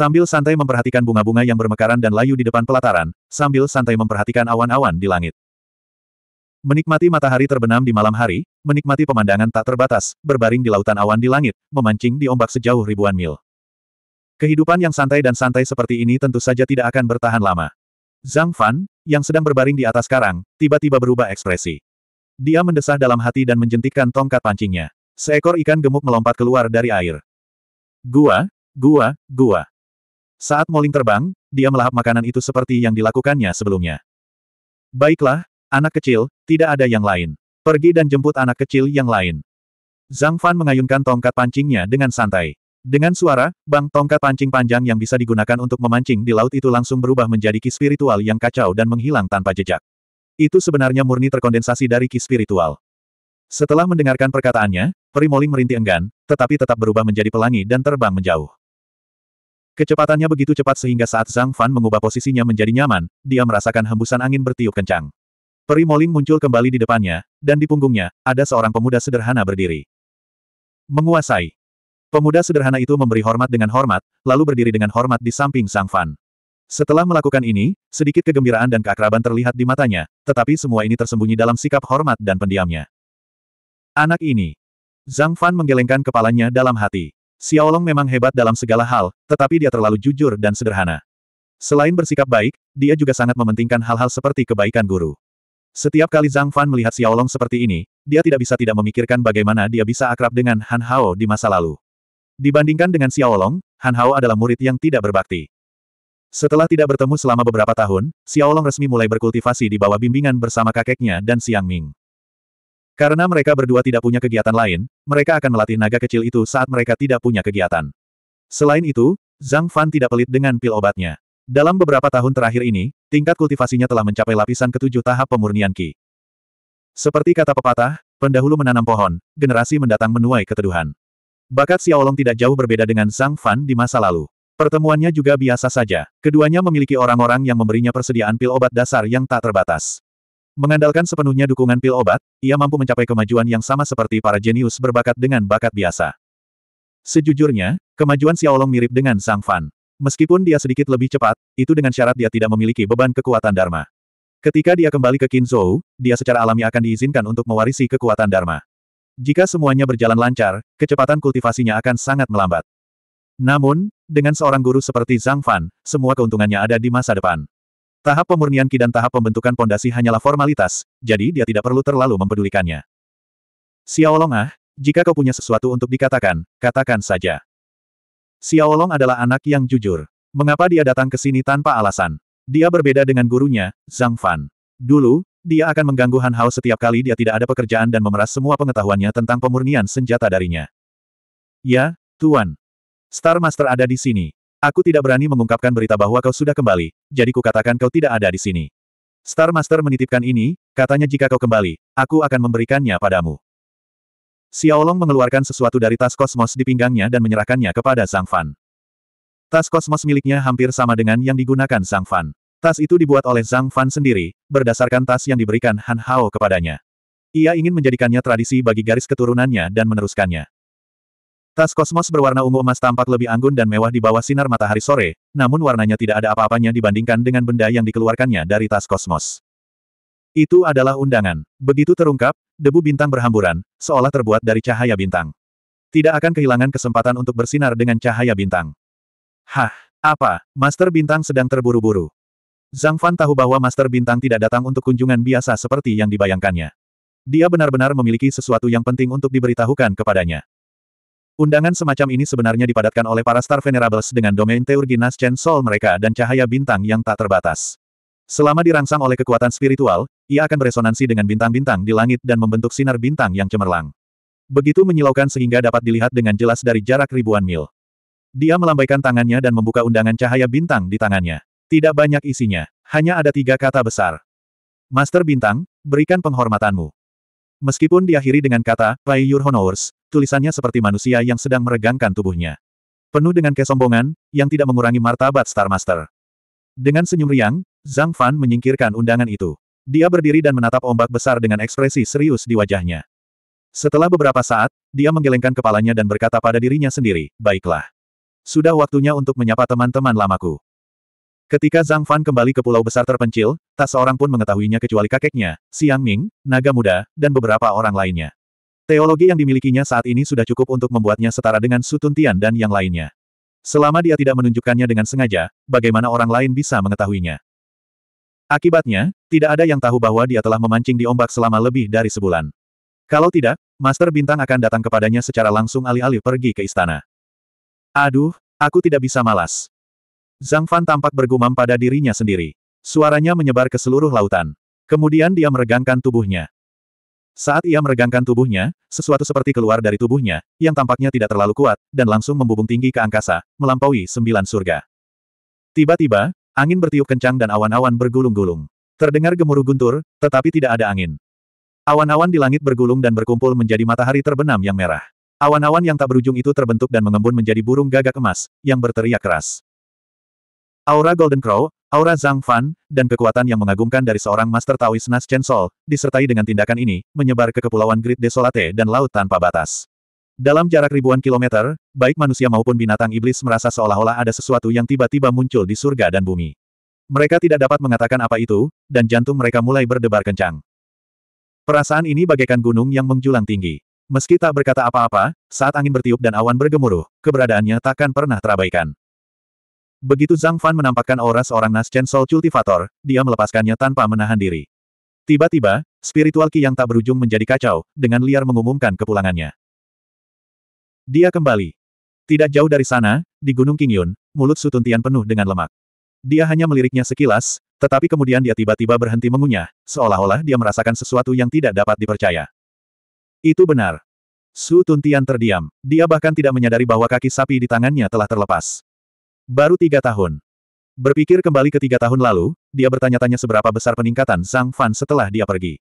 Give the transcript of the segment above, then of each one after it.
Sambil santai memperhatikan bunga-bunga yang bermekaran dan layu di depan pelataran, sambil santai memperhatikan awan-awan di langit. Menikmati matahari terbenam di malam hari, menikmati pemandangan tak terbatas, berbaring di lautan awan di langit, memancing di ombak sejauh ribuan mil. Kehidupan yang santai dan santai seperti ini tentu saja tidak akan bertahan lama. Zhang Fan, yang sedang berbaring di atas karang, tiba-tiba berubah ekspresi. Dia mendesah dalam hati dan menjentikkan tongkat pancingnya. Seekor ikan gemuk melompat keluar dari air. Gua, gua, gua. Saat Moling terbang, dia melahap makanan itu seperti yang dilakukannya sebelumnya. Baiklah, anak kecil, tidak ada yang lain. Pergi dan jemput anak kecil yang lain. Zhang Fan mengayunkan tongkat pancingnya dengan santai. Dengan suara, bang tongkat pancing panjang yang bisa digunakan untuk memancing di laut itu langsung berubah menjadi ki spiritual yang kacau dan menghilang tanpa jejak. Itu sebenarnya murni terkondensasi dari ki spiritual. Setelah mendengarkan perkataannya, peri Moling merintih enggan, tetapi tetap berubah menjadi pelangi dan terbang menjauh. Kecepatannya begitu cepat sehingga saat Zhang Fan mengubah posisinya menjadi nyaman, dia merasakan hembusan angin bertiup kencang. Peri Moling muncul kembali di depannya, dan di punggungnya, ada seorang pemuda sederhana berdiri. Menguasai. Pemuda sederhana itu memberi hormat dengan hormat, lalu berdiri dengan hormat di samping Zhang Fan. Setelah melakukan ini, sedikit kegembiraan dan keakraban terlihat di matanya, tetapi semua ini tersembunyi dalam sikap hormat dan pendiamnya. Anak ini. Zhang Fan menggelengkan kepalanya dalam hati. Xiaolong memang hebat dalam segala hal, tetapi dia terlalu jujur dan sederhana. Selain bersikap baik, dia juga sangat mementingkan hal-hal seperti kebaikan guru. Setiap kali Zhang Fan melihat Xiaolong seperti ini, dia tidak bisa tidak memikirkan bagaimana dia bisa akrab dengan Han Hao di masa lalu. Dibandingkan dengan Xiaolong, Han Hao adalah murid yang tidak berbakti. Setelah tidak bertemu selama beberapa tahun, Xiaolong resmi mulai berkultivasi di bawah bimbingan bersama kakeknya dan Xiang Ming. Karena mereka berdua tidak punya kegiatan lain, mereka akan melatih naga kecil itu saat mereka tidak punya kegiatan. Selain itu, Zhang Fan tidak pelit dengan pil obatnya. Dalam beberapa tahun terakhir ini, tingkat kultivasinya telah mencapai lapisan ketujuh tahap pemurnian Qi. Seperti kata pepatah, pendahulu menanam pohon, generasi mendatang menuai keteduhan. Bakat Xiaolong tidak jauh berbeda dengan Zhang Fan di masa lalu. Pertemuannya juga biasa saja. Keduanya memiliki orang-orang yang memberinya persediaan pil obat dasar yang tak terbatas. Mengandalkan sepenuhnya dukungan pil obat, ia mampu mencapai kemajuan yang sama seperti para jenius berbakat dengan bakat biasa. Sejujurnya, kemajuan Xiaolong mirip dengan Zhang Fan. Meskipun dia sedikit lebih cepat, itu dengan syarat dia tidak memiliki beban kekuatan Dharma. Ketika dia kembali ke Qinzhou, dia secara alami akan diizinkan untuk mewarisi kekuatan Dharma. Jika semuanya berjalan lancar, kecepatan kultivasinya akan sangat melambat. Namun, dengan seorang guru seperti Zhang Fan, semua keuntungannya ada di masa depan. Tahap pemurnian Qi dan tahap pembentukan pondasi hanyalah formalitas, jadi dia tidak perlu terlalu mempedulikannya. Xiaolong ah, jika kau punya sesuatu untuk dikatakan, katakan saja. Xiaolong adalah anak yang jujur. Mengapa dia datang ke sini tanpa alasan? Dia berbeda dengan gurunya, Zhang Fan. Dulu, dia akan mengganggu Han Hao setiap kali dia tidak ada pekerjaan dan memeras semua pengetahuannya tentang pemurnian senjata darinya. Ya, Tuan. Star Master ada di sini. Aku tidak berani mengungkapkan berita bahwa kau sudah kembali, jadi kukatakan kau tidak ada di sini. Star Master menitipkan ini, katanya jika kau kembali, aku akan memberikannya padamu. Xiaolong mengeluarkan sesuatu dari tas kosmos di pinggangnya dan menyerahkannya kepada Zhang Fan. Tas kosmos miliknya hampir sama dengan yang digunakan Zhang Fan. Tas itu dibuat oleh Zhang Fan sendiri, berdasarkan tas yang diberikan Han Hao kepadanya. Ia ingin menjadikannya tradisi bagi garis keturunannya dan meneruskannya. Tas kosmos berwarna ungu emas tampak lebih anggun dan mewah di bawah sinar matahari sore, namun warnanya tidak ada apa-apanya dibandingkan dengan benda yang dikeluarkannya dari tas kosmos. Itu adalah undangan. Begitu terungkap, debu bintang berhamburan, seolah terbuat dari cahaya bintang. Tidak akan kehilangan kesempatan untuk bersinar dengan cahaya bintang. Hah, apa? Master Bintang sedang terburu-buru. Zhang Fan tahu bahwa Master Bintang tidak datang untuk kunjungan biasa seperti yang dibayangkannya. Dia benar-benar memiliki sesuatu yang penting untuk diberitahukan kepadanya. Undangan semacam ini sebenarnya dipadatkan oleh para Star Venerables dengan domain teurgi Naschen Soul mereka dan cahaya bintang yang tak terbatas. Selama dirangsang oleh kekuatan spiritual, ia akan beresonansi dengan bintang-bintang di langit dan membentuk sinar bintang yang cemerlang. Begitu menyilaukan sehingga dapat dilihat dengan jelas dari jarak ribuan mil. Dia melambaikan tangannya dan membuka undangan cahaya bintang di tangannya. Tidak banyak isinya, hanya ada tiga kata besar. Master Bintang, berikan penghormatanmu. Meskipun diakhiri dengan kata, Pay your honors, tulisannya seperti manusia yang sedang meregangkan tubuhnya. Penuh dengan kesombongan, yang tidak mengurangi martabat Star Master. Dengan senyum riang, Zhang Fan menyingkirkan undangan itu. Dia berdiri dan menatap ombak besar dengan ekspresi serius di wajahnya. Setelah beberapa saat, dia menggelengkan kepalanya dan berkata pada dirinya sendiri, baiklah. Sudah waktunya untuk menyapa teman-teman lamaku. Ketika Zhang Fan kembali ke pulau besar terpencil, tak seorang pun mengetahuinya kecuali kakeknya, Xiang Ming, naga muda, dan beberapa orang lainnya. Teologi yang dimilikinya saat ini sudah cukup untuk membuatnya setara dengan Su Tuntian dan yang lainnya. Selama dia tidak menunjukkannya dengan sengaja, bagaimana orang lain bisa mengetahuinya? Akibatnya, tidak ada yang tahu bahwa dia telah memancing di ombak selama lebih dari sebulan. Kalau tidak, Master Bintang akan datang kepadanya secara langsung alih-alih pergi ke istana. Aduh, aku tidak bisa malas. Zhang Fan tampak bergumam pada dirinya sendiri. Suaranya menyebar ke seluruh lautan. Kemudian dia meregangkan tubuhnya. Saat ia meregangkan tubuhnya, sesuatu seperti keluar dari tubuhnya, yang tampaknya tidak terlalu kuat, dan langsung membubung tinggi ke angkasa, melampaui sembilan surga. Tiba-tiba, angin bertiup kencang dan awan-awan bergulung-gulung. Terdengar gemuruh guntur, tetapi tidak ada angin. Awan-awan di langit bergulung dan berkumpul menjadi matahari terbenam yang merah. Awan-awan yang tak berujung itu terbentuk dan mengembun menjadi burung gagak emas, yang berteriak keras. Aura Golden Crow, aura Zhang Fan, dan kekuatan yang mengagumkan dari seorang Master Taoist Nas Chen Sol, disertai dengan tindakan ini, menyebar ke kepulauan Great Desolate dan laut tanpa batas. Dalam jarak ribuan kilometer, baik manusia maupun binatang iblis merasa seolah-olah ada sesuatu yang tiba-tiba muncul di surga dan bumi. Mereka tidak dapat mengatakan apa itu, dan jantung mereka mulai berdebar kencang. Perasaan ini bagaikan gunung yang menjulang tinggi. Meski tak berkata apa-apa, saat angin bertiup dan awan bergemuruh, keberadaannya takkan pernah terabaikan. Begitu Zhang Fan menampakkan aura seorang Naschen Soul Cultivator, dia melepaskannya tanpa menahan diri. Tiba-tiba, spiritual ki yang tak berujung menjadi kacau, dengan liar mengumumkan kepulangannya. Dia kembali. Tidak jauh dari sana, di Gunung Qingyun, mulut Sutuntian penuh dengan lemak. Dia hanya meliriknya sekilas, tetapi kemudian dia tiba-tiba berhenti mengunyah, seolah-olah dia merasakan sesuatu yang tidak dapat dipercaya. Itu benar. Su Tuntian terdiam. Dia bahkan tidak menyadari bahwa kaki sapi di tangannya telah terlepas. Baru tiga tahun. Berpikir kembali ke tiga tahun lalu, dia bertanya-tanya seberapa besar peningkatan Zhang Fan setelah dia pergi.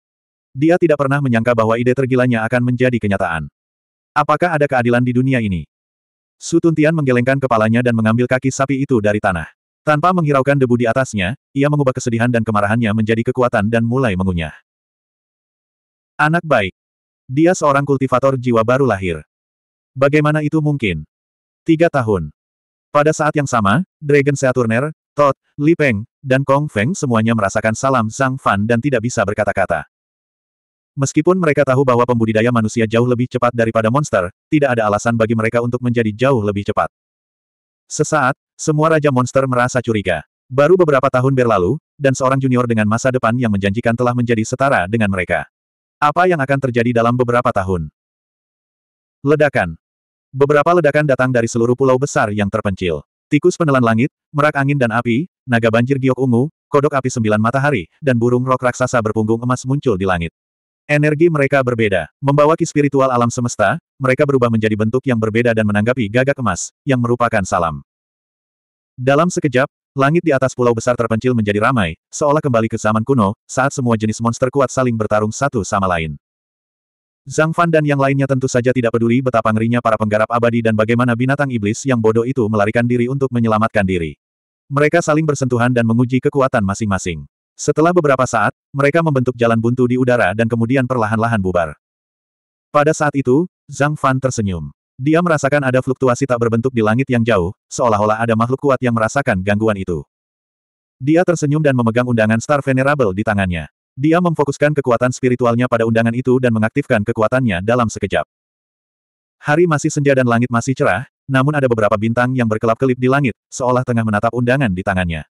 Dia tidak pernah menyangka bahwa ide tergilanya akan menjadi kenyataan. Apakah ada keadilan di dunia ini? Su Tuntian menggelengkan kepalanya dan mengambil kaki sapi itu dari tanah. Tanpa menghiraukan debu di atasnya, ia mengubah kesedihan dan kemarahannya menjadi kekuatan dan mulai mengunyah. Anak baik. Dia seorang kultivator jiwa baru lahir. Bagaimana itu mungkin? Tiga tahun. Pada saat yang sama, Dragon Saturner, Todd, Li Peng, dan Kong Feng semuanya merasakan salam Zhang Fan dan tidak bisa berkata-kata. Meskipun mereka tahu bahwa pembudidaya manusia jauh lebih cepat daripada monster, tidak ada alasan bagi mereka untuk menjadi jauh lebih cepat. Sesaat, semua Raja Monster merasa curiga. Baru beberapa tahun berlalu, dan seorang junior dengan masa depan yang menjanjikan telah menjadi setara dengan mereka. Apa yang akan terjadi dalam beberapa tahun? Ledakan. Beberapa ledakan datang dari seluruh pulau besar yang terpencil. Tikus penelan langit, merak angin dan api, naga banjir giok ungu, kodok api sembilan matahari, dan burung rok raksasa berpunggung emas muncul di langit. Energi mereka berbeda. Membawa ki spiritual alam semesta, mereka berubah menjadi bentuk yang berbeda dan menanggapi gagak emas, yang merupakan salam. Dalam sekejap, langit di atas pulau besar terpencil menjadi ramai, seolah kembali ke zaman kuno, saat semua jenis monster kuat saling bertarung satu sama lain. Zhang Fan dan yang lainnya tentu saja tidak peduli betapa ngerinya para penggarap abadi dan bagaimana binatang iblis yang bodoh itu melarikan diri untuk menyelamatkan diri. Mereka saling bersentuhan dan menguji kekuatan masing-masing. Setelah beberapa saat, mereka membentuk jalan buntu di udara dan kemudian perlahan-lahan bubar. Pada saat itu, Zhang Fan tersenyum. Dia merasakan ada fluktuasi tak berbentuk di langit yang jauh, seolah-olah ada makhluk kuat yang merasakan gangguan itu. Dia tersenyum dan memegang undangan Star Venerable di tangannya. Dia memfokuskan kekuatan spiritualnya pada undangan itu dan mengaktifkan kekuatannya dalam sekejap. Hari masih senja dan langit masih cerah, namun ada beberapa bintang yang berkelap-kelip di langit, seolah tengah menatap undangan di tangannya.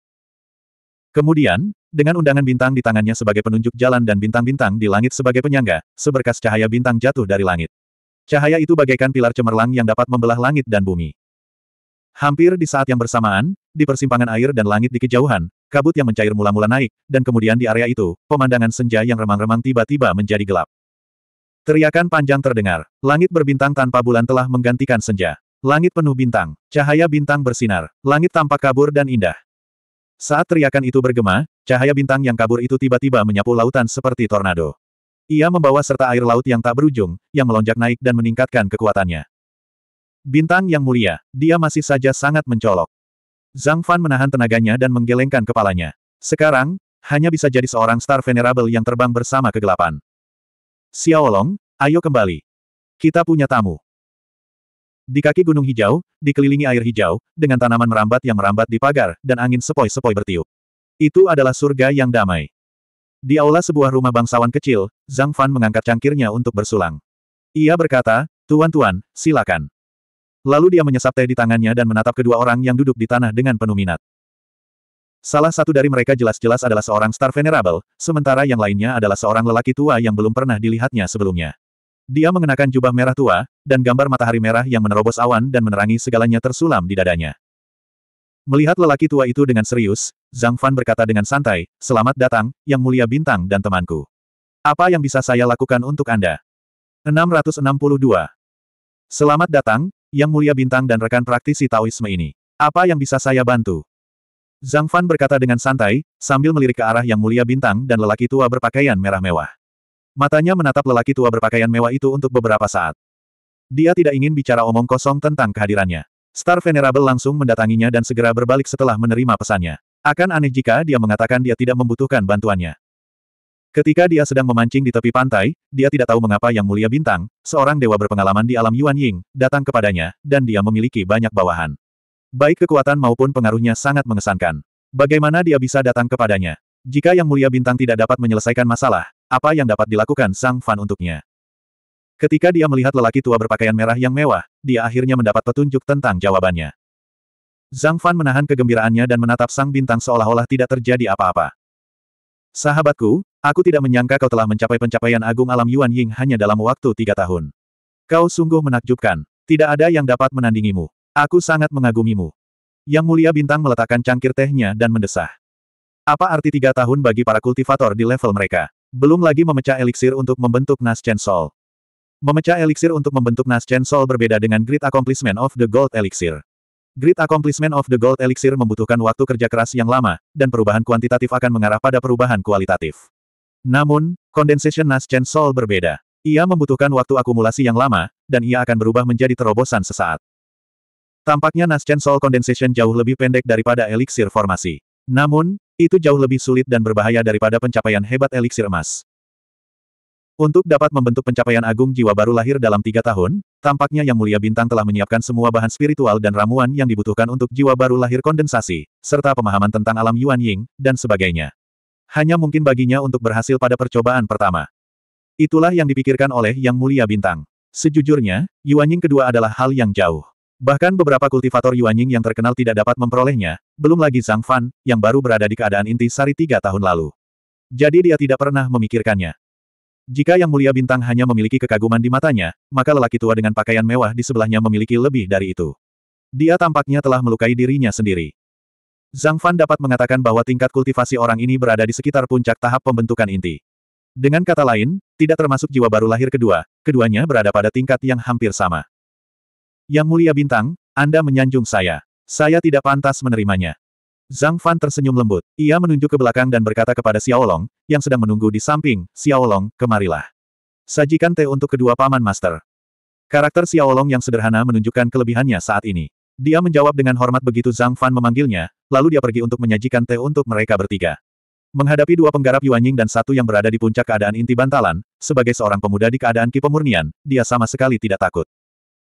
Kemudian, dengan undangan bintang di tangannya sebagai penunjuk jalan dan bintang-bintang di langit sebagai penyangga, seberkas cahaya bintang jatuh dari langit. Cahaya itu bagaikan pilar cemerlang yang dapat membelah langit dan bumi. Hampir di saat yang bersamaan, di persimpangan air dan langit di kejauhan, kabut yang mencair mula-mula naik, dan kemudian di area itu, pemandangan senja yang remang-remang tiba-tiba menjadi gelap. Teriakan panjang terdengar. Langit berbintang tanpa bulan telah menggantikan senja. Langit penuh bintang. Cahaya bintang bersinar. Langit tampak kabur dan indah. Saat teriakan itu bergema, cahaya bintang yang kabur itu tiba-tiba menyapu lautan seperti tornado. Ia membawa serta air laut yang tak berujung, yang melonjak naik dan meningkatkan kekuatannya. Bintang yang mulia, dia masih saja sangat mencolok. Zhang Fan menahan tenaganya dan menggelengkan kepalanya. Sekarang, hanya bisa jadi seorang Star Venerable yang terbang bersama kegelapan. Xiao Long, ayo kembali. Kita punya tamu. Di kaki gunung hijau, dikelilingi air hijau, dengan tanaman merambat yang merambat di pagar, dan angin sepoi-sepoi bertiup. Itu adalah surga yang damai. Di aula sebuah rumah bangsawan kecil, Zhang Fan mengangkat cangkirnya untuk bersulang. Ia berkata, Tuan-tuan, silakan. Lalu dia menyesap teh di tangannya dan menatap kedua orang yang duduk di tanah dengan penuh minat. Salah satu dari mereka jelas-jelas adalah seorang Star Venerable, sementara yang lainnya adalah seorang lelaki tua yang belum pernah dilihatnya sebelumnya. Dia mengenakan jubah merah tua, dan gambar matahari merah yang menerobos awan dan menerangi segalanya tersulam di dadanya. Melihat lelaki tua itu dengan serius, Zhang Fan berkata dengan santai, Selamat datang, Yang Mulia Bintang dan temanku. Apa yang bisa saya lakukan untuk Anda? 662. Selamat datang, Yang Mulia Bintang dan rekan praktisi Taoisme ini. Apa yang bisa saya bantu? Zhang Fan berkata dengan santai, sambil melirik ke arah Yang Mulia Bintang dan lelaki tua berpakaian merah mewah. Matanya menatap lelaki tua berpakaian mewah itu untuk beberapa saat. Dia tidak ingin bicara omong kosong tentang kehadirannya. Star Venerable langsung mendatanginya dan segera berbalik setelah menerima pesannya. Akan aneh jika dia mengatakan dia tidak membutuhkan bantuannya. Ketika dia sedang memancing di tepi pantai, dia tidak tahu mengapa Yang Mulia Bintang, seorang dewa berpengalaman di alam Yuan Ying, datang kepadanya, dan dia memiliki banyak bawahan. Baik kekuatan maupun pengaruhnya sangat mengesankan. Bagaimana dia bisa datang kepadanya? Jika Yang Mulia Bintang tidak dapat menyelesaikan masalah, apa yang dapat dilakukan Sang Fan untuknya? Ketika dia melihat lelaki tua berpakaian merah yang mewah, dia akhirnya mendapat petunjuk tentang jawabannya. Zhang Fan menahan kegembiraannya dan menatap sang bintang seolah-olah tidak terjadi apa-apa. Sahabatku, aku tidak menyangka kau telah mencapai pencapaian agung alam Yuan Ying hanya dalam waktu tiga tahun. Kau sungguh menakjubkan. Tidak ada yang dapat menandingimu. Aku sangat mengagumimu. Yang mulia bintang meletakkan cangkir tehnya dan mendesah. Apa arti tiga tahun bagi para kultivator di level mereka? Belum lagi memecah eliksir untuk membentuk Nas Chen Sol. Memecah eliksir untuk membentuk Nas Chen Sol berbeda dengan Great Accomplishment of the Gold Elixir. Great Accomplishment of the Gold Elixir membutuhkan waktu kerja keras yang lama, dan perubahan kuantitatif akan mengarah pada perubahan kualitatif. Namun, Condensation Nas Sol berbeda. Ia membutuhkan waktu akumulasi yang lama, dan ia akan berubah menjadi terobosan sesaat. Tampaknya Naschen Soul Condensation jauh lebih pendek daripada eliksir formasi. Namun, itu jauh lebih sulit dan berbahaya daripada pencapaian hebat eliksir emas. Untuk dapat membentuk pencapaian agung jiwa baru lahir dalam tiga tahun, tampaknya Yang Mulia Bintang telah menyiapkan semua bahan spiritual dan ramuan yang dibutuhkan untuk jiwa baru lahir kondensasi, serta pemahaman tentang alam Yuan Ying, dan sebagainya. Hanya mungkin baginya untuk berhasil pada percobaan pertama. Itulah yang dipikirkan oleh Yang Mulia Bintang. Sejujurnya, Yuan Ying kedua adalah hal yang jauh. Bahkan beberapa kultivator Yuanying yang terkenal tidak dapat memperolehnya, belum lagi Zhang Fan, yang baru berada di keadaan inti sari tiga tahun lalu. Jadi dia tidak pernah memikirkannya. Jika Yang Mulia Bintang hanya memiliki kekaguman di matanya, maka lelaki tua dengan pakaian mewah di sebelahnya memiliki lebih dari itu. Dia tampaknya telah melukai dirinya sendiri. Zhang Fan dapat mengatakan bahwa tingkat kultivasi orang ini berada di sekitar puncak tahap pembentukan inti. Dengan kata lain, tidak termasuk jiwa baru lahir kedua, keduanya berada pada tingkat yang hampir sama. Yang mulia bintang, Anda menyanjung saya. Saya tidak pantas menerimanya. Zhang Fan tersenyum lembut. Ia menunjuk ke belakang dan berkata kepada Xiao Long, yang sedang menunggu di samping, Xiao Long, kemarilah. Sajikan teh untuk kedua paman master. Karakter Xiao Long yang sederhana menunjukkan kelebihannya saat ini. Dia menjawab dengan hormat begitu Zhang Fan memanggilnya, lalu dia pergi untuk menyajikan teh untuk mereka bertiga. Menghadapi dua penggarap Yuanying dan satu yang berada di puncak keadaan inti bantalan, sebagai seorang pemuda di keadaan kipemurnian, dia sama sekali tidak takut.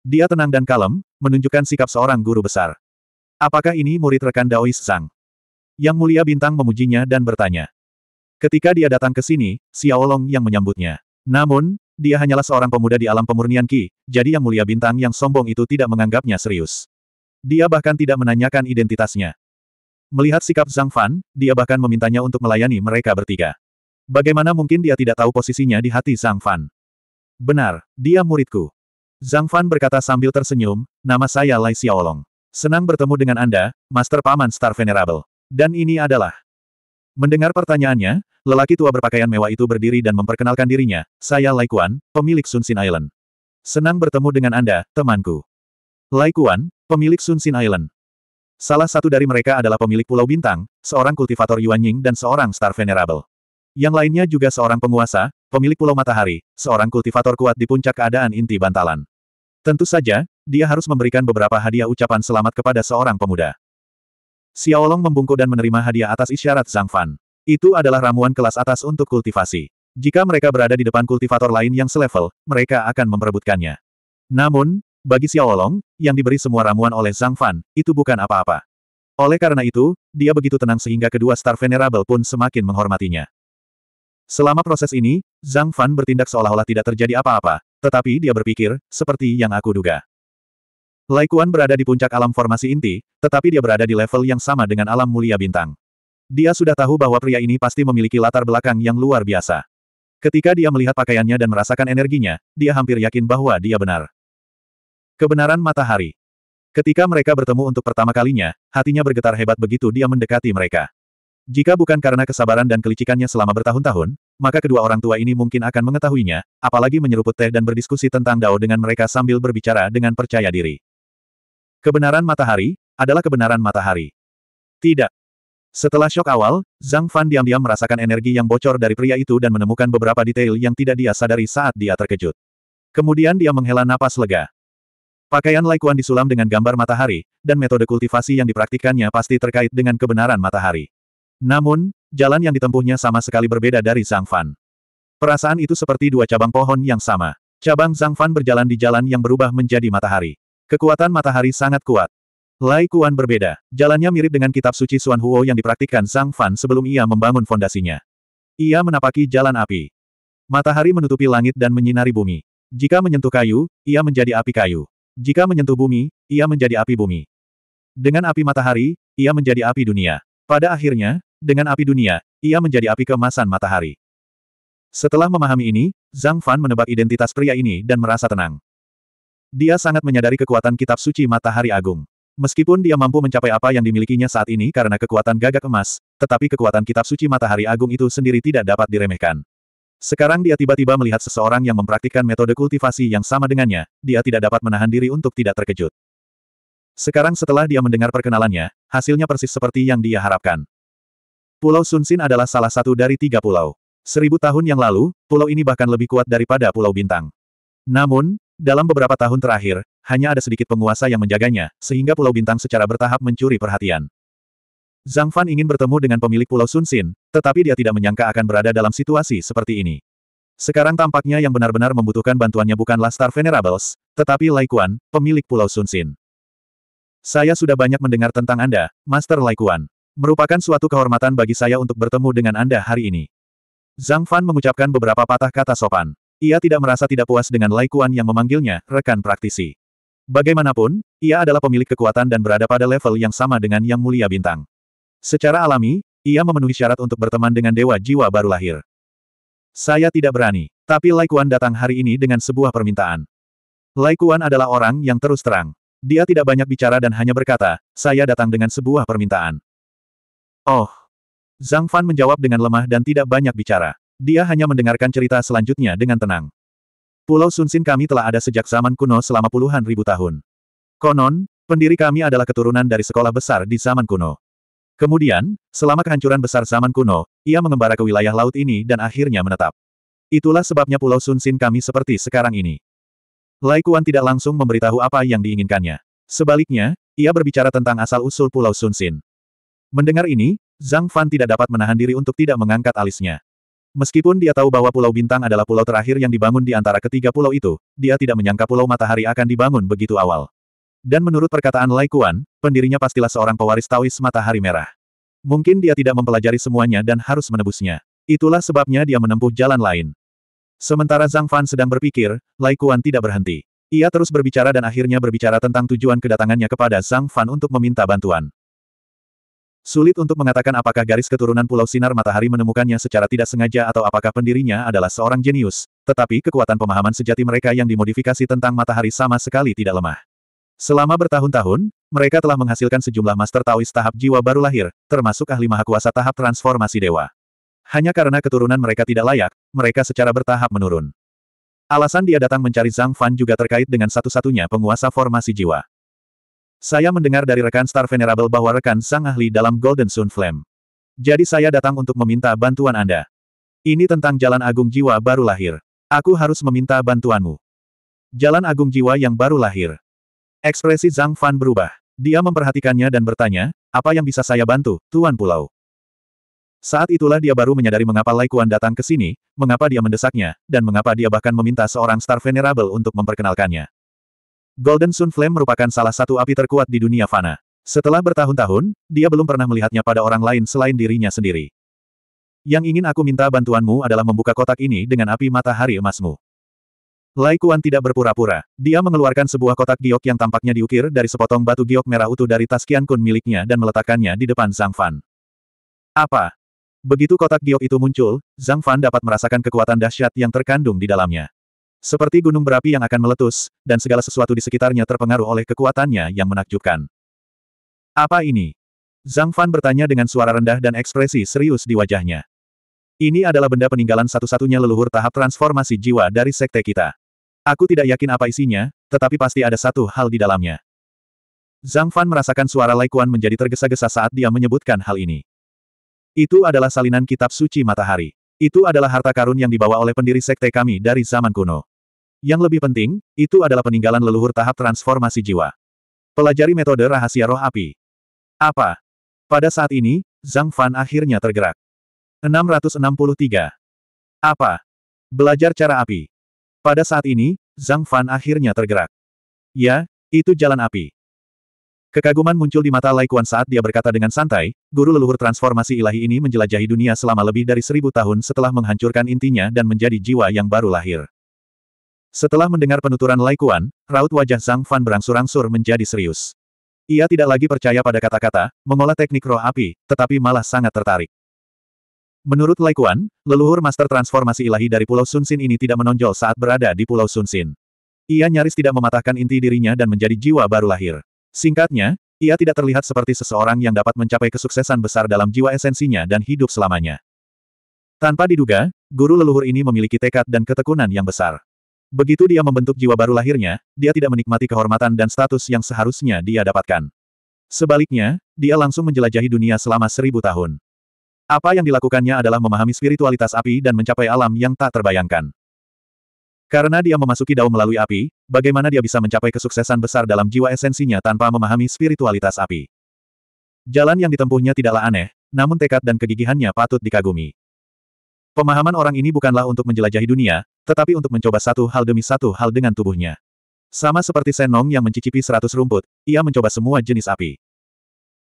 Dia tenang dan kalem, menunjukkan sikap seorang guru besar. Apakah ini murid rekan Daois Zhang? Yang mulia bintang memujinya dan bertanya. Ketika dia datang ke sini, Xiao Long yang menyambutnya. Namun, dia hanyalah seorang pemuda di alam pemurnian Qi, jadi yang mulia bintang yang sombong itu tidak menganggapnya serius. Dia bahkan tidak menanyakan identitasnya. Melihat sikap Zhang Fan, dia bahkan memintanya untuk melayani mereka bertiga. Bagaimana mungkin dia tidak tahu posisinya di hati Zhang Fan? Benar, dia muridku. Zhang Fan berkata sambil tersenyum, nama saya Lai Xiaolong. Senang bertemu dengan Anda, Master Paman Star Venerable. Dan ini adalah... Mendengar pertanyaannya, lelaki tua berpakaian mewah itu berdiri dan memperkenalkan dirinya, saya Lai Kuan, pemilik Sun Sin Island. Senang bertemu dengan Anda, temanku. Lai Kuan, pemilik Sun Sin Island. Salah satu dari mereka adalah pemilik Pulau Bintang, seorang kultivator Yuanying dan seorang Star Venerable. Yang lainnya juga seorang penguasa, pemilik Pulau Matahari, seorang kultivator kuat di puncak keadaan inti bantalan. Tentu saja, dia harus memberikan beberapa hadiah ucapan selamat kepada seorang pemuda. Xiaolong membungkuk dan menerima hadiah atas isyarat Zhang Fan. Itu adalah ramuan kelas atas untuk kultivasi. Jika mereka berada di depan kultivator lain yang selevel, mereka akan memperebutkannya. Namun, bagi Xiao Long, yang diberi semua ramuan oleh Zhang Fan, itu bukan apa-apa. Oleh karena itu, dia begitu tenang sehingga kedua Star Venerable pun semakin menghormatinya. Selama proses ini, Zhang Fan bertindak seolah-olah tidak terjadi apa-apa, tetapi dia berpikir, seperti yang aku duga. Lai Kuan berada di puncak alam formasi inti, tetapi dia berada di level yang sama dengan alam mulia bintang. Dia sudah tahu bahwa pria ini pasti memiliki latar belakang yang luar biasa. Ketika dia melihat pakaiannya dan merasakan energinya, dia hampir yakin bahwa dia benar. Kebenaran matahari. Ketika mereka bertemu untuk pertama kalinya, hatinya bergetar hebat begitu dia mendekati mereka. Jika bukan karena kesabaran dan kelicikannya selama bertahun-tahun, maka kedua orang tua ini mungkin akan mengetahuinya, apalagi menyeruput teh dan berdiskusi tentang Dao dengan mereka sambil berbicara dengan percaya diri. Kebenaran matahari, adalah kebenaran matahari. Tidak. Setelah syok awal, Zhang Fan diam-diam merasakan energi yang bocor dari pria itu dan menemukan beberapa detail yang tidak dia sadari saat dia terkejut. Kemudian dia menghela napas lega. Pakaian Lai Kuan disulam dengan gambar matahari, dan metode kultivasi yang dipraktikkannya pasti terkait dengan kebenaran matahari. Namun, jalan yang ditempuhnya sama sekali berbeda dari Zhang Fan. Perasaan itu seperti dua cabang pohon yang sama. Cabang Zhang Fan berjalan di jalan yang berubah menjadi matahari. Kekuatan matahari sangat kuat. Lai Kuan berbeda. Jalannya mirip dengan kitab suci Suan Huo yang dipraktikkan Zhang Fan sebelum ia membangun fondasinya. Ia menapaki jalan api. Matahari menutupi langit dan menyinari bumi. Jika menyentuh kayu, ia menjadi api kayu. Jika menyentuh bumi, ia menjadi api bumi. Dengan api matahari, ia menjadi api dunia. Pada akhirnya, dengan api dunia, ia menjadi api keemasan matahari. Setelah memahami ini, Zhang Fan menebak identitas pria ini dan merasa tenang. Dia sangat menyadari kekuatan kitab suci matahari agung. Meskipun dia mampu mencapai apa yang dimilikinya saat ini karena kekuatan gagak emas, tetapi kekuatan kitab suci matahari agung itu sendiri tidak dapat diremehkan. Sekarang dia tiba-tiba melihat seseorang yang mempraktikkan metode kultivasi yang sama dengannya, dia tidak dapat menahan diri untuk tidak terkejut. Sekarang setelah dia mendengar perkenalannya, hasilnya persis seperti yang dia harapkan. Pulau Sunsin adalah salah satu dari tiga pulau. Seribu tahun yang lalu, pulau ini bahkan lebih kuat daripada Pulau Bintang. Namun, dalam beberapa tahun terakhir, hanya ada sedikit penguasa yang menjaganya, sehingga Pulau Bintang secara bertahap mencuri perhatian. Zhang Fan ingin bertemu dengan pemilik Pulau Sunsin, tetapi dia tidak menyangka akan berada dalam situasi seperti ini. Sekarang tampaknya yang benar-benar membutuhkan bantuannya bukanlah Star Venerables, tetapi Lai Kuan, pemilik Pulau Sunsin. Saya sudah banyak mendengar tentang Anda, Master Lai Kuan. Merupakan suatu kehormatan bagi saya untuk bertemu dengan Anda hari ini. Zhang Fan mengucapkan beberapa patah kata sopan. Ia tidak merasa tidak puas dengan Lai Kuan yang memanggilnya, rekan praktisi. Bagaimanapun, ia adalah pemilik kekuatan dan berada pada level yang sama dengan Yang Mulia Bintang. Secara alami, ia memenuhi syarat untuk berteman dengan Dewa Jiwa baru lahir. Saya tidak berani, tapi Lai Kuan datang hari ini dengan sebuah permintaan. Lai Kuan adalah orang yang terus terang. Dia tidak banyak bicara dan hanya berkata, saya datang dengan sebuah permintaan. Oh. Zhang Fan menjawab dengan lemah dan tidak banyak bicara. Dia hanya mendengarkan cerita selanjutnya dengan tenang. Pulau Sunsin kami telah ada sejak zaman kuno selama puluhan ribu tahun. Konon, pendiri kami adalah keturunan dari sekolah besar di zaman kuno. Kemudian, selama kehancuran besar zaman kuno, ia mengembara ke wilayah laut ini dan akhirnya menetap. Itulah sebabnya Pulau Sunsin kami seperti sekarang ini. Lai Kuan tidak langsung memberitahu apa yang diinginkannya. Sebaliknya, ia berbicara tentang asal-usul Pulau Sunsin. Mendengar ini, Zhang Fan tidak dapat menahan diri untuk tidak mengangkat alisnya. Meskipun dia tahu bahwa Pulau Bintang adalah pulau terakhir yang dibangun di antara ketiga pulau itu, dia tidak menyangka Pulau Matahari akan dibangun begitu awal. Dan menurut perkataan Lai Kuan, pendirinya pastilah seorang pewaris Taois Matahari Merah. Mungkin dia tidak mempelajari semuanya dan harus menebusnya. Itulah sebabnya dia menempuh jalan lain. Sementara Zhang Fan sedang berpikir, Lai Kuan tidak berhenti. Ia terus berbicara dan akhirnya berbicara tentang tujuan kedatangannya kepada Zhang Fan untuk meminta bantuan. Sulit untuk mengatakan apakah garis keturunan Pulau Sinar Matahari menemukannya secara tidak sengaja atau apakah pendirinya adalah seorang jenius, tetapi kekuatan pemahaman sejati mereka yang dimodifikasi tentang matahari sama sekali tidak lemah. Selama bertahun-tahun, mereka telah menghasilkan sejumlah Master Taois tahap jiwa baru lahir, termasuk ahli maha kuasa tahap transformasi dewa. Hanya karena keturunan mereka tidak layak, mereka secara bertahap menurun. Alasan dia datang mencari Zhang Fan juga terkait dengan satu-satunya penguasa formasi jiwa. Saya mendengar dari rekan Star Venerable bahwa rekan sang ahli dalam Golden Sun Flame. Jadi saya datang untuk meminta bantuan Anda. Ini tentang Jalan Agung Jiwa baru lahir. Aku harus meminta bantuanmu. Jalan Agung Jiwa yang baru lahir. Ekspresi Zhang Fan berubah. Dia memperhatikannya dan bertanya, apa yang bisa saya bantu, Tuan Pulau? Saat itulah dia baru menyadari mengapa Lai Kuan datang ke sini, mengapa dia mendesaknya, dan mengapa dia bahkan meminta seorang Star Venerable untuk memperkenalkannya. Golden Sun Flame merupakan salah satu api terkuat di dunia fana. Setelah bertahun-tahun, dia belum pernah melihatnya pada orang lain selain dirinya sendiri. Yang ingin aku minta bantuanmu adalah membuka kotak ini dengan api matahari emasmu. Lai Kuan tidak berpura-pura. Dia mengeluarkan sebuah kotak giok yang tampaknya diukir dari sepotong batu giok merah utuh dari tas Qian Kun miliknya dan meletakkannya di depan Zhang Fan. Apa? Begitu kotak giok itu muncul, Zhang Fan dapat merasakan kekuatan dahsyat yang terkandung di dalamnya. Seperti gunung berapi yang akan meletus, dan segala sesuatu di sekitarnya terpengaruh oleh kekuatannya yang menakjubkan. Apa ini? Zhang Fan bertanya dengan suara rendah dan ekspresi serius di wajahnya. Ini adalah benda peninggalan satu-satunya leluhur tahap transformasi jiwa dari sekte kita. Aku tidak yakin apa isinya, tetapi pasti ada satu hal di dalamnya. Zhang Fan merasakan suara Lai Kuan menjadi tergesa-gesa saat dia menyebutkan hal ini. Itu adalah salinan kitab suci matahari. Itu adalah harta karun yang dibawa oleh pendiri sekte kami dari zaman kuno. Yang lebih penting, itu adalah peninggalan leluhur tahap transformasi jiwa. Pelajari metode rahasia roh api. Apa? Pada saat ini, Zhang Fan akhirnya tergerak. 663. Apa? Belajar cara api. Pada saat ini, Zhang Fan akhirnya tergerak. Ya, itu jalan api. Kekaguman muncul di mata Lai Kuan saat dia berkata dengan santai, guru leluhur transformasi ilahi ini menjelajahi dunia selama lebih dari seribu tahun setelah menghancurkan intinya dan menjadi jiwa yang baru lahir. Setelah mendengar penuturan Lai Kuan, raut wajah Zhang Fan berangsur-angsur menjadi serius. Ia tidak lagi percaya pada kata-kata, mengolah teknik roh api, tetapi malah sangat tertarik. Menurut Lai Kuan, leluhur master transformasi ilahi dari Pulau Sunsin ini tidak menonjol saat berada di Pulau Sunsin. Ia nyaris tidak mematahkan inti dirinya dan menjadi jiwa baru lahir. Singkatnya, ia tidak terlihat seperti seseorang yang dapat mencapai kesuksesan besar dalam jiwa esensinya dan hidup selamanya. Tanpa diduga, guru leluhur ini memiliki tekad dan ketekunan yang besar. Begitu dia membentuk jiwa baru lahirnya, dia tidak menikmati kehormatan dan status yang seharusnya dia dapatkan. Sebaliknya, dia langsung menjelajahi dunia selama seribu tahun. Apa yang dilakukannya adalah memahami spiritualitas api dan mencapai alam yang tak terbayangkan. Karena dia memasuki daun melalui api, bagaimana dia bisa mencapai kesuksesan besar dalam jiwa esensinya tanpa memahami spiritualitas api. Jalan yang ditempuhnya tidaklah aneh, namun tekad dan kegigihannya patut dikagumi. Pemahaman orang ini bukanlah untuk menjelajahi dunia, tetapi untuk mencoba satu hal demi satu hal dengan tubuhnya. Sama seperti Senong yang mencicipi seratus rumput, ia mencoba semua jenis api.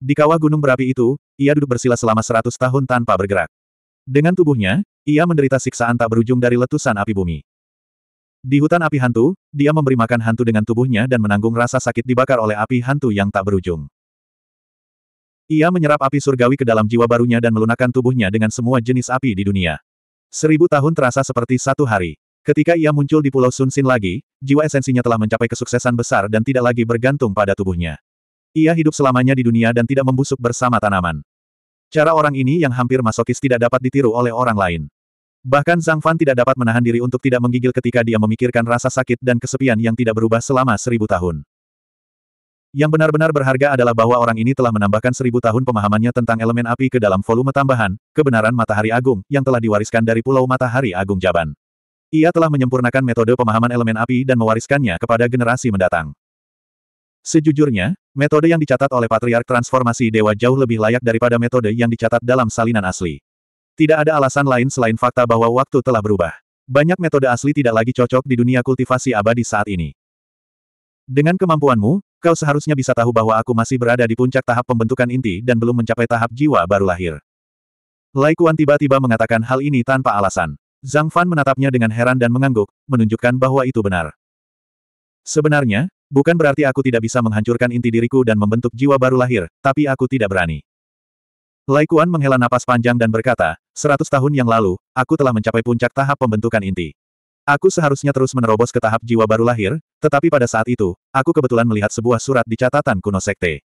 Di kawah gunung berapi itu, ia duduk bersila selama seratus tahun tanpa bergerak. Dengan tubuhnya, ia menderita siksaan tak berujung dari letusan api bumi. Di hutan api hantu, dia memberi makan hantu dengan tubuhnya dan menanggung rasa sakit dibakar oleh api hantu yang tak berujung. Ia menyerap api surgawi ke dalam jiwa barunya dan melunakkan tubuhnya dengan semua jenis api di dunia. Seribu tahun terasa seperti satu hari. Ketika ia muncul di Pulau Sunsin lagi, jiwa esensinya telah mencapai kesuksesan besar dan tidak lagi bergantung pada tubuhnya. Ia hidup selamanya di dunia dan tidak membusuk bersama tanaman. Cara orang ini yang hampir masokis tidak dapat ditiru oleh orang lain. Bahkan Zhang Fan tidak dapat menahan diri untuk tidak menggigil ketika dia memikirkan rasa sakit dan kesepian yang tidak berubah selama seribu tahun. Yang benar-benar berharga adalah bahwa orang ini telah menambahkan seribu tahun pemahamannya tentang elemen api ke dalam volume tambahan, kebenaran Matahari Agung, yang telah diwariskan dari Pulau Matahari Agung Jaban. Ia telah menyempurnakan metode pemahaman elemen api dan mewariskannya kepada generasi mendatang. Sejujurnya, metode yang dicatat oleh Patriark Transformasi Dewa jauh lebih layak daripada metode yang dicatat dalam salinan asli. Tidak ada alasan lain selain fakta bahwa waktu telah berubah. Banyak metode asli tidak lagi cocok di dunia kultivasi abadi saat ini. Dengan kemampuanmu, kau seharusnya bisa tahu bahwa aku masih berada di puncak tahap pembentukan inti dan belum mencapai tahap jiwa baru lahir. Lai Kuan tiba-tiba mengatakan hal ini tanpa alasan. Zhang Fan menatapnya dengan heran dan mengangguk, menunjukkan bahwa itu benar. Sebenarnya, bukan berarti aku tidak bisa menghancurkan inti diriku dan membentuk jiwa baru lahir, tapi aku tidak berani. Lai Kuan menghela napas panjang dan berkata, seratus tahun yang lalu, aku telah mencapai puncak tahap pembentukan inti. Aku seharusnya terus menerobos ke tahap jiwa baru lahir, tetapi pada saat itu, aku kebetulan melihat sebuah surat di catatan kuno sekte.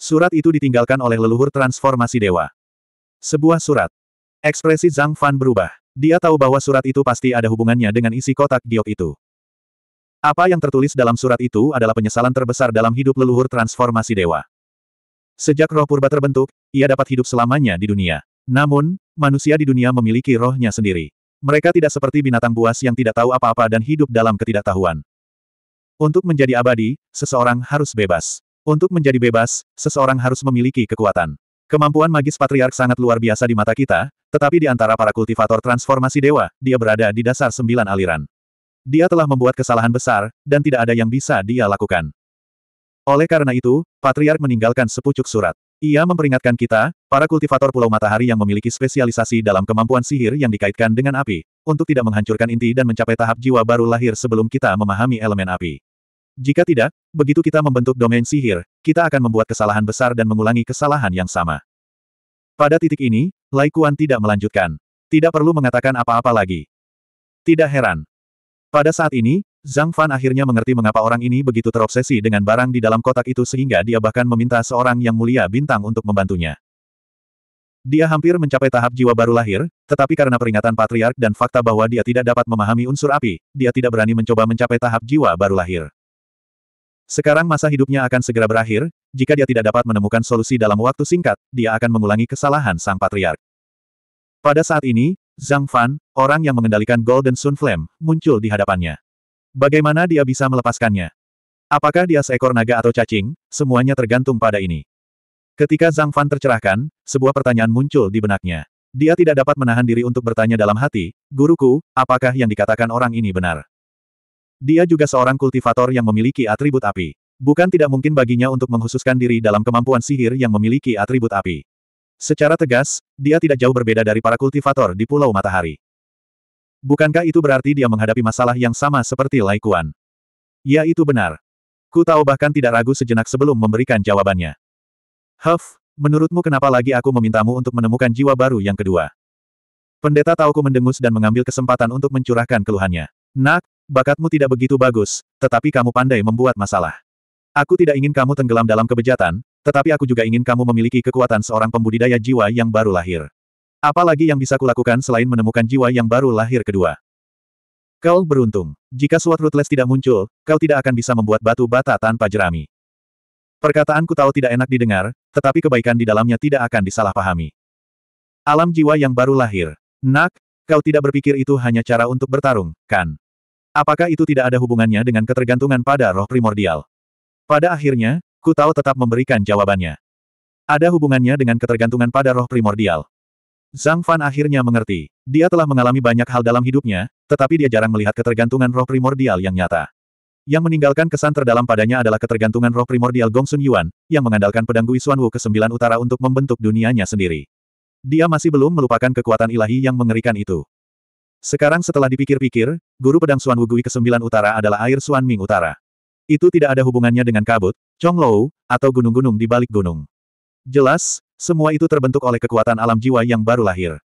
Surat itu ditinggalkan oleh leluhur transformasi dewa. Sebuah surat. Ekspresi Zhang Fan berubah. Dia tahu bahwa surat itu pasti ada hubungannya dengan isi kotak giok itu. Apa yang tertulis dalam surat itu adalah penyesalan terbesar dalam hidup leluhur transformasi dewa. Sejak roh purba terbentuk, ia dapat hidup selamanya di dunia. Namun, manusia di dunia memiliki rohnya sendiri. Mereka tidak seperti binatang buas yang tidak tahu apa-apa dan hidup dalam ketidaktahuan. Untuk menjadi abadi, seseorang harus bebas. Untuk menjadi bebas, seseorang harus memiliki kekuatan. Kemampuan magis patriark sangat luar biasa di mata kita, tetapi di antara para kultivator transformasi dewa, dia berada di dasar sembilan aliran. Dia telah membuat kesalahan besar, dan tidak ada yang bisa dia lakukan. Oleh karena itu, Patriark meninggalkan sepucuk surat. Ia memperingatkan kita, para kultivator Pulau Matahari yang memiliki spesialisasi dalam kemampuan sihir yang dikaitkan dengan api, untuk tidak menghancurkan inti dan mencapai tahap jiwa baru lahir sebelum kita memahami elemen api. Jika tidak, begitu kita membentuk domain sihir, kita akan membuat kesalahan besar dan mengulangi kesalahan yang sama. Pada titik ini, Lai Kuan tidak melanjutkan. Tidak perlu mengatakan apa-apa lagi. Tidak heran. Pada saat ini, Zhang Fan akhirnya mengerti mengapa orang ini begitu terobsesi dengan barang di dalam kotak itu sehingga dia bahkan meminta seorang yang mulia bintang untuk membantunya. Dia hampir mencapai tahap jiwa baru lahir, tetapi karena peringatan patriark dan fakta bahwa dia tidak dapat memahami unsur api, dia tidak berani mencoba mencapai tahap jiwa baru lahir. Sekarang masa hidupnya akan segera berakhir, jika dia tidak dapat menemukan solusi dalam waktu singkat, dia akan mengulangi kesalahan sang patriark. Pada saat ini, Zhang Fan, orang yang mengendalikan Golden Sun Flame, muncul di hadapannya. Bagaimana dia bisa melepaskannya? Apakah dia seekor naga atau cacing? Semuanya tergantung pada ini. Ketika Zhang Fan tercerahkan, sebuah pertanyaan muncul di benaknya. Dia tidak dapat menahan diri untuk bertanya dalam hati, Guruku, apakah yang dikatakan orang ini benar? Dia juga seorang kultivator yang memiliki atribut api. Bukan tidak mungkin baginya untuk menghususkan diri dalam kemampuan sihir yang memiliki atribut api. Secara tegas, dia tidak jauh berbeda dari para kultivator di Pulau Matahari. Bukankah itu berarti dia menghadapi masalah yang sama seperti Lai Kuan? Ya itu benar. Ku tahu bahkan tidak ragu sejenak sebelum memberikan jawabannya. Huff, menurutmu kenapa lagi aku memintamu untuk menemukan jiwa baru yang kedua? Pendeta Tauku mendengus dan mengambil kesempatan untuk mencurahkan keluhannya. Nak, Bakatmu tidak begitu bagus, tetapi kamu pandai membuat masalah. Aku tidak ingin kamu tenggelam dalam kebejatan, tetapi aku juga ingin kamu memiliki kekuatan seorang pembudidaya jiwa yang baru lahir. Apalagi yang bisa kulakukan selain menemukan jiwa yang baru lahir kedua? Kau beruntung. Jika SWOT Rootless tidak muncul, kau tidak akan bisa membuat batu bata tanpa jerami. Perkataanku tahu tidak enak didengar, tetapi kebaikan di dalamnya tidak akan disalahpahami. Alam jiwa yang baru lahir. Nak, kau tidak berpikir itu hanya cara untuk bertarung, kan? Apakah itu tidak ada hubungannya dengan ketergantungan pada roh primordial? Pada akhirnya, Ku Tao tetap memberikan jawabannya. Ada hubungannya dengan ketergantungan pada roh primordial. Zhang Fan akhirnya mengerti. Dia telah mengalami banyak hal dalam hidupnya, tetapi dia jarang melihat ketergantungan roh primordial yang nyata. Yang meninggalkan kesan terdalam padanya adalah ketergantungan roh primordial Gong Sun Yuan, yang mengandalkan pedang Gui Xuan Wu ke-9 utara untuk membentuk dunianya sendiri. Dia masih belum melupakan kekuatan ilahi yang mengerikan itu. Sekarang setelah dipikir-pikir, guru pedang Suan Wugui ke-9 Utara adalah air Suan Ming Utara. Itu tidak ada hubungannya dengan kabut, Chong Lou, atau gunung-gunung di balik gunung. Jelas, semua itu terbentuk oleh kekuatan alam jiwa yang baru lahir.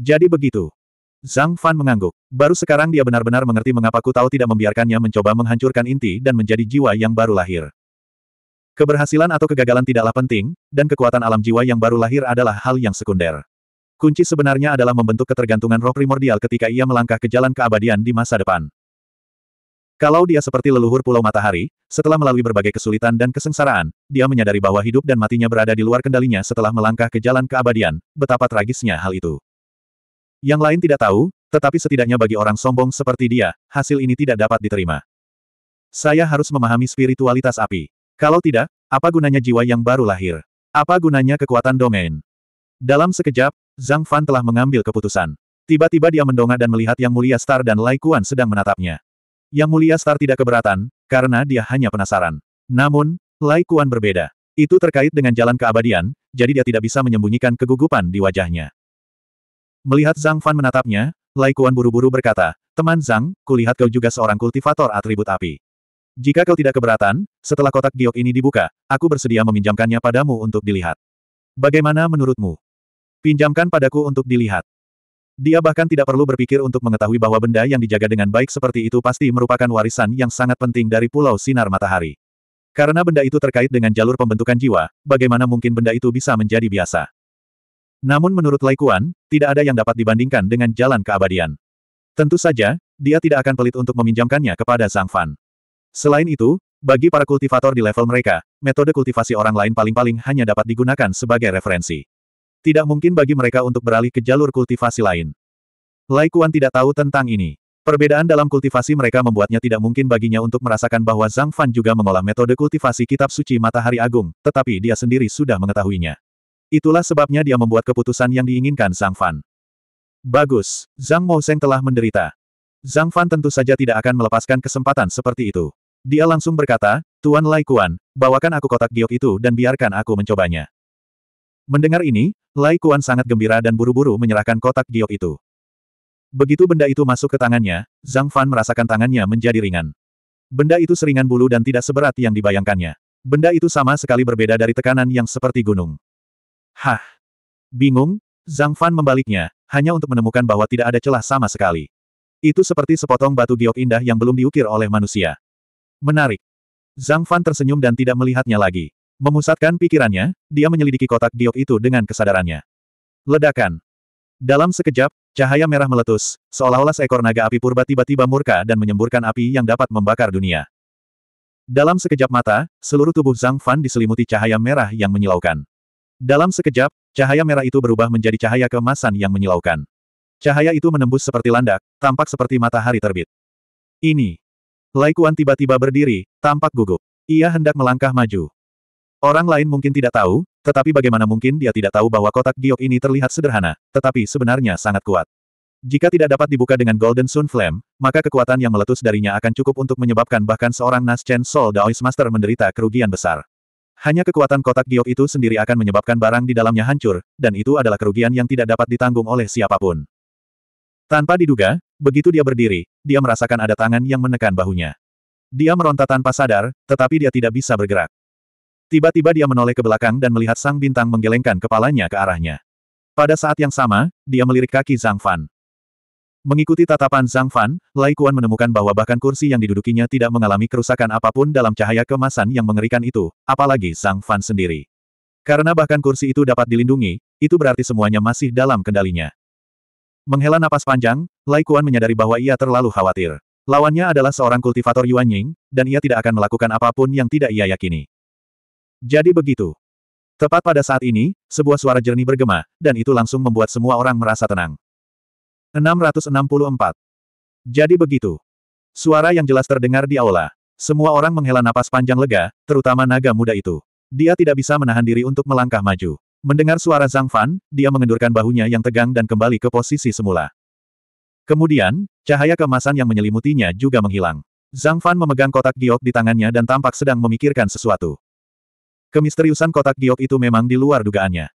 Jadi begitu. Zhang Fan mengangguk. Baru sekarang dia benar-benar mengerti mengapa Ku Tao tidak membiarkannya mencoba menghancurkan inti dan menjadi jiwa yang baru lahir. Keberhasilan atau kegagalan tidaklah penting, dan kekuatan alam jiwa yang baru lahir adalah hal yang sekunder. Kunci sebenarnya adalah membentuk ketergantungan roh primordial ketika ia melangkah ke jalan keabadian di masa depan. Kalau dia seperti leluhur Pulau Matahari, setelah melalui berbagai kesulitan dan kesengsaraan, dia menyadari bahwa hidup dan matinya berada di luar kendalinya setelah melangkah ke jalan keabadian, betapa tragisnya hal itu. Yang lain tidak tahu, tetapi setidaknya bagi orang sombong seperti dia, hasil ini tidak dapat diterima. Saya harus memahami spiritualitas api. Kalau tidak, apa gunanya jiwa yang baru lahir? Apa gunanya kekuatan domain? Dalam sekejap, Zhang Fan telah mengambil keputusan. Tiba-tiba dia mendongak dan melihat Yang Mulia Star dan Lai Kuan sedang menatapnya. Yang Mulia Star tidak keberatan, karena dia hanya penasaran. Namun, Lai Kuan berbeda. Itu terkait dengan jalan keabadian, jadi dia tidak bisa menyembunyikan kegugupan di wajahnya. Melihat Zhang Fan menatapnya, Lai Kuan buru-buru berkata, Teman Zhang, kulihat kau juga seorang kultivator atribut api. Jika kau tidak keberatan, setelah kotak giok ini dibuka, aku bersedia meminjamkannya padamu untuk dilihat. Bagaimana menurutmu? Pinjamkan padaku untuk dilihat. Dia bahkan tidak perlu berpikir untuk mengetahui bahwa benda yang dijaga dengan baik seperti itu pasti merupakan warisan yang sangat penting dari Pulau Sinar Matahari. Karena benda itu terkait dengan jalur pembentukan jiwa, bagaimana mungkin benda itu bisa menjadi biasa? Namun menurut Lai Kuan, tidak ada yang dapat dibandingkan dengan jalan keabadian. Tentu saja, dia tidak akan pelit untuk meminjamkannya kepada Zhang Fan. Selain itu, bagi para kultivator di level mereka, metode kultivasi orang lain paling-paling hanya dapat digunakan sebagai referensi. Tidak mungkin bagi mereka untuk beralih ke jalur kultivasi lain. Lai Kuan tidak tahu tentang ini. Perbedaan dalam kultivasi mereka membuatnya tidak mungkin baginya untuk merasakan bahwa Zhang Fan juga mengolah metode kultivasi kitab suci Matahari Agung, tetapi dia sendiri sudah mengetahuinya. Itulah sebabnya dia membuat keputusan yang diinginkan Zhang Fan. Bagus, Zhang Mouseng telah menderita. Zhang Fan tentu saja tidak akan melepaskan kesempatan seperti itu. Dia langsung berkata, Tuan Lai Kuan, bawakan aku kotak giok itu dan biarkan aku mencobanya. Mendengar ini, Lai Kuan sangat gembira dan buru-buru menyerahkan kotak giok itu. Begitu benda itu masuk ke tangannya, Zhang Fan merasakan tangannya menjadi ringan. Benda itu seringan bulu dan tidak seberat yang dibayangkannya. Benda itu sama sekali berbeda dari tekanan yang seperti gunung. Hah! Bingung, Zhang Fan membaliknya, hanya untuk menemukan bahwa tidak ada celah sama sekali. Itu seperti sepotong batu giok indah yang belum diukir oleh manusia. Menarik. Zhang Fan tersenyum dan tidak melihatnya lagi. Memusatkan pikirannya, dia menyelidiki kotak giok itu dengan kesadarannya. Ledakan. Dalam sekejap, cahaya merah meletus, seolah-olah seekor naga api purba tiba-tiba murka dan menyemburkan api yang dapat membakar dunia. Dalam sekejap mata, seluruh tubuh Zhang Fan diselimuti cahaya merah yang menyilaukan. Dalam sekejap, cahaya merah itu berubah menjadi cahaya keemasan yang menyilaukan. Cahaya itu menembus seperti landak, tampak seperti matahari terbit. Ini. Lai Kuan tiba-tiba berdiri, tampak gugup. Ia hendak melangkah maju. Orang lain mungkin tidak tahu, tetapi bagaimana mungkin dia tidak tahu bahwa kotak giok ini terlihat sederhana, tetapi sebenarnya sangat kuat. Jika tidak dapat dibuka dengan Golden Sun Flame, maka kekuatan yang meletus darinya akan cukup untuk menyebabkan bahkan seorang Nas Chen Soul Daoist Master menderita kerugian besar. Hanya kekuatan kotak giok itu sendiri akan menyebabkan barang di dalamnya hancur, dan itu adalah kerugian yang tidak dapat ditanggung oleh siapa pun. Tanpa diduga, begitu dia berdiri, dia merasakan ada tangan yang menekan bahunya. Dia meronta tanpa sadar, tetapi dia tidak bisa bergerak. Tiba-tiba dia menoleh ke belakang dan melihat sang bintang menggelengkan kepalanya ke arahnya. Pada saat yang sama, dia melirik kaki Zhang Fan. Mengikuti tatapan Zhang Fan, Lai Kuan menemukan bahwa bahkan kursi yang didudukinya tidak mengalami kerusakan apa pun dalam cahaya kemasan yang mengerikan itu, apalagi Zhang Fan sendiri. Karena bahkan kursi itu dapat dilindungi, itu berarti semuanya masih dalam kendalinya. Menghela napas panjang, Lai Kuan menyadari bahwa ia terlalu khawatir. Lawannya adalah seorang kultivator Yuan Ying, dan ia tidak akan melakukan apa pun yang tidak ia yakini. Jadi begitu. Tepat pada saat ini, sebuah suara jernih bergema, dan itu langsung membuat semua orang merasa tenang. 664. Jadi begitu. Suara yang jelas terdengar di aula. Semua orang menghela napas panjang lega, terutama naga muda itu. Dia tidak bisa menahan diri untuk melangkah maju. Mendengar suara Zhang Fan, dia mengendurkan bahunya yang tegang dan kembali ke posisi semula. Kemudian, cahaya keemasan yang menyelimutinya juga menghilang. Zhang Fan memegang kotak giok di tangannya dan tampak sedang memikirkan sesuatu. Kemisteriusan kotak giok itu memang di luar dugaannya.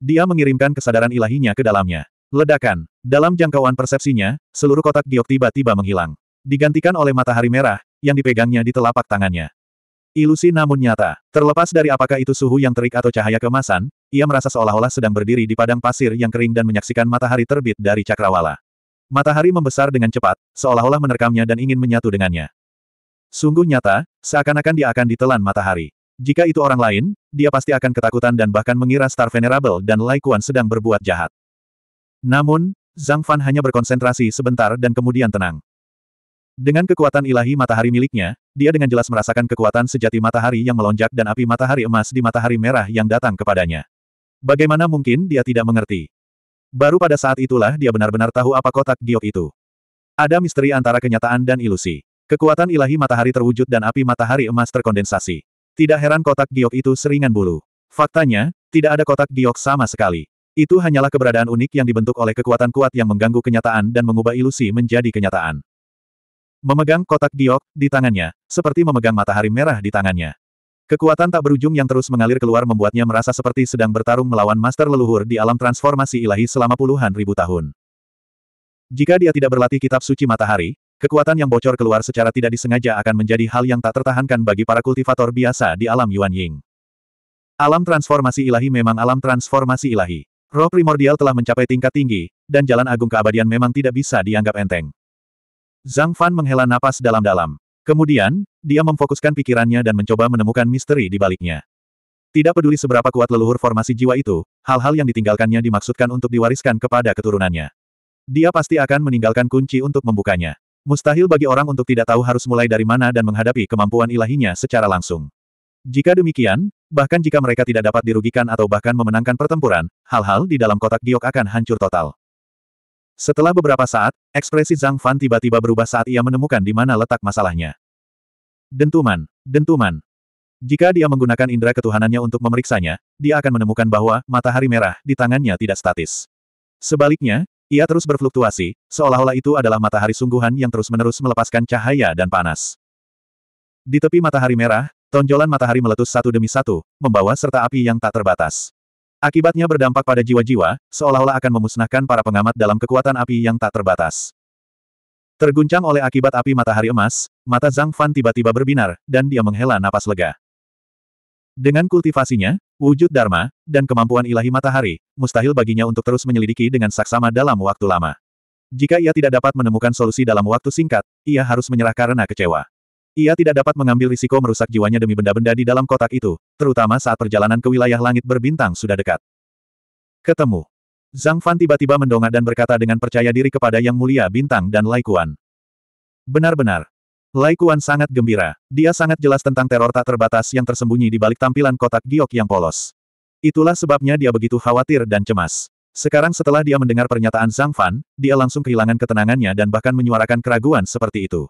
Dia mengirimkan kesadaran ilahinya ke dalamnya. Ledakan. Dalam jangkauan persepsinya, seluruh kotak giok tiba-tiba menghilang. Digantikan oleh matahari merah, yang dipegangnya di telapak tangannya. Ilusi namun nyata. Terlepas dari apakah itu suhu yang terik atau cahaya kemasan, ia merasa seolah-olah sedang berdiri di padang pasir yang kering dan menyaksikan matahari terbit dari cakrawala. Matahari membesar dengan cepat, seolah-olah menerkamnya dan ingin menyatu dengannya. Sungguh nyata, seakan-akan dia akan ditelan matahari. Jika itu orang lain, dia pasti akan ketakutan dan bahkan mengira Star Venerable dan Lai Kuan sedang berbuat jahat. Namun, Zhang Fan hanya berkonsentrasi sebentar dan kemudian tenang. Dengan kekuatan ilahi matahari miliknya, dia dengan jelas merasakan kekuatan sejati matahari yang melonjak dan api matahari emas di matahari merah yang datang kepadanya. Bagaimana mungkin dia tidak mengerti? Baru pada saat itulah dia benar-benar tahu apa kotak giok itu. Ada misteri antara kenyataan dan ilusi. Kekuatan ilahi matahari terwujud dan api matahari emas terkondensasi. Tidak heran kotak giok itu seringan bulu. Faktanya, tidak ada kotak giok sama sekali. Itu hanyalah keberadaan unik yang dibentuk oleh kekuatan kuat yang mengganggu kenyataan dan mengubah ilusi menjadi kenyataan. Memegang kotak giok di tangannya, seperti memegang matahari merah di tangannya. Kekuatan tak berujung yang terus mengalir keluar membuatnya merasa seperti sedang bertarung melawan master leluhur di alam transformasi ilahi selama puluhan ribu tahun. Jika dia tidak berlatih kitab suci matahari, kekuatan yang bocor keluar secara tidak disengaja akan menjadi hal yang tak tertahankan bagi para kultivator biasa di alam Yuan Ying. Alam transformasi ilahi memang alam transformasi ilahi. Roh primordial telah mencapai tingkat tinggi, dan jalan agung keabadian memang tidak bisa dianggap enteng. Zhang Fan menghela napas dalam-dalam. Kemudian, dia memfokuskan pikirannya dan mencoba menemukan misteri di baliknya. Tidak peduli seberapa kuat leluhur formasi jiwa itu, hal-hal yang ditinggalkannya dimaksudkan untuk diwariskan kepada keturunannya. Dia pasti akan meninggalkan kunci untuk membukanya. Mustahil bagi orang untuk tidak tahu harus mulai dari mana dan menghadapi kemampuan ilahinya secara langsung. Jika demikian, bahkan jika mereka tidak dapat dirugikan atau bahkan memenangkan pertempuran, hal-hal di dalam kotak giok akan hancur total. Setelah beberapa saat, ekspresi Zhang Fan tiba-tiba berubah saat ia menemukan di mana letak masalahnya. Dentuman, dentuman. Jika dia menggunakan indera ketuhanannya untuk memeriksanya, dia akan menemukan bahwa matahari merah di tangannya tidak statis. Sebaliknya, Ia terus berfluktuasi, seolah-olah itu adalah matahari sungguhan yang terus-menerus melepaskan cahaya dan panas. Di tepi matahari merah, tonjolan matahari meletus satu demi satu, membawa serta api yang tak terbatas. Akibatnya berdampak pada jiwa-jiwa, seolah-olah akan memusnahkan para pengamat dalam kekuatan api yang tak terbatas. Terguncang oleh akibat api matahari emas, mata Zhang Fan tiba-tiba berbinar, dan dia menghela napas lega. Dengan kultivasinya, wujud Dharma, dan kemampuan ilahi matahari, mustahil baginya untuk terus menyelidiki dengan saksama dalam waktu lama. Jika ia tidak dapat menemukan solusi dalam waktu singkat, ia harus menyerah karena kecewa. Ia tidak dapat mengambil risiko merusak jiwanya demi benda-benda di dalam kotak itu, terutama saat perjalanan ke wilayah langit berbintang sudah dekat. Ketemu. Zhang Fan tiba-tiba mendongak dan berkata dengan percaya diri kepada Yang Mulia Bintang dan Lai Kuan. Benar-benar. Lai Kuan sangat gembira. Dia sangat jelas tentang teror tak terbatas yang tersembunyi di balik tampilan kotak giok yang polos. Itulah sebabnya dia begitu khawatir dan cemas. Sekarang setelah dia mendengar pernyataan Zhang Fan, dia langsung kehilangan ketenangannya dan bahkan menyuarakan keraguan seperti itu.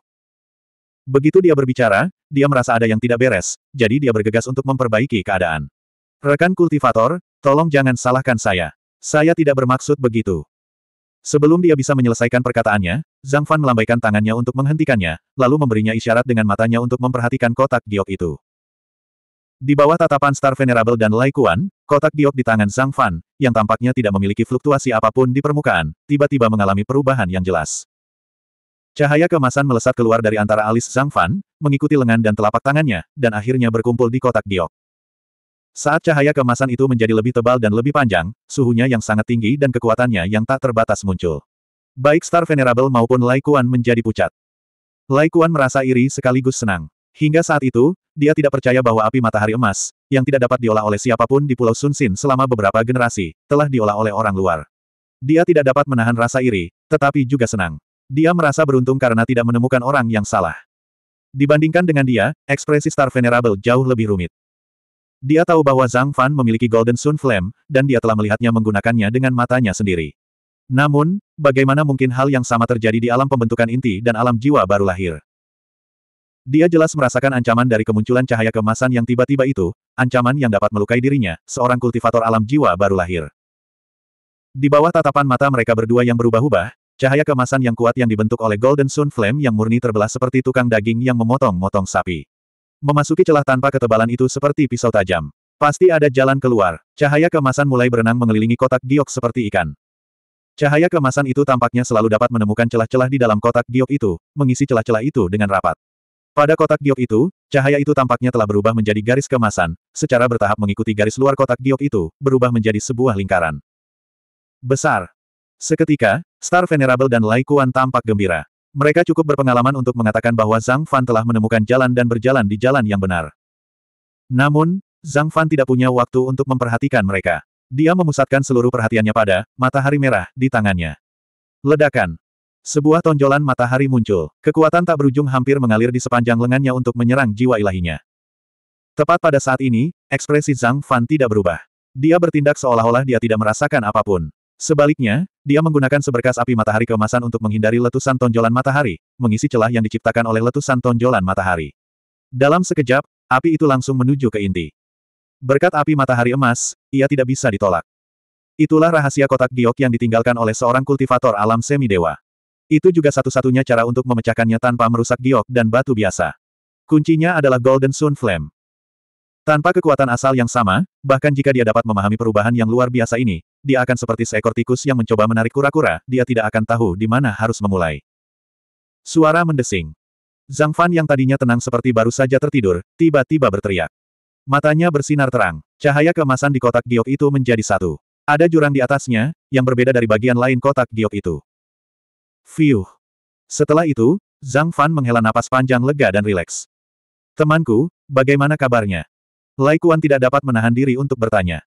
Begitu dia berbicara, dia merasa ada yang tidak beres, jadi dia bergegas untuk memperbaiki keadaan. Rekan kultivator, tolong jangan salahkan saya. Saya tidak bermaksud begitu. Sebelum dia bisa menyelesaikan perkataannya, Zhang Fan melambaikan tangannya untuk menghentikannya, lalu memberinya isyarat dengan matanya untuk memperhatikan kotak giok itu. Di bawah tatapan Star Venerable dan Lai Kuan, kotak giok di tangan Zhang Fan, yang tampaknya tidak memiliki fluktuasi apa pun di permukaan, tiba-tiba mengalami perubahan yang jelas. Cahaya kemasan melesat keluar dari antara alis Zhang Fan, mengikuti lengan dan telapak tangannya, dan akhirnya berkumpul di kotak giok. Saat cahaya kemasan itu menjadi lebih tebal dan lebih panjang, suhunya yang sangat tinggi dan kekuatannya yang tak terbatas muncul. Baik Star Venerable maupun Lai Kuan menjadi pucat. Lai Kuan merasa iri sekaligus senang. Hingga saat itu, dia tidak percaya bahwa api matahari emas, yang tidak dapat diolah oleh siapa pun di Pulau Sunsin selama beberapa generasi, telah diolah oleh orang luar. Dia tidak dapat menahan rasa iri, tetapi juga senang. Dia merasa beruntung karena tidak menemukan orang yang salah. Dibandingkan dengan dia, ekspresi Star Venerable jauh lebih rumit. Dia tahu bahwa Zhang Fan memiliki Golden Sun Flame, dan dia telah melihatnya menggunakannya dengan matanya sendiri. Namun, bagaimana mungkin hal yang sama terjadi di alam pembentukan inti dan alam jiwa baru lahir? Dia jelas merasakan ancaman dari kemunculan cahaya kemasan yang tiba-tiba itu, ancaman yang dapat melukai dirinya, seorang kultivator alam jiwa baru lahir. Di bawah tatapan mata mereka berdua yang berubah-ubah, cahaya kemasan yang kuat yang dibentuk oleh Golden Sun Flame yang murni terbelah seperti tukang daging yang memotong-motong sapi. Memasuki celah tanpa ketebalan itu seperti pisau tajam. Pasti ada jalan keluar. Cahaya kemasan mulai berenang mengelilingi kotak giok seperti ikan. Cahaya kemasan itu tampaknya selalu dapat menemukan celah-celah di dalam kotak giok itu, mengisi celah-celah itu dengan rapat. Pada kotak giok itu, cahaya itu tampaknya telah berubah menjadi garis kemasan, secara bertahap mengikuti garis luar kotak giok itu, berubah menjadi sebuah lingkaran. Besar. Seketika, Star Venerable dan Lai Kuan tampak gembira. Mereka cukup berpengalaman untuk mengatakan bahwa Zhang Fan telah menemukan jalan dan berjalan di jalan yang benar. Namun, Zhang Fan tidak punya waktu untuk memperhatikan mereka. Dia memusatkan seluruh perhatiannya pada matahari merah di tangannya. Ledakan. Sebuah tonjolan matahari muncul. Kekuatan tak berujung hampir mengalir di sepanjang lengannya untuk menyerang jiwa ilahinya. Tepat pada saat ini, ekspresi Zhang Fan tidak berubah. Dia bertindak seolah-olah dia tidak merasakan apa pun. Sebaliknya, dia menggunakan seberkas api matahari keemasan untuk menghindari letusan tonjolan matahari, mengisi celah yang diciptakan oleh letusan tonjolan matahari. Dalam sekejap, api itu langsung menuju ke inti. Berkat api matahari emas, ia tidak bisa ditolak. Itulah rahasia kotak giok yang ditinggalkan oleh seorang kultivator alam semi-dewa. Itu juga satu-satunya cara untuk memecahkannya tanpa merusak giok dan batu biasa. Kuncinya adalah Golden Sun Flame. Tanpa kekuatan asal yang sama, bahkan jika dia dapat memahami perubahan yang luar biasa ini, dia akan seperti seekor tikus yang mencoba menarik kura-kura, dia tidak akan tahu di mana harus memulai. Suara mendesing. Zhang Fan yang tadinya tenang seperti baru saja tertidur, tiba-tiba berteriak. Matanya bersinar terang. Cahaya kemasan di kotak giok itu menjadi satu. Ada jurang di atasnya, yang berbeda dari bagian lain kotak giok itu. Fiuh. Setelah itu, Zhang Fan menghela napas panjang lega dan rileks. Temanku, bagaimana kabarnya? Lai Kuan tidak dapat menahan diri untuk bertanya.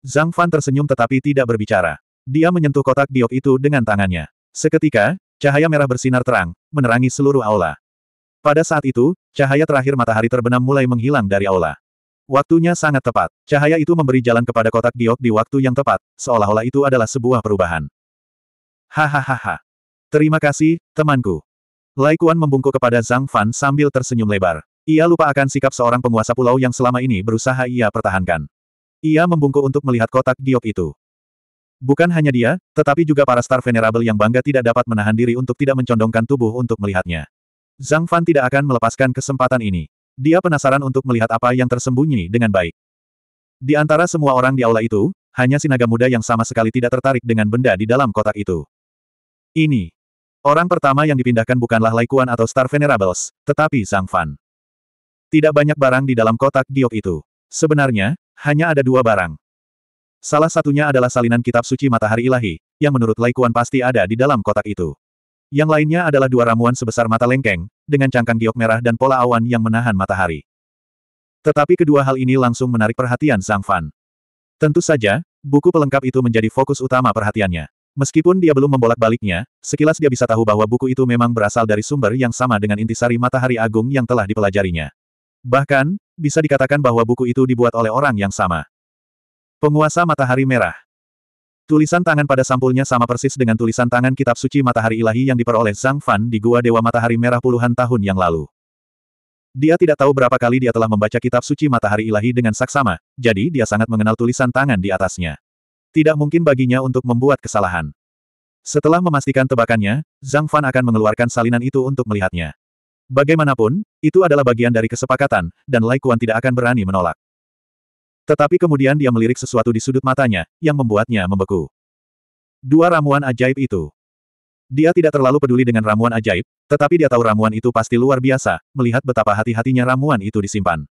Zhang Fan tersenyum tetapi tidak berbicara. Dia menyentuh kotak giok itu dengan tangannya. Seketika, cahaya merah bersinar terang, menerangi seluruh aula. Pada saat itu, cahaya terakhir matahari terbenam mulai menghilang dari aula. Waktunya sangat tepat. Cahaya itu memberi jalan kepada kotak giok di waktu yang tepat, seolah-olah itu adalah sebuah perubahan. Hahaha. Terima kasih, temanku. Lai Kuan membungkuk kepada Zhang Fan sambil tersenyum lebar. Ia lupa akan sikap seorang penguasa pulau yang selama ini berusaha ia pertahankan. Ia membungkuk untuk melihat kotak giok itu. Bukan hanya dia, tetapi juga para Star Venerable yang bangga tidak dapat menahan diri untuk tidak mencondongkan tubuh untuk melihatnya. Zhang Fan tidak akan melepaskan kesempatan ini. Dia penasaran untuk melihat apa yang tersembunyi dengan baik. Di antara semua orang di aula itu, hanya si naga muda yang sama sekali tidak tertarik dengan benda di dalam kotak itu. Ini. Orang pertama yang dipindahkan bukanlah Lai Kuan atau Star Venerables, tetapi Zhang Fan. Tidak banyak barang di dalam kotak giok itu. Sebenarnya, hanya ada dua barang. Salah satunya adalah salinan kitab suci matahari ilahi, yang menurut Lai Kuan pasti ada di dalam kotak itu. Yang lainnya adalah dua ramuan sebesar mata lengkeng, dengan cangkang giok merah dan pola awan yang menahan matahari. Tetapi kedua hal ini langsung menarik perhatian Zhang Fan. Tentu saja, buku pelengkap itu menjadi fokus utama perhatiannya. Meskipun dia belum membolak-baliknya, sekilas dia bisa tahu bahwa buku itu memang berasal dari sumber yang sama dengan intisari matahari agung yang telah dipelajarinya. Bahkan, bisa dikatakan bahwa buku itu dibuat oleh orang yang sama. Penguasa Matahari Merah Tulisan tangan pada sampulnya sama persis dengan tulisan tangan kitab suci Matahari Ilahi yang diperoleh Zhang Fan di Gua Dewa Matahari Merah puluhan tahun yang lalu. Dia tidak tahu berapa kali dia telah membaca kitab suci Matahari Ilahi dengan saksama, jadi dia sangat mengenal tulisan tangan di atasnya. Tidak mungkin baginya untuk membuat kesalahan. Setelah memastikan tebakannya, Zhang Fan akan mengeluarkan salinan itu untuk melihatnya. Bagaimanapun, itu adalah bagian dari kesepakatan, dan Lai Kuan tidak akan berani menolak. Tetapi kemudian dia melirik sesuatu di sudut matanya, yang membuatnya membeku. Dua ramuan ajaib itu. Dia tidak terlalu peduli dengan ramuan ajaib, tetapi dia tahu ramuan itu pasti luar biasa, melihat betapa hati-hatinya ramuan itu disimpan.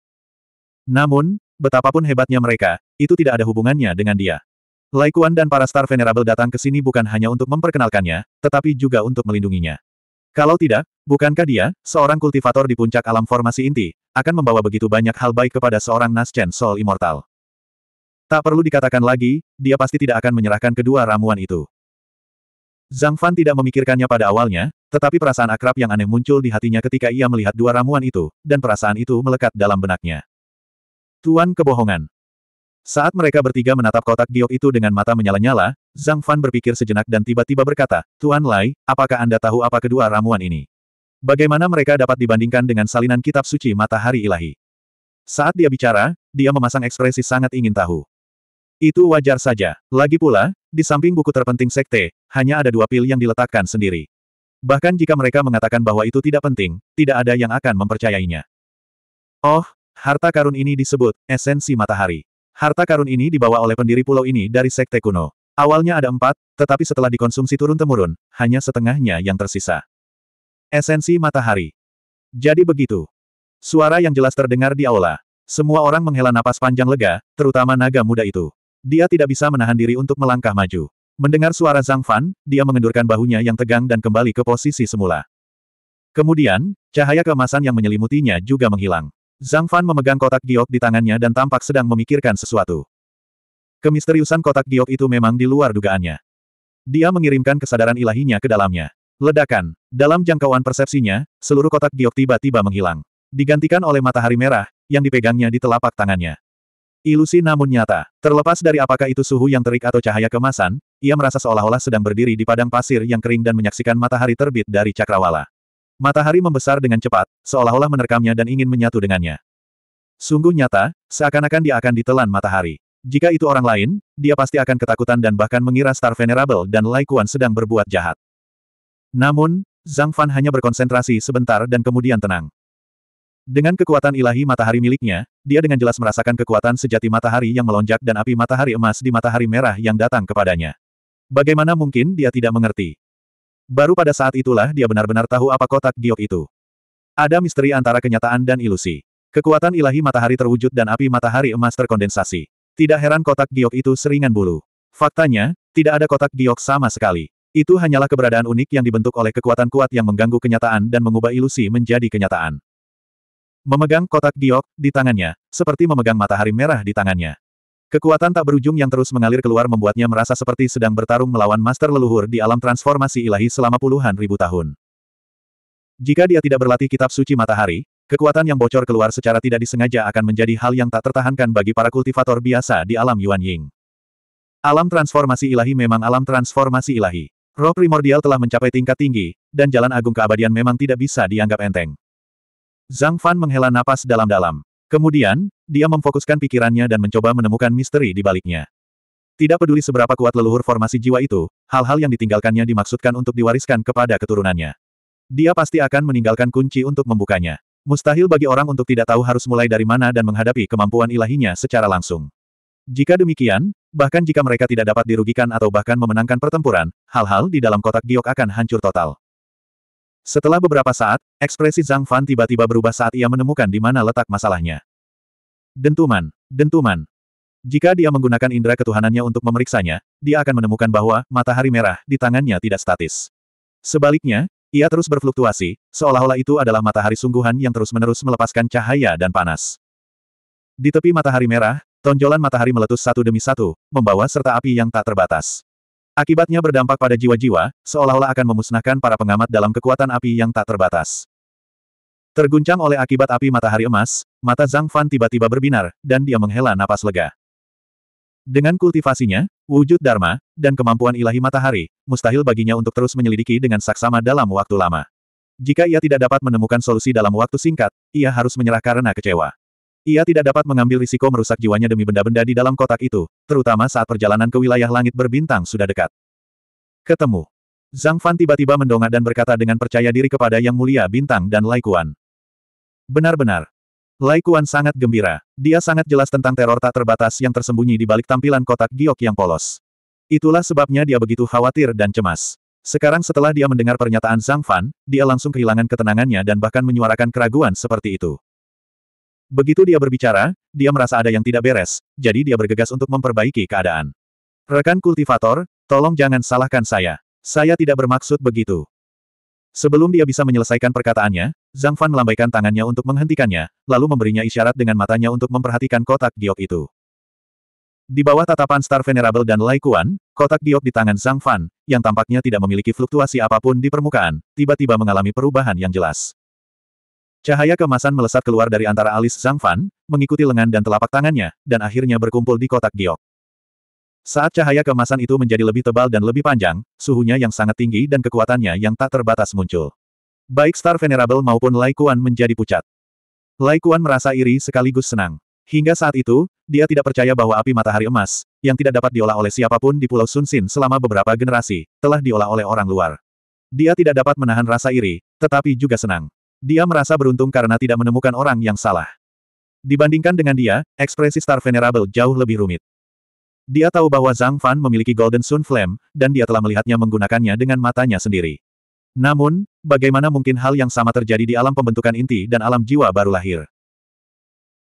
Namun, betapapun hebatnya mereka, itu tidak ada hubungannya dengan dia. Lai Kuan dan para Star Venerable datang ke sini bukan hanya untuk memperkenalkannya, tetapi juga untuk melindunginya. Kalau tidak, bukankah dia, seorang kultivator di puncak alam formasi inti, akan membawa begitu banyak hal baik kepada seorang Naschen Soul Immortal? Tak perlu dikatakan lagi, dia pasti tidak akan menyerahkan kedua ramuan itu. Zhang Fan tidak memikirkannya pada awalnya, tetapi perasaan akrab yang aneh muncul di hatinya ketika ia melihat dua ramuan itu, dan perasaan itu melekat dalam benaknya. Tuan kebohongan. Saat mereka bertiga menatap kotak giok itu dengan mata menyala-nyala, Zhang Fan berpikir sejenak dan tiba-tiba berkata, Tuan Lai, apakah Anda tahu apa kedua ramuan ini? Bagaimana mereka dapat dibandingkan dengan salinan kitab suci matahari ilahi? Saat dia bicara, dia memasang ekspresi sangat ingin tahu. Itu wajar saja. Lagi pula, di samping buku terpenting sekte, hanya ada dua pil yang diletakkan sendiri. Bahkan jika mereka mengatakan bahwa itu tidak penting, tidak ada yang akan mempercayainya. Oh, harta karun ini disebut esensi matahari. Harta karun ini dibawa oleh pendiri pulau ini dari sekte kuno. Awalnya ada empat, tetapi setelah dikonsumsi turun-temurun, hanya setengahnya yang tersisa. Esensi matahari. Jadi begitu. Suara yang jelas terdengar di aula. Semua orang menghela napas panjang lega, terutama naga muda itu. Dia tidak bisa menahan diri untuk melangkah maju. Mendengar suara Zhang Fan, dia mengendurkan bahunya yang tegang dan kembali ke posisi semula. Kemudian, cahaya keemasan yang menyelimutinya juga menghilang. Zhang Fan memegang kotak giok di tangannya dan tampak sedang memikirkan sesuatu. Kemisteriusan kotak giok itu memang di luar dugaannya. Dia mengirimkan kesadaran ilahinya ke dalamnya. Ledakan. Dalam jangkauan persepsinya, seluruh kotak giok tiba-tiba menghilang. Digantikan oleh matahari merah, yang dipegangnya di telapak tangannya. Ilusi namun nyata. Terlepas dari apakah itu suhu yang terik atau cahaya kemasan, ia merasa seolah-olah sedang berdiri di padang pasir yang kering dan menyaksikan matahari terbit dari cakrawala. Matahari membesar dengan cepat, seolah-olah menerkamnya dan ingin menyatu dengannya. Sungguh nyata, seakan-akan dia akan ditelan matahari. Jika itu orang lain, dia pasti akan ketakutan dan bahkan mengira Star Venerable dan Lai Kuan sedang berbuat jahat. Namun, Zhang Fan hanya berkonsentrasi sebentar dan kemudian tenang. Dengan kekuatan ilahi matahari miliknya, dia dengan jelas merasakan kekuatan sejati matahari yang melonjak dan api matahari emas di matahari merah yang datang kepadanya. Bagaimana mungkin dia tidak mengerti? Baru pada saat itulah dia benar-benar tahu apa kotak giok itu. Ada misteri antara kenyataan dan ilusi. Kekuatan ilahi matahari terwujud dan api matahari emas terkondensasi. Tidak heran kotak giok itu seringan bulu. Faktanya, tidak ada kotak giok sama sekali. Itu hanyalah keberadaan unik yang dibentuk oleh kekuatan kuat yang mengganggu kenyataan dan mengubah ilusi menjadi kenyataan. Memegang kotak giok di tangannya, seperti memegang matahari merah di tangannya. Kekuatan tak berujung yang terus mengalir keluar membuatnya merasa seperti sedang bertarung melawan master leluhur di alam transformasi ilahi selama puluhan ribu tahun. Jika dia tidak berlatih kitab suci matahari, kekuatan yang bocor keluar secara tidak disengaja akan menjadi hal yang tak tertahankan bagi para kultivator biasa di alam Yuan Ying. Alam transformasi ilahi memang alam transformasi ilahi. Roh primordial telah mencapai tingkat tinggi, dan jalan agung keabadian memang tidak bisa dianggap enteng. Zhang Fan menghela napas dalam-dalam. Kemudian, dia memfokuskan pikirannya dan mencoba menemukan misteri di baliknya. Tidak peduli seberapa kuat leluhur formasi jiwa itu, hal-hal yang ditinggalkannya dimaksudkan untuk diwariskan kepada keturunannya. Dia pasti akan meninggalkan kunci untuk membukanya. Mustahil bagi orang untuk tidak tahu harus mulai dari mana dan menghadapi kemampuan ilahinya secara langsung. Jika demikian, bahkan jika mereka tidak dapat dirugikan atau bahkan memenangkan pertempuran, hal-hal di dalam kotak giok akan hancur total. Setelah beberapa saat, ekspresi Zhang Fan tiba-tiba berubah saat ia menemukan di mana letak masalahnya. Dentuman, dentuman. Jika dia menggunakan indera ketuhanannya untuk memeriksanya, dia akan menemukan bahwa matahari merah di tangannya tidak statis. Sebaliknya, ia terus berfluktuasi, seolah-olah itu adalah matahari sungguhan yang terus-menerus melepaskan cahaya dan panas. Di tepi matahari merah, Tonjolan matahari meletus satu demi satu, membawa serta api yang tak terbatas. Akibatnya berdampak pada jiwa-jiwa, seolah-olah akan memusnahkan para pengamat dalam kekuatan api yang tak terbatas. Terguncang oleh akibat api matahari emas, mata Zhang Fan tiba-tiba berbinar, dan dia menghela napas lega. Dengan kultivasinya, wujud Dharma, dan kemampuan ilahi matahari, mustahil baginya untuk terus menyelidiki dengan saksama dalam waktu lama. Jika ia tidak dapat menemukan solusi dalam waktu singkat, ia harus menyerah karena kecewa. Ia tidak dapat mengambil risiko merusak jiwanya demi benda-benda di dalam kotak itu, terutama saat perjalanan ke wilayah langit berbintang sudah dekat. Ketemu. Zhang Fan tiba-tiba mendongak dan berkata dengan percaya diri kepada Yang Mulia Bintang dan Lai Kuan. Benar-benar. Lai Kuan sangat gembira. Dia sangat jelas tentang teror tak terbatas yang tersembunyi di balik tampilan kotak giok yang polos. Itulah sebabnya dia begitu khawatir dan cemas. Sekarang setelah dia mendengar pernyataan Zhang Fan, dia langsung kehilangan ketenangannya dan bahkan menyuarakan keraguan seperti itu. Begitu dia berbicara, dia merasa ada yang tidak beres, jadi dia bergegas untuk memperbaiki keadaan. Rekan kultivator, tolong jangan salahkan saya. Saya tidak bermaksud begitu. Sebelum dia bisa menyelesaikan perkataannya, Zhang Fan melambaikan tangannya untuk menghentikannya, lalu memberinya isyarat dengan matanya untuk memperhatikan kotak giok itu. Di bawah tatapan Star Venerable dan Lai Kuan, kotak giok di tangan Zhang Fan, yang tampaknya tidak memiliki fluktuasi apa pun di permukaan, tiba-tiba mengalami perubahan yang jelas. Cahaya kemasan melesat keluar dari antara alis Zhang Fan, mengikuti lengan dan telapak tangannya, dan akhirnya berkumpul di kotak giok. Saat cahaya kemasan itu menjadi lebih tebal dan lebih panjang, suhunya yang sangat tinggi dan kekuatannya yang tak terbatas muncul. Baik Star Venerable maupun Lai Kuan menjadi pucat. Lai Kuan merasa iri sekaligus senang. Hingga saat itu, dia tidak percaya bahwa api matahari emas, yang tidak dapat diolah oleh siapa pun di Pulau Sun Sin selama beberapa generasi, telah diolah oleh orang luar. Dia tidak dapat menahan rasa iri, tetapi juga senang. Dia merasa beruntung karena tidak menemukan orang yang salah. Dibandingkan dengan dia, ekspresi Star Venerable jauh lebih rumit. Dia tahu bahwa Zhang Fan memiliki Golden Sun Flame, dan dia telah melihatnya menggunakannya dengan matanya sendiri. Namun, bagaimana mungkin hal yang sama terjadi di alam pembentukan inti dan alam jiwa baru lahir?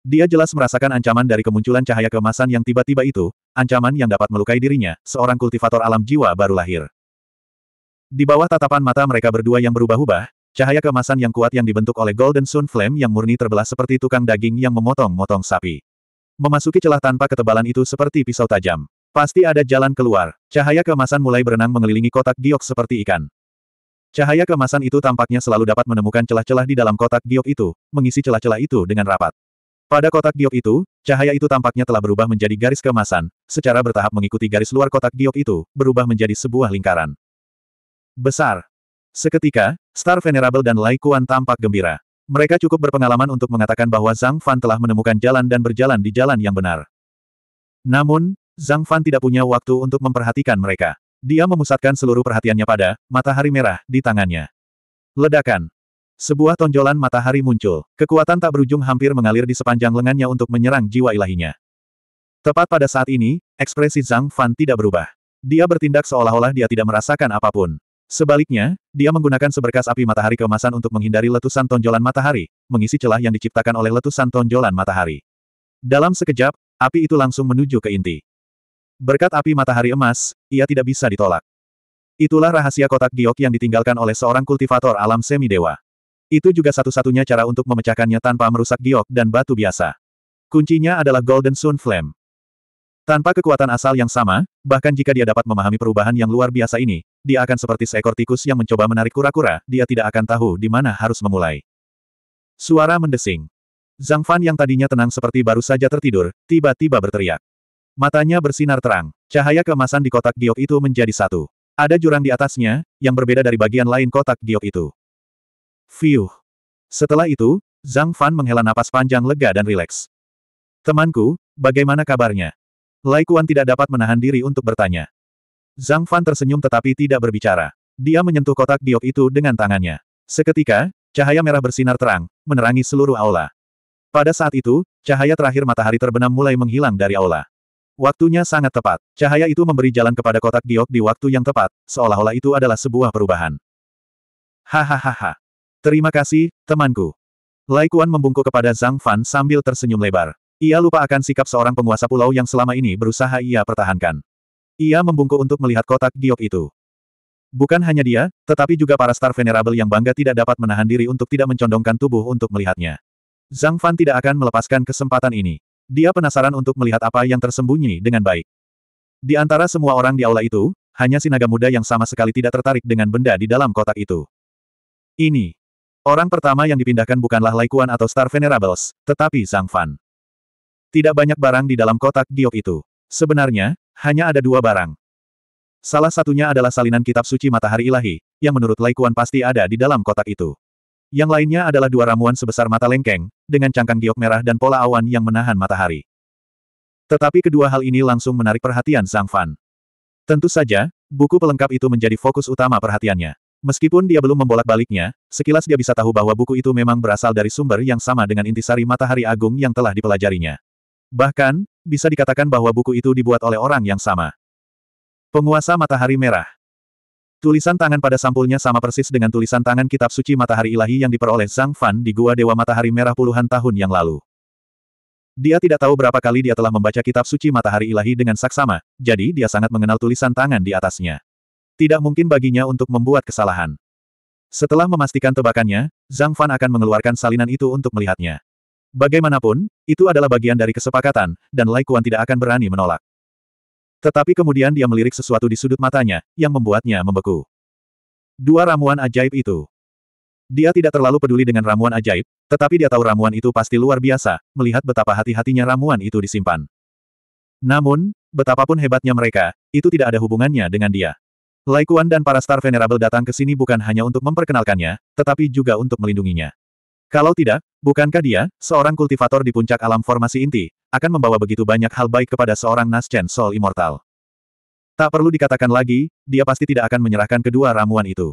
Dia jelas merasakan ancaman dari kemunculan cahaya kemasan yang tiba-tiba itu, ancaman yang dapat melukai dirinya, seorang kultivator alam jiwa baru lahir. Di bawah tatapan mata mereka berdua yang berubah-ubah, Cahaya kemasan yang kuat yang dibentuk oleh Golden Sun Flame yang murni terbelah seperti tukang daging yang memotong-motong sapi. Memasuki celah tanpa ketebalan itu seperti pisau tajam. Pasti ada jalan keluar. Cahaya kemasan mulai berenang mengelilingi kotak giok seperti ikan. Cahaya kemasan itu tampaknya selalu dapat menemukan celah-celah di dalam kotak giok itu, mengisi celah-celah itu dengan rapat. Pada kotak giok itu, cahaya itu tampaknya telah berubah menjadi garis kemasan, secara bertahap mengikuti garis luar kotak giok itu, berubah menjadi sebuah lingkaran. Besar, Seketika, Star Venerable dan Lai Kuan tampak gembira. Mereka cukup berpengalaman untuk mengatakan bahwa Zhang Fan telah menemukan jalan dan berjalan di jalan yang benar. Namun, Zhang Fan tidak punya waktu untuk memperhatikan mereka. Dia memusatkan seluruh perhatiannya pada matahari merah di tangannya. Ledakan. Sebuah tonjolan matahari muncul. Kekuatan tak berujung hampir mengalir di sepanjang lengannya untuk menyerang jiwa ilahinya. Tepat pada saat ini, ekspresi Zhang Fan tidak berubah. Dia bertindak seolah-olah dia tidak merasakan apa pun. Sebaliknya, dia menggunakan seberkas api matahari kemasan untuk menghindari letusan tonjolan matahari, mengisi celah yang diciptakan oleh letusan tonjolan matahari. Dalam sekejap, api itu langsung menuju ke inti. Berkat api matahari emas, ia tidak bisa ditolak. Itulah rahasia kotak giok yang ditinggalkan oleh seorang kultivator alam semi dewa. Itu juga satu-satunya cara untuk memecahkannya tanpa merusak giok dan batu biasa. Kuncinya adalah Golden Sun Flame. Tanpa kekuatan asal yang sama, bahkan jika dia dapat memahami perubahan yang luar biasa ini, dia akan seperti seekor tikus yang mencoba menarik kura-kura, dia tidak akan tahu di mana harus memulai. Suara mendesing. Zhang Fan yang tadinya tenang seperti baru saja tertidur, tiba-tiba berteriak. Matanya bersinar terang. Cahaya keemasan di kotak giok itu menjadi satu. Ada jurang di atasnya, yang berbeda dari bagian lain kotak giok itu. Fiuh. Setelah itu, Zhang Fan menghela napas panjang lega dan rileks. Temanku, bagaimana kabarnya? Lai Kuan tidak dapat menahan diri untuk bertanya. Zhang Fan tersenyum tetapi tidak berbicara. Dia menyentuh kotak giok itu dengan tangannya. Seketika, cahaya merah bersinar terang, menerangi seluruh aula. Pada saat itu, cahaya terakhir matahari terbenam mulai menghilang dari aula. Waktunya sangat tepat. Cahaya itu memberi jalan kepada kotak giok di waktu yang tepat, seolah-olah itu adalah sebuah perubahan. Hahaha. Terima kasih, temanku. Lai Kuan membungkuk kepada Zhang Fan sambil tersenyum lebar. Ia lupa akan sikap seorang penguasa pulau yang selama ini berusaha ia pertahankan. Ia membungkuk untuk melihat kotak giok itu. Bukan hanya dia, tetapi juga para Star Venerable yang bangga tidak dapat menahan diri untuk tidak mencondongkan tubuh untuk melihatnya. Zhang Fan tidak akan melepaskan kesempatan ini. Dia penasaran untuk melihat apa yang tersembunyi dengan baik. Di antara semua orang di aula itu, hanya si naga muda yang sama sekali tidak tertarik dengan benda di dalam kotak itu. Ini. Orang pertama yang dipindahkan bukanlah Lai Kuan atau Star Venerables, tetapi Zhang Fan. Tidak banyak barang di dalam kotak giok itu. Sebenarnya, hanya ada dua barang. Salah satunya adalah salinan kitab suci matahari ilahi, yang menurut Lai Kuan pasti ada di dalam kotak itu. Yang lainnya adalah dua ramuan sebesar mata lengkeng, dengan cangkang giok merah dan pola awan yang menahan matahari. Tetapi kedua hal ini langsung menarik perhatian Zhang Fan. Tentu saja, buku pelengkap itu menjadi fokus utama perhatiannya. Meskipun dia belum membolak-baliknya, sekilas dia bisa tahu bahwa buku itu memang berasal dari sumber yang sama dengan intisari matahari agung yang telah dipelajarinya. Bahkan, bisa dikatakan bahwa buku itu dibuat oleh orang yang sama. Penguasa Matahari Merah Tulisan tangan pada sampulnya sama persis dengan tulisan tangan kitab suci Matahari Ilahi yang diperoleh Zhang Fan di Gua Dewa Matahari Merah puluhan tahun yang lalu. Dia tidak tahu berapa kali dia telah membaca kitab suci Matahari Ilahi dengan saksama, jadi dia sangat mengenal tulisan tangan di atasnya. Tidak mungkin baginya untuk membuat kesalahan. Setelah memastikan tebakannya, Zhang Fan akan mengeluarkan salinan itu untuk melihatnya. Bagaimanapun, itu adalah bagian dari kesepakatan, dan Lai Kuan tidak akan berani menolak. Tetapi kemudian dia melirik sesuatu di sudut matanya, yang membuatnya membeku. Dua ramuan ajaib itu. Dia tidak terlalu peduli dengan ramuan ajaib, tetapi dia tahu ramuan itu pasti luar biasa, melihat betapa hati-hatinya ramuan itu disimpan. Namun, betapapun hebatnya mereka, itu tidak ada hubungannya dengan dia. Lai Kuan dan para Star Venerable datang ke sini bukan hanya untuk memperkenalkannya, tetapi juga untuk melindunginya. Kalau tidak, bukankah dia, seorang kultivator di puncak alam formasi inti, akan membawa begitu banyak hal baik kepada seorang Naschen Soul Immortal? Tak perlu dikatakan lagi, dia pasti tidak akan menyerahkan kedua ramuan itu.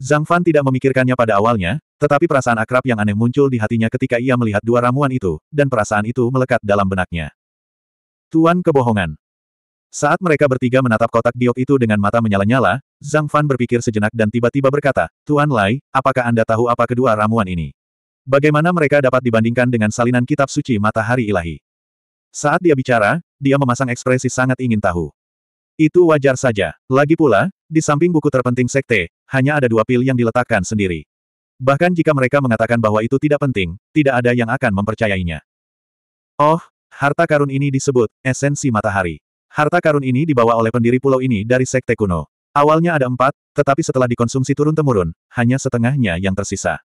Zhang Fan tidak memikirkannya pada awalnya, tetapi perasaan akrab yang aneh muncul di hatinya ketika ia melihat dua ramuan itu, dan perasaan itu melekat dalam benaknya. Tuan kebohongan. Saat mereka bertiga menatap kotak giok itu dengan mata menyala-nyala, Zhang Fan berpikir sejenak dan tiba-tiba berkata, Tuan Lai, apakah Anda tahu apa kedua ramuan ini? Bagaimana mereka dapat dibandingkan dengan salinan kitab suci matahari ilahi? Saat dia bicara, dia memasang ekspresi sangat ingin tahu. Itu wajar saja. Lagi pula, di samping buku terpenting sekte, hanya ada dua pil yang diletakkan sendiri. Bahkan jika mereka mengatakan bahwa itu tidak penting, tidak ada yang akan mempercayainya. Oh, harta karun ini disebut esensi matahari. Harta karun ini dibawa oleh pendiri pulau ini dari sekte kuno. Awalnya ada empat, tetapi setelah dikonsumsi turun-temurun, hanya setengahnya yang tersisa.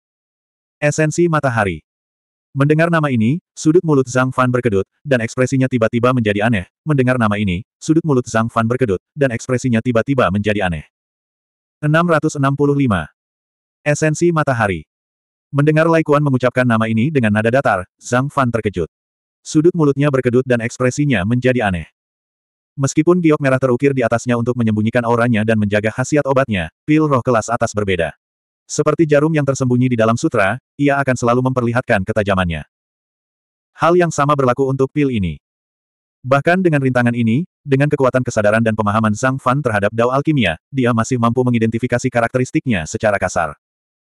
Esensi matahari. Mendengar nama ini, sudut mulut Zhang Fan berkedut, dan ekspresinya tiba-tiba menjadi aneh. Mendengar nama ini, sudut mulut Zhang Fan berkedut, dan ekspresinya tiba-tiba menjadi aneh. 665. Esensi matahari. Mendengar Lai Kuan mengucapkan nama ini dengan nada datar, Zhang Fan terkejut. Sudut mulutnya berkedut dan ekspresinya menjadi aneh. Meskipun giok merah terukir di atasnya untuk menyembunyikan auranya dan menjaga khasiat obatnya, pil roh kelas atas berbeda. Seperti jarum yang tersembunyi di dalam sutra, ia akan selalu memperlihatkan ketajamannya. Hal yang sama berlaku untuk pil ini. Bahkan dengan rintangan ini, dengan kekuatan kesadaran dan pemahaman Zhang Fan terhadap Dao Alkimia, dia masih mampu mengidentifikasi karakteristiknya secara kasar.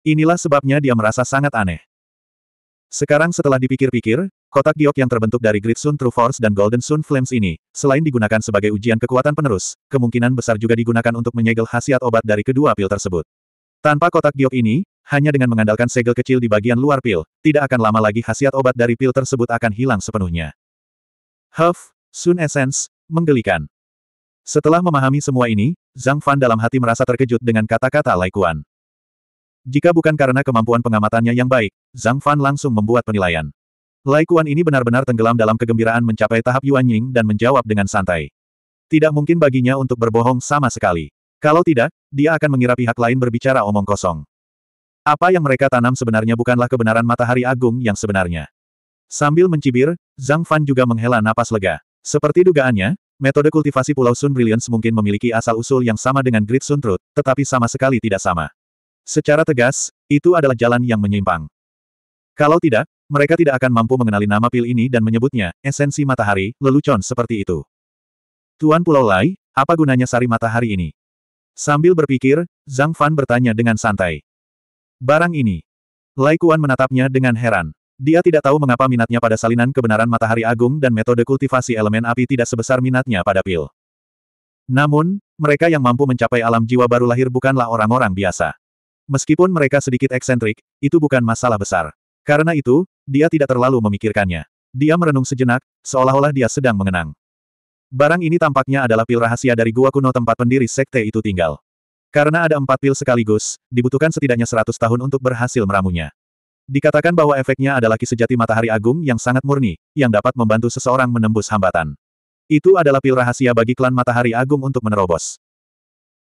Inilah sebabnya dia merasa sangat aneh. Sekarang setelah dipikir-pikir, kotak giok yang terbentuk dari Grid Sun True Force dan Golden Sun Flames ini, selain digunakan sebagai ujian kekuatan penerus, kemungkinan besar juga digunakan untuk menyegel khasiat obat dari kedua pil tersebut. Tanpa kotak giok ini, hanya dengan mengandalkan segel kecil di bagian luar pil, tidak akan lama lagi khasiat obat dari pil tersebut akan hilang sepenuhnya. Huff, Sun Essence, menggelikan. Setelah memahami semua ini, Zhang Fan dalam hati merasa terkejut dengan kata-kata Lai Kuan. Jika bukan karena kemampuan pengamatannya yang baik, Zhang Fan langsung membuat penilaian. Lai Kuan ini benar-benar tenggelam dalam kegembiraan mencapai tahap Yuan Ying dan menjawab dengan santai. Tidak mungkin baginya untuk berbohong sama sekali. Kalau tidak, dia akan mengira pihak lain berbicara omong kosong. Apa yang mereka tanam sebenarnya bukanlah kebenaran matahari agung yang sebenarnya. Sambil mencibir, Zhang Fan juga menghela napas lega. Seperti dugaannya, metode kultivasi Pulau Sun Brilliance mungkin memiliki asal-usul yang sama dengan Grid Sun Truth, tetapi sama sekali tidak sama. Secara tegas, itu adalah jalan yang menyimpang. Kalau tidak, mereka tidak akan mampu mengenali nama pil ini dan menyebutnya, esensi matahari, lelucon seperti itu. Tuan Pulau Lai, apa gunanya sari matahari ini? Sambil berpikir, Zhang Fan bertanya dengan santai. Barang ini. Lai Kuan menatapnya dengan heran. Dia tidak tahu mengapa minatnya pada salinan kebenaran matahari agung dan metode kultivasi elemen api tidak sebesar minatnya pada pil. Namun, mereka yang mampu mencapai alam jiwa baru lahir bukanlah orang-orang biasa. Meskipun mereka sedikit eksentrik, itu bukan masalah besar. Karena itu, dia tidak terlalu memikirkannya. Dia merenung sejenak, seolah-olah dia sedang mengenang. Barang ini tampaknya adalah pil rahasia dari gua kuno tempat pendiri sekte itu tinggal. Karena ada empat pil sekaligus, dibutuhkan setidaknya seratus tahun untuk berhasil meramunya. Dikatakan bahwa efeknya adalah ki sejati matahari agung yang sangat murni, yang dapat membantu seseorang menembus hambatan. Itu adalah pil rahasia bagi klan matahari agung untuk menerobos.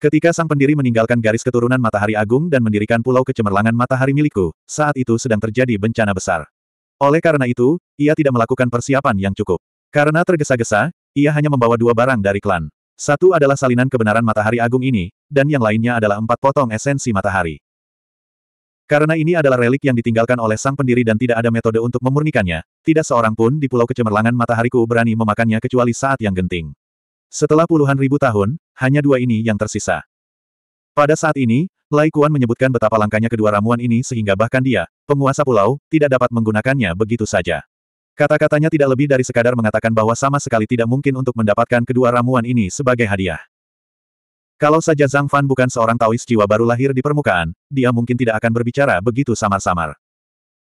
Ketika sang pendiri meninggalkan garis keturunan matahari agung dan mendirikan pulau kecemerlangan matahari milikku, saat itu sedang terjadi bencana besar. Oleh karena itu, ia tidak melakukan persiapan yang cukup. Karena tergesa-gesa, ia hanya membawa dua barang dari klan. Satu adalah salinan kebenaran matahari agung ini, dan yang lainnya adalah empat potong esensi matahari. Karena ini adalah relik yang ditinggalkan oleh sang pendiri dan tidak ada metode untuk memurnikannya, tidak seorang pun di pulau kecemerlangan matahariku berani memakannya kecuali saat yang genting. Setelah puluhan ribu tahun, hanya dua ini yang tersisa. Pada saat ini, Lai Kuan menyebutkan betapa langkanya kedua ramuan ini sehingga bahkan dia, penguasa pulau, tidak dapat menggunakannya begitu saja. Kata-katanya tidak lebih dari sekadar mengatakan bahwa sama sekali tidak mungkin untuk mendapatkan kedua ramuan ini sebagai hadiah. Kalau saja Zhang Fan bukan seorang Taois jiwa baru lahir di permukaan, dia mungkin tidak akan berbicara begitu samar-samar.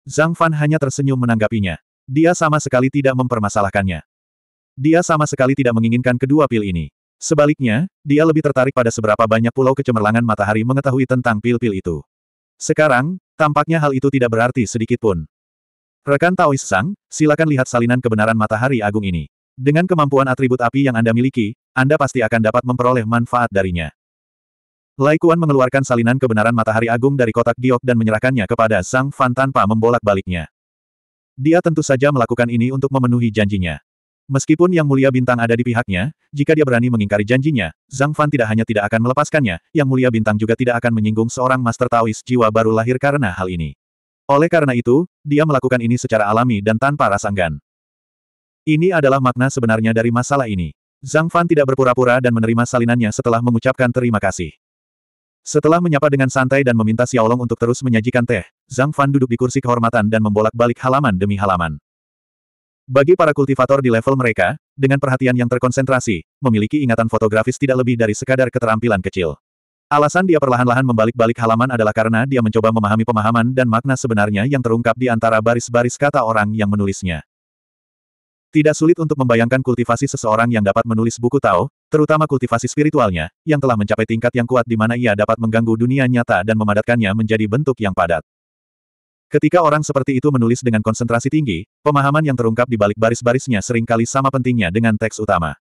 Zhang Fan hanya tersenyum menanggapinya. Dia sama sekali tidak mempermasalahkannya. Dia sama sekali tidak menginginkan kedua pil ini. Sebaliknya, dia lebih tertarik pada seberapa banyak pulau kecemerlangan matahari mengetahui tentang pil-pil itu. Sekarang, tampaknya hal itu tidak berarti sedikit pun. Rekan Taois Sang, silakan lihat salinan kebenaran matahari agung ini. Dengan kemampuan atribut api yang Anda miliki, anda pasti akan dapat memperoleh manfaat darinya. Lai Kuan mengeluarkan salinan kebenaran matahari agung dari kotak giok dan menyerahkannya kepada Zhang Fan tanpa membolak-baliknya. Dia tentu saja melakukan ini untuk memenuhi janjinya. Meskipun Yang Mulia Bintang ada di pihaknya, jika dia berani mengingkari janjinya, Zhang Fan tidak hanya tidak akan melepaskannya, Yang Mulia Bintang juga tidak akan menyinggung seorang Master Taois jiwa baru lahir karena hal ini. Oleh karena itu, dia melakukan ini secara alami dan tanpa rasa enggan. Ini adalah makna sebenarnya dari masalah ini. Zhang Fan tidak berpura-pura dan menerima salinannya setelah mengucapkan terima kasih. Setelah menyapa dengan santai dan meminta Xiaolong untuk terus menyajikan teh, Zhang Fan duduk di kursi kehormatan dan membolak-balik halaman demi halaman. Bagi para kultivator di level mereka, dengan perhatian yang terkonsentrasi, memiliki ingatan fotografis tidak lebih dari sekadar keterampilan kecil. Alasan dia perlahan-lahan membalik-balik halaman adalah karena dia mencoba memahami pemahaman dan makna sebenarnya yang terungkap di antara baris-baris kata orang yang menulisnya. Tidak sulit untuk membayangkan kultivasi seseorang yang dapat menulis buku Tao, terutama kultivasi spiritualnya, yang telah mencapai tingkat yang kuat di mana ia dapat mengganggu dunia nyata dan memadatkannya menjadi bentuk yang padat. Ketika orang seperti itu menulis dengan konsentrasi tinggi, pemahaman yang terungkap di balik baris-barisnya sering kali sama pentingnya dengan teks utama.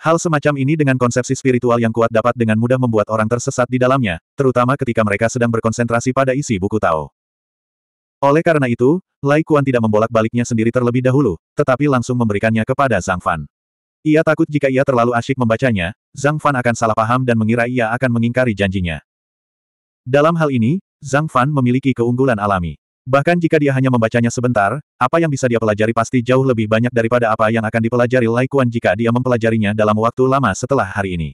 Hal semacam ini dengan konsepsi spiritual yang kuat dapat dengan mudah membuat orang tersesat di dalamnya, terutama ketika mereka sedang berkonsentrasi pada isi buku Tao. Oleh karena itu, Lai Kuan tidak membolak-baliknya sendiri terlebih dahulu, tetapi langsung memberikannya kepada Zhang Fan. Ia takut jika ia terlalu asyik membacanya, Zhang Fan akan salah paham dan mengira ia akan mengingkari janjinya. Dalam hal ini, Zhang Fan memiliki keunggulan alami. Bahkan jika dia hanya membacanya sebentar, apa yang bisa dia pelajari pasti jauh lebih banyak daripada apa yang akan dipelajari Lai Kuan jika dia mempelajarinya dalam waktu lama setelah hari ini.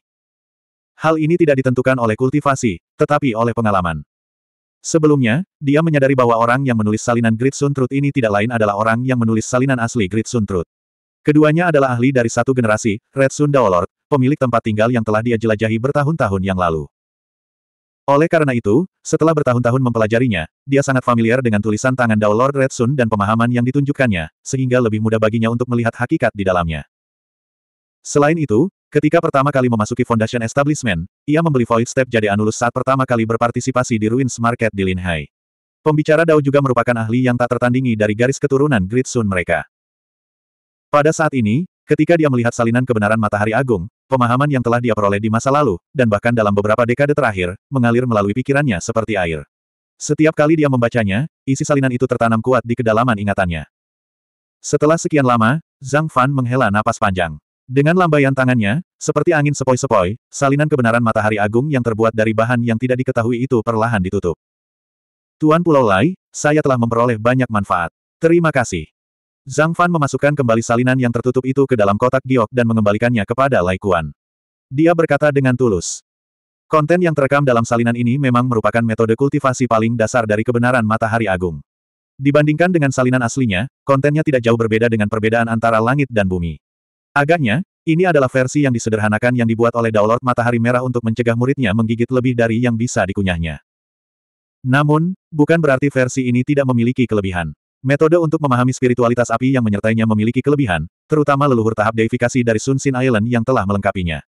Hal ini tidak ditentukan oleh kultivasi, tetapi oleh pengalaman. Sebelumnya, dia menyadari bahwa orang yang menulis salinan Grid Sun Truth ini tidak lain adalah orang yang menulis salinan asli Grid Sun Truth. Keduanya adalah ahli dari satu generasi, Red Sun Daolord, pemilik tempat tinggal yang telah dia jelajahi bertahun-tahun yang lalu. Oleh karena itu, setelah bertahun-tahun mempelajarinya, dia sangat familiar dengan tulisan tangan Daolord Red Sun dan pemahaman yang ditunjukkannya, sehingga lebih mudah baginya untuk melihat hakikat di dalamnya. Selain itu, Ketika pertama kali memasuki Foundation Establishment, ia membeli Void Step jadi Anulus saat pertama kali berpartisipasi di Ruins Market di Linhai. Pembicara Dao juga merupakan ahli yang tak tertandingi dari garis keturunan Great Sun mereka. Pada saat ini, ketika dia melihat salinan kebenaran matahari agung, pemahaman yang telah dia peroleh di masa lalu, dan bahkan dalam beberapa dekade terakhir, mengalir melalui pikirannya seperti air. Setiap kali dia membacanya, isi salinan itu tertanam kuat di kedalaman ingatannya. Setelah sekian lama, Zhang Fan menghela napas panjang. Dengan lambaian tangannya, seperti angin sepoi-sepoi, salinan kebenaran matahari agung yang terbuat dari bahan yang tidak diketahui itu perlahan ditutup. Tuan Pulau Lai, saya telah memperoleh banyak manfaat. Terima kasih. Zhang Fan memasukkan kembali salinan yang tertutup itu ke dalam kotak giok dan mengembalikannya kepada Lai Kuan. Dia berkata dengan tulus. Konten yang terekam dalam salinan ini memang merupakan metode kultivasi paling dasar dari kebenaran matahari agung. Dibandingkan dengan salinan aslinya, kontennya tidak jauh berbeda dengan perbedaan antara langit dan bumi. Agaknya, ini adalah versi yang disederhanakan yang dibuat oleh Daulord Matahari Merah untuk mencegah muridnya menggigit lebih dari yang bisa dikunyahnya. Namun, bukan berarti versi ini tidak memiliki kelebihan. Metode untuk memahami spiritualitas api yang menyertainya memiliki kelebihan, terutama leluhur tahap deifikasi dari Sun Sin Island yang telah melengkapinya.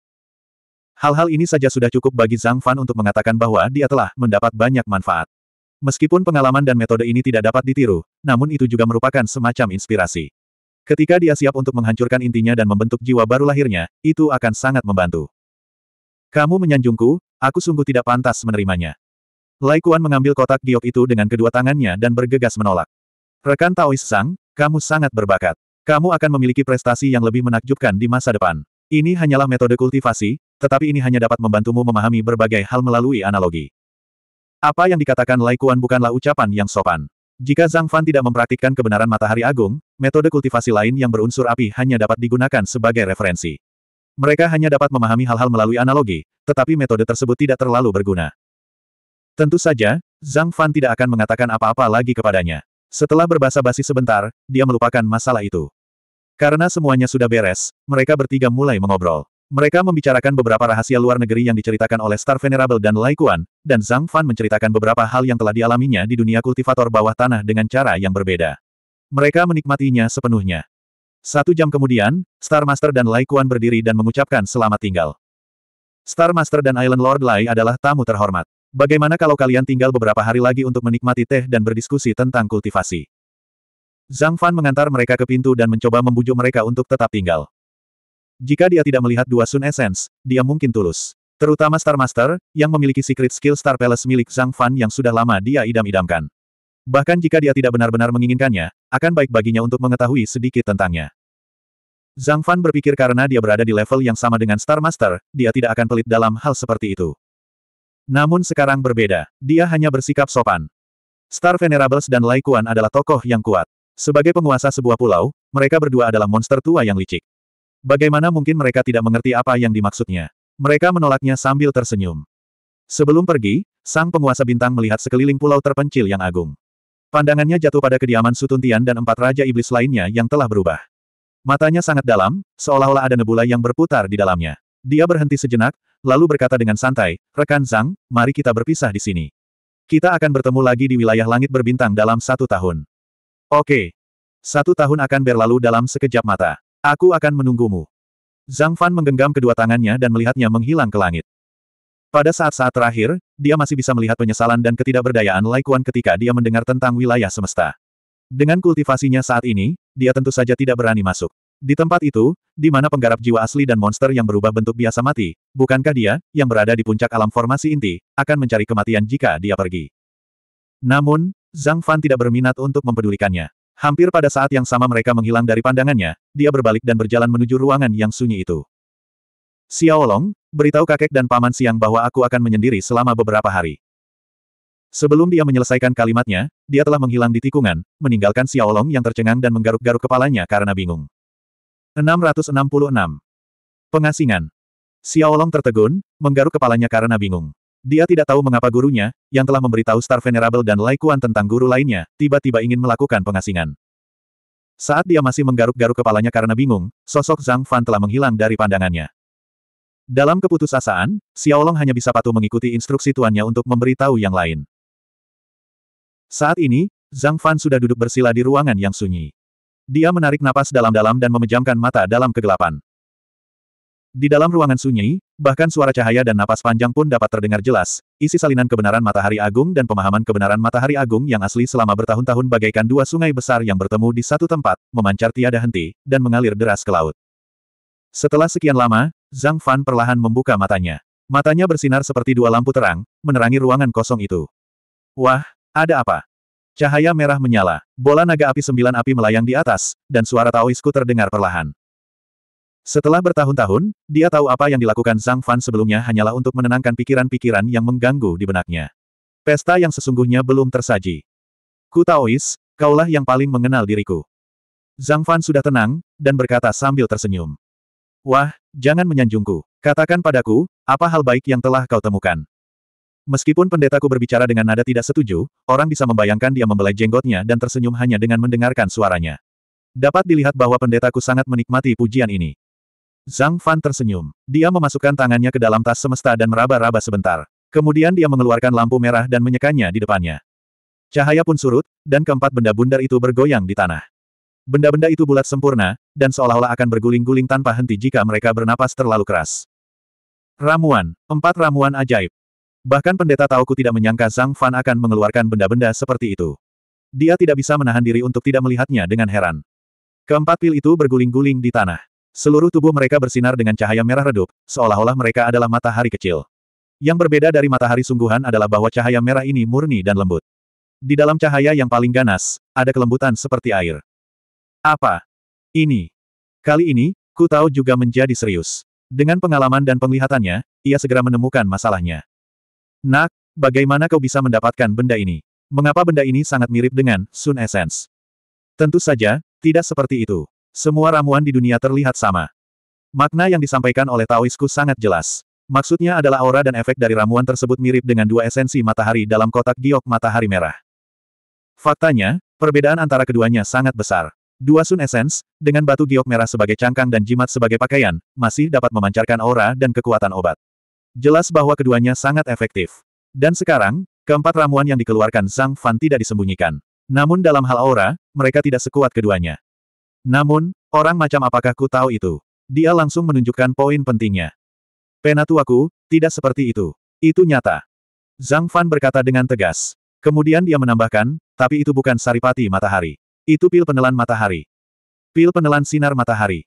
Hal-hal ini saja sudah cukup bagi Zhang Fan untuk mengatakan bahwa dia telah mendapat banyak manfaat. Meskipun pengalaman dan metode ini tidak dapat ditiru, namun itu juga merupakan semacam inspirasi. Ketika dia siap untuk menghancurkan intinya dan membentuk jiwa baru lahirnya, itu akan sangat membantu. Kamu menyanjungku, aku sungguh tidak pantas menerimanya. Lai Kuan mengambil kotak giok itu dengan kedua tangannya dan bergegas menolak. Rekan Taois Sang, kamu sangat berbakat. Kamu akan memiliki prestasi yang lebih menakjubkan di masa depan. Ini hanyalah metode kultivasi, tetapi ini hanya dapat membantumu memahami berbagai hal melalui analogi. Apa yang dikatakan Lai Kuan bukanlah ucapan yang sopan. Jika Zhang Fan tidak mempraktikkan kebenaran matahari agung, metode kultivasi lain yang berunsur api hanya dapat digunakan sebagai referensi. Mereka hanya dapat memahami hal-hal melalui analogi, tetapi metode tersebut tidak terlalu berguna. Tentu saja, Zhang Fan tidak akan mengatakan apa-apa lagi kepadanya. Setelah berbahasa basi sebentar, dia melupakan masalah itu. Karena semuanya sudah beres, mereka bertiga mulai mengobrol. Mereka membicarakan beberapa rahasia luar negeri yang diceritakan oleh Star Venerable dan Lai Kuan, dan Zhang Fan menceritakan beberapa hal yang telah dialaminya di dunia kultivator bawah tanah dengan cara yang berbeda. Mereka menikmatinya sepenuhnya. Satu jam kemudian, Star Master dan Lai Kuan berdiri dan mengucapkan selamat tinggal. Star Master dan Island Lord Lai adalah tamu terhormat. Bagaimana kalau kalian tinggal beberapa hari lagi untuk menikmati teh dan berdiskusi tentang kultivasi? Zhang Fan mengantar mereka ke pintu dan mencoba membujuk mereka untuk tetap tinggal. Jika dia tidak melihat dua Sun Essence, dia mungkin tulus. Terutama Star Master, yang memiliki secret skill Star Palace milik Zhang Fan yang sudah lama dia idam-idamkan. Bahkan jika dia tidak benar-benar menginginkannya, akan baik baginya untuk mengetahui sedikit tentangnya. Zhang Fan berpikir karena dia berada di level yang sama dengan Star Master, dia tidak akan pelit dalam hal seperti itu. Namun sekarang berbeda, dia hanya bersikap sopan. Star Venerables dan Lai Kuan adalah tokoh yang kuat. Sebagai penguasa sebuah pulau, mereka berdua adalah monster tua yang licik. Bagaimana mungkin mereka tidak mengerti apa yang dimaksudnya? Mereka menolaknya sambil tersenyum. Sebelum pergi, sang penguasa bintang melihat sekeliling pulau terpencil yang agung. Pandangannya jatuh pada kediaman Sutuntian dan empat raja iblis lainnya yang telah berubah. Matanya sangat dalam, seolah-olah ada nebula yang berputar di dalamnya. Dia berhenti sejenak, lalu berkata dengan santai, Rekan Zhang, mari kita berpisah di sini. Kita akan bertemu lagi di wilayah langit berbintang dalam satu tahun. Oke. Satu tahun akan berlalu dalam sekejap mata. Aku akan menunggumu. Zhang Fan menggenggam kedua tangannya dan melihatnya menghilang ke langit. Pada saat-saat terakhir, dia masih bisa melihat penyesalan dan ketidakberdayaan Lai Kuan ketika dia mendengar tentang wilayah semesta. Dengan kultivasinya saat ini, dia tentu saja tidak berani masuk. Di tempat itu, di mana penggarap jiwa asli dan monster yang berubah bentuk biasa mati, bukankah dia, yang berada di puncak alam formasi inti, akan mencari kematian jika dia pergi? Namun, Zhang Fan tidak berminat untuk mempedulikannya. Hampir pada saat yang sama mereka menghilang dari pandangannya, dia berbalik dan berjalan menuju ruangan yang sunyi itu. Xiao Long, beritahu kakek dan paman siang bahwa aku akan menyendiri selama beberapa hari. Sebelum dia menyelesaikan kalimatnya, dia telah menghilang di tikungan, meninggalkan Xiao Long yang tercengang dan menggaruk-garuk kepalanya karena bingung. 666. Pengasingan. Xiao Long tertegun, menggaruk kepalanya karena bingung. Dia tidak tahu mengapa gurunya, yang telah memberitahu Star Venerable dan Lai Kuan tentang guru lainnya, tiba-tiba ingin melakukan pengasingan. Saat dia masih menggaruk-garuk kepalanya karena bingung, sosok Zhang Fan telah menghilang dari pandangannya. Dalam keputusasaan, Xiaolong hanya bisa patuh mengikuti instruksi tuannya untuk memberitahu yang lain. Saat ini, Zhang Fan sudah duduk bersila di ruangan yang sunyi. Dia menarik napas dalam-dalam dan memejamkan mata dalam kegelapan. Di dalam ruangan sunyi, bahkan suara cahaya dan napas panjang pun dapat terdengar jelas, isi salinan kebenaran matahari agung dan pemahaman kebenaran matahari agung yang asli selama bertahun-tahun bagaikan dua sungai besar yang bertemu di satu tempat, memancar tiada henti, dan mengalir deras ke laut. Setelah sekian lama, Zhang Fan perlahan membuka matanya. Matanya bersinar seperti dua lampu terang, menerangi ruangan kosong itu. Wah, ada apa? Cahaya merah menyala, bola naga api sembilan api melayang di atas, dan suara Taoisku terdengar perlahan. Setelah bertahun-tahun, dia tahu apa yang dilakukan Zhang Fan sebelumnya hanyalah untuk menenangkan pikiran-pikiran yang mengganggu di benaknya. Pesta yang sesungguhnya belum tersaji. Ku Taois, kaulah yang paling mengenal diriku. Zhang Fan sudah tenang, dan berkata sambil tersenyum. Wah, jangan menyanjungku. Katakan padaku, apa hal baik yang telah kau temukan? Meskipun pendetaku berbicara dengan nada tidak setuju, orang bisa membayangkan dia membelai jenggotnya dan tersenyum hanya dengan mendengarkan suaranya. Dapat dilihat bahwa pendetaku sangat menikmati pujian ini. Zhang Fan tersenyum. Dia memasukkan tangannya ke dalam tas semesta dan meraba-raba sebentar. Kemudian dia mengeluarkan lampu merah dan menyekannya di depannya. Cahaya pun surut, dan keempat benda bundar itu bergoyang di tanah. Benda-benda itu bulat sempurna, dan seolah-olah akan berguling-guling tanpa henti jika mereka bernapas terlalu keras. Ramuan. Empat ramuan ajaib. Bahkan pendeta tauku tidak menyangka Zhang Fan akan mengeluarkan benda-benda seperti itu. Dia tidak bisa menahan diri untuk tidak melihatnya dengan heran. Keempat pil itu berguling-guling di tanah. Seluruh tubuh mereka bersinar dengan cahaya merah redup, seolah-olah mereka adalah matahari kecil. Yang berbeda dari matahari sungguhan adalah bahwa cahaya merah ini murni dan lembut. Di dalam cahaya yang paling ganas, ada kelembutan seperti air. Apa? Ini. Kali ini, Ku tahu juga menjadi serius. Dengan pengalaman dan penglihatannya, ia segera menemukan masalahnya. Nak, bagaimana kau bisa mendapatkan benda ini? Mengapa benda ini sangat mirip dengan Sun Essence? Tentu saja, tidak seperti itu. Semua ramuan di dunia terlihat sama. Makna yang disampaikan oleh Taoisku sangat jelas. Maksudnya adalah aura dan efek dari ramuan tersebut mirip dengan dua esensi matahari dalam kotak giok matahari merah. Faktanya, perbedaan antara keduanya sangat besar. Dua Sun Essence, dengan batu giok merah sebagai cangkang dan jimat sebagai pakaian, masih dapat memancarkan aura dan kekuatan obat. Jelas bahwa keduanya sangat efektif. Dan sekarang, keempat ramuan yang dikeluarkan Zhang Fan tidak disembunyikan. Namun dalam hal aura, mereka tidak sekuat keduanya. Namun, orang macam apakah ku tahu itu? Dia langsung menunjukkan poin pentingnya. Penatuaku, tidak seperti itu. Itu nyata. Zhang Fan berkata dengan tegas. Kemudian dia menambahkan, tapi itu bukan saripati matahari. Itu pil penelan matahari. Pil penelan sinar matahari.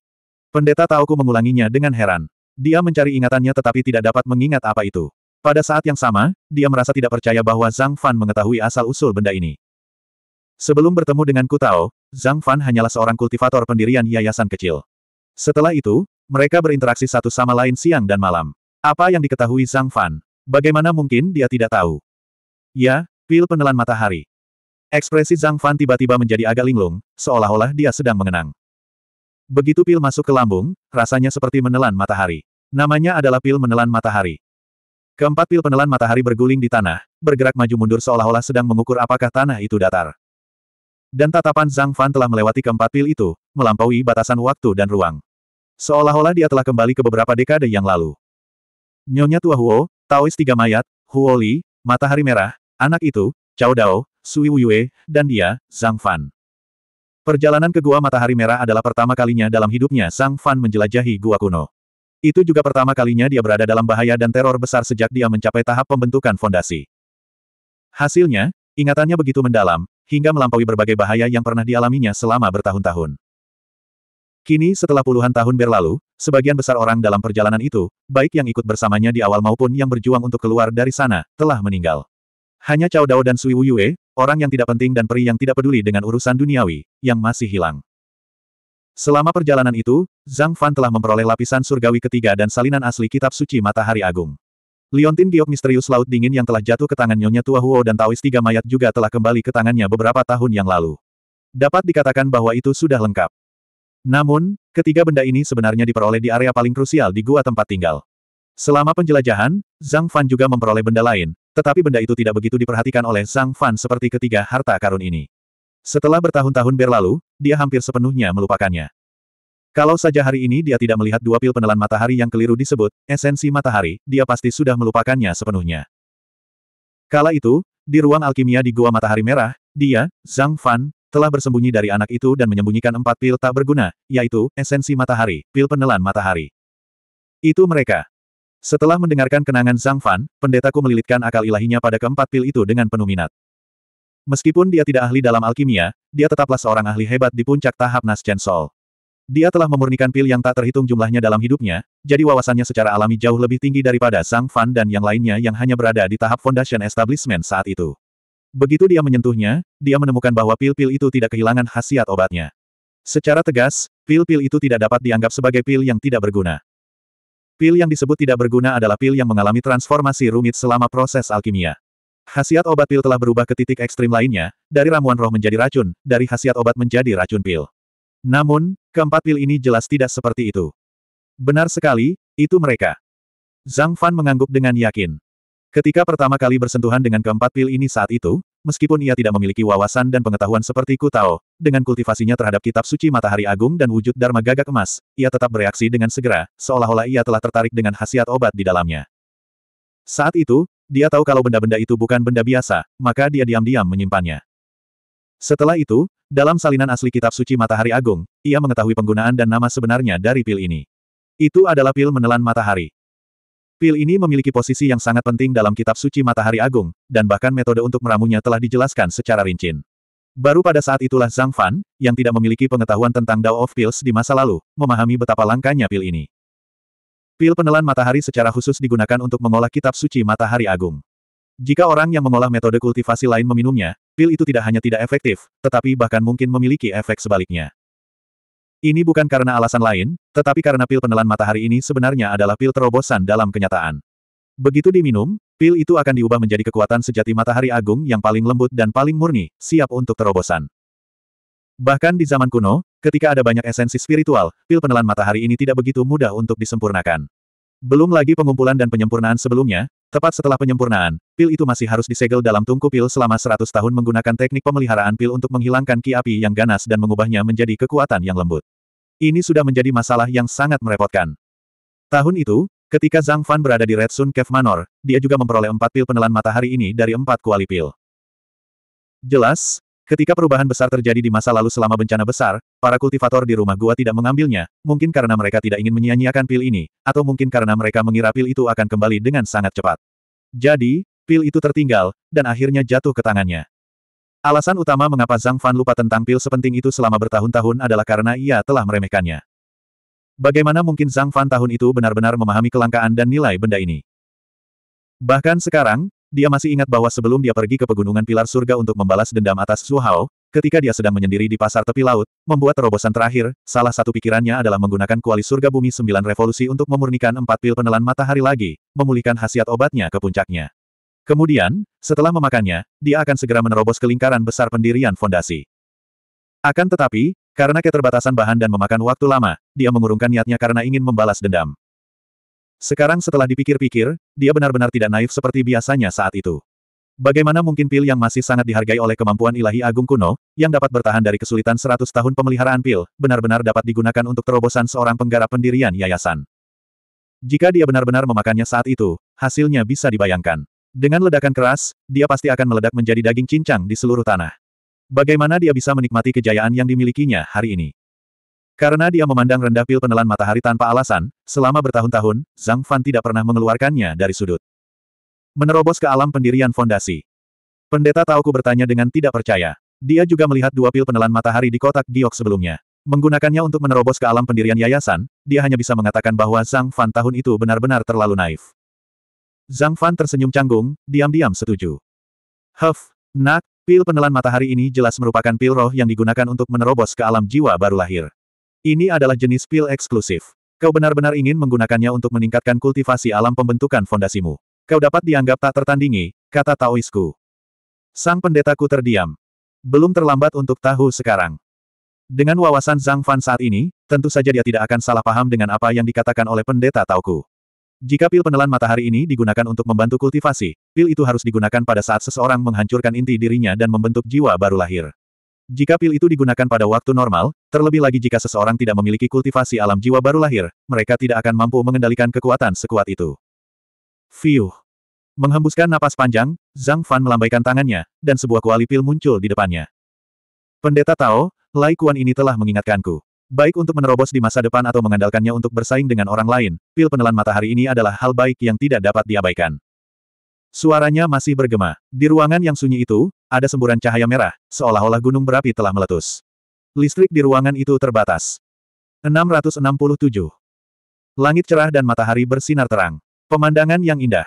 Pendeta tauku mengulanginya dengan heran. Dia mencari ingatannya tetapi tidak dapat mengingat apa itu. Pada saat yang sama, dia merasa tidak percaya bahwa Zhang Fan mengetahui asal-usul benda ini. Sebelum bertemu dengan Kutao, Zhang Fan hanyalah seorang kultivator pendirian yayasan kecil. Setelah itu, mereka berinteraksi satu sama lain siang dan malam. Apa yang diketahui Zhang Fan? Bagaimana mungkin dia tidak tahu? Ya, pil penelan matahari. Ekspresi Zhang Fan tiba-tiba menjadi agak linglung, seolah-olah dia sedang mengenang. Begitu pil masuk ke lambung, rasanya seperti menelan matahari. Namanya adalah pil menelan matahari. Keempat pil penelan matahari berguling di tanah, bergerak maju mundur seolah-olah sedang mengukur apakah tanah itu datar. Dan tatapan Zhang Fan telah melewati keempat pil itu, melampaui batasan waktu dan ruang. Seolah-olah dia telah kembali ke beberapa dekade yang lalu. Nyonya Tua Huo, Taois Tiga Mayat, Huo Li, Matahari Merah, anak itu, Cao Dao, Sui Wuyue, dan dia, Zhang Fan. Perjalanan ke Gua Matahari Merah adalah pertama kalinya dalam hidupnya Sang Fan menjelajahi gua kuno. Itu juga pertama kalinya dia berada dalam bahaya dan teror besar sejak dia mencapai tahap pembentukan fondasi. Hasilnya, ingatannya begitu mendalam, hingga melampaui berbagai bahaya yang pernah dialaminya selama bertahun-tahun. Kini setelah puluhan tahun berlalu, sebagian besar orang dalam perjalanan itu, baik yang ikut bersamanya di awal maupun yang berjuang untuk keluar dari sana, telah meninggal. Hanya Cao Dao dan Sui Wuyue, orang yang tidak penting dan peri yang tidak peduli dengan urusan duniawi, yang masih hilang. Selama perjalanan itu, Zhang Fan telah memperoleh lapisan surgawi ketiga dan salinan asli kitab suci Matahari Agung. Liontin giok misterius laut dingin yang telah jatuh ke tangan Nyonya Tua Huo dan Taois tiga mayat juga telah kembali ke tangannya beberapa tahun yang lalu. Dapat dikatakan bahwa itu sudah lengkap. Namun, ketiga benda ini sebenarnya diperoleh di area paling krusial di gua tempat tinggal. Selama penjelajahan, Zhang Fan juga memperoleh benda lain, tetapi benda itu tidak begitu diperhatikan oleh Zhang Fan seperti ketiga harta karun ini. Setelah bertahun-tahun berlalu, dia hampir sepenuhnya melupakannya. Kalau saja hari ini dia tidak melihat dua pil penelan matahari yang keliru disebut, esensi matahari, dia pasti sudah melupakannya sepenuhnya. Kala itu, di ruang alkimia di Gua Matahari Merah, dia, Zhang Fan, telah bersembunyi dari anak itu dan menyembunyikan empat pil tak berguna, yaitu, esensi matahari, pil penelan matahari. Itu mereka. Setelah mendengarkan kenangan Zhang Fan, pendetaku melilitkan akal ilahinya pada keempat pil itu dengan penuh minat. Meskipun dia tidak ahli dalam alkimia, dia tetaplah seorang ahli hebat di puncak tahap Nas Chen Sol. Dia telah memurnikan pil yang tak terhitung jumlahnya dalam hidupnya, jadi wawasannya secara alami jauh lebih tinggi daripada Zhang Fan dan yang lainnya yang hanya berada di tahap Foundation Establishment saat itu. Begitu dia menyentuhnya, dia menemukan bahwa pil-pil itu tidak kehilangan khasiat obatnya. Secara tegas, pil-pil itu tidak dapat dianggap sebagai pil yang tidak berguna. Pil yang disebut tidak berguna adalah pil yang mengalami transformasi rumit selama proses alkimia. Khasiat obat pil telah berubah ke titik ekstrim lainnya, dari ramuan roh menjadi racun, dari khasiat obat menjadi racun pil. Namun, keempat pil ini jelas tidak seperti itu. Benar sekali, itu mereka. Zhang Fan mengangguk dengan yakin. Ketika pertama kali bersentuhan dengan keempat pil ini saat itu, meskipun ia tidak memiliki wawasan dan pengetahuan seperti Kutao, dengan kultivasinya terhadap kitab suci Matahari Agung dan wujud Dharma Gagak Emas, ia tetap bereaksi dengan segera, seolah-olah ia telah tertarik dengan khasiat obat di dalamnya. Saat itu, dia tahu kalau benda-benda itu bukan benda biasa, maka dia diam-diam menyimpannya. Setelah itu, dalam salinan asli kitab suci Matahari Agung, ia mengetahui penggunaan dan nama sebenarnya dari pil ini. Itu adalah pil menelan matahari. Pil ini memiliki posisi yang sangat penting dalam kitab suci Matahari Agung, dan bahkan metode untuk meramunya telah dijelaskan secara rinci. Baru pada saat itulah Zhang Fan, yang tidak memiliki pengetahuan tentang Dao of Pills di masa lalu, memahami betapa langkanya pil ini. Pil penelan matahari secara khusus digunakan untuk mengolah kitab suci Matahari Agung. Jika orang yang mengolah metode kultivasi lain meminumnya, pil itu tidak hanya tidak efektif, tetapi bahkan mungkin memiliki efek sebaliknya. Ini bukan karena alasan lain, tetapi karena pil penelan matahari ini sebenarnya adalah pil terobosan dalam kenyataan. Begitu diminum, pil itu akan diubah menjadi kekuatan sejati matahari agung yang paling lembut dan paling murni, siap untuk terobosan. Bahkan di zaman kuno, ketika ada banyak esensi spiritual, pil penelan matahari ini tidak begitu mudah untuk disempurnakan. Belum lagi pengumpulan dan penyempurnaan sebelumnya, tepat setelah penyempurnaan, pil itu masih harus disegel dalam tungku pil selama 100 tahun menggunakan teknik pemeliharaan pil untuk menghilangkan ki api yang ganas dan mengubahnya menjadi kekuatan yang lembut. Ini sudah menjadi masalah yang sangat merepotkan. Tahun itu, ketika Zhang Fan berada di Red Sun Cave Manor, dia juga memperoleh empat pil penelan matahari ini dari empat kuali pil. Jelas, ketika perubahan besar terjadi di masa lalu selama bencana besar, para kultivator di rumah gua tidak mengambilnya, mungkin karena mereka tidak ingin menyia-nyiakan pil ini, atau mungkin karena mereka mengira pil itu akan kembali dengan sangat cepat. Jadi, pil itu tertinggal, dan akhirnya jatuh ke tangannya. Alasan utama mengapa Zhang Fan lupa tentang pil sepenting itu selama bertahun-tahun adalah karena ia telah meremehkannya. Bagaimana mungkin Zhang Fan tahun itu benar-benar memahami kelangkaan dan nilai benda ini? Bahkan sekarang, dia masih ingat bahwa sebelum dia pergi ke pegunungan pilar surga untuk membalas dendam atas Su Hao, ketika dia sedang menyendiri di pasar tepi laut, membuat terobosan terakhir, salah satu pikirannya adalah menggunakan kuali surga bumi sembilan revolusi untuk memurnikan empat pil penelan matahari lagi, memulihkan khasiat obatnya ke puncaknya. Kemudian, setelah memakannya, dia akan segera menerobos ke lingkaran besar pendirian fondasi. Akan tetapi, karena keterbatasan bahan dan memakan waktu lama, dia mengurungkan niatnya karena ingin membalas dendam. Sekarang setelah dipikir-pikir, dia benar-benar tidak naif seperti biasanya saat itu. Bagaimana mungkin pil yang masih sangat dihargai oleh kemampuan ilahi agung kuno, yang dapat bertahan dari kesulitan 100 tahun pemeliharaan pil, benar-benar dapat digunakan untuk terobosan seorang penggarap pendirian yayasan. Jika dia benar-benar memakannya saat itu, hasilnya bisa dibayangkan. Dengan ledakan keras, dia pasti akan meledak menjadi daging cincang di seluruh tanah. Bagaimana dia bisa menikmati kejayaan yang dimilikinya hari ini? Karena dia memandang rendah pil penelan matahari tanpa alasan, selama bertahun-tahun, Zhang Fan tidak pernah mengeluarkannya dari sudut. Menerobos ke alam pendirian fondasi. Pendeta Tauku bertanya dengan tidak percaya. Dia juga melihat dua pil penelan matahari di kotak giok sebelumnya. Menggunakannya untuk menerobos ke alam pendirian yayasan, dia hanya bisa mengatakan bahwa Zhang Fan tahun itu benar-benar terlalu naif. Zhang Fan tersenyum canggung, diam-diam setuju. Huff, nak, pil penelan matahari ini jelas merupakan pil roh yang digunakan untuk menerobos ke alam jiwa baru lahir. Ini adalah jenis pil eksklusif. Kau benar-benar ingin menggunakannya untuk meningkatkan kultivasi alam pembentukan fondasimu. Kau dapat dianggap tak tertandingi, kata Taoisku. Sang pendetaku terdiam. Belum terlambat untuk tahu sekarang. Dengan wawasan Zhang Fan saat ini, tentu saja dia tidak akan salah paham dengan apa yang dikatakan oleh pendeta Tauku. Jika pil penelan matahari ini digunakan untuk membantu kultivasi, pil itu harus digunakan pada saat seseorang menghancurkan inti dirinya dan membentuk jiwa baru lahir. Jika pil itu digunakan pada waktu normal, terlebih lagi jika seseorang tidak memiliki kultivasi alam jiwa baru lahir, mereka tidak akan mampu mengendalikan kekuatan sekuat itu. Fiuh. Menghembuskan napas panjang, Zhang Fan melambaikan tangannya, dan sebuah kuali pil muncul di depannya. Pendeta Tao, Lai Kuan ini telah mengingatkanku. Baik untuk menerobos di masa depan atau mengandalkannya untuk bersaing dengan orang lain, pil penelan matahari ini adalah hal baik yang tidak dapat diabaikan. Suaranya masih bergema. Di ruangan yang sunyi itu, ada semburan cahaya merah, seolah-olah gunung berapi telah meletus. Listrik di ruangan itu terbatas. 667. Langit cerah dan matahari bersinar terang. Pemandangan yang indah.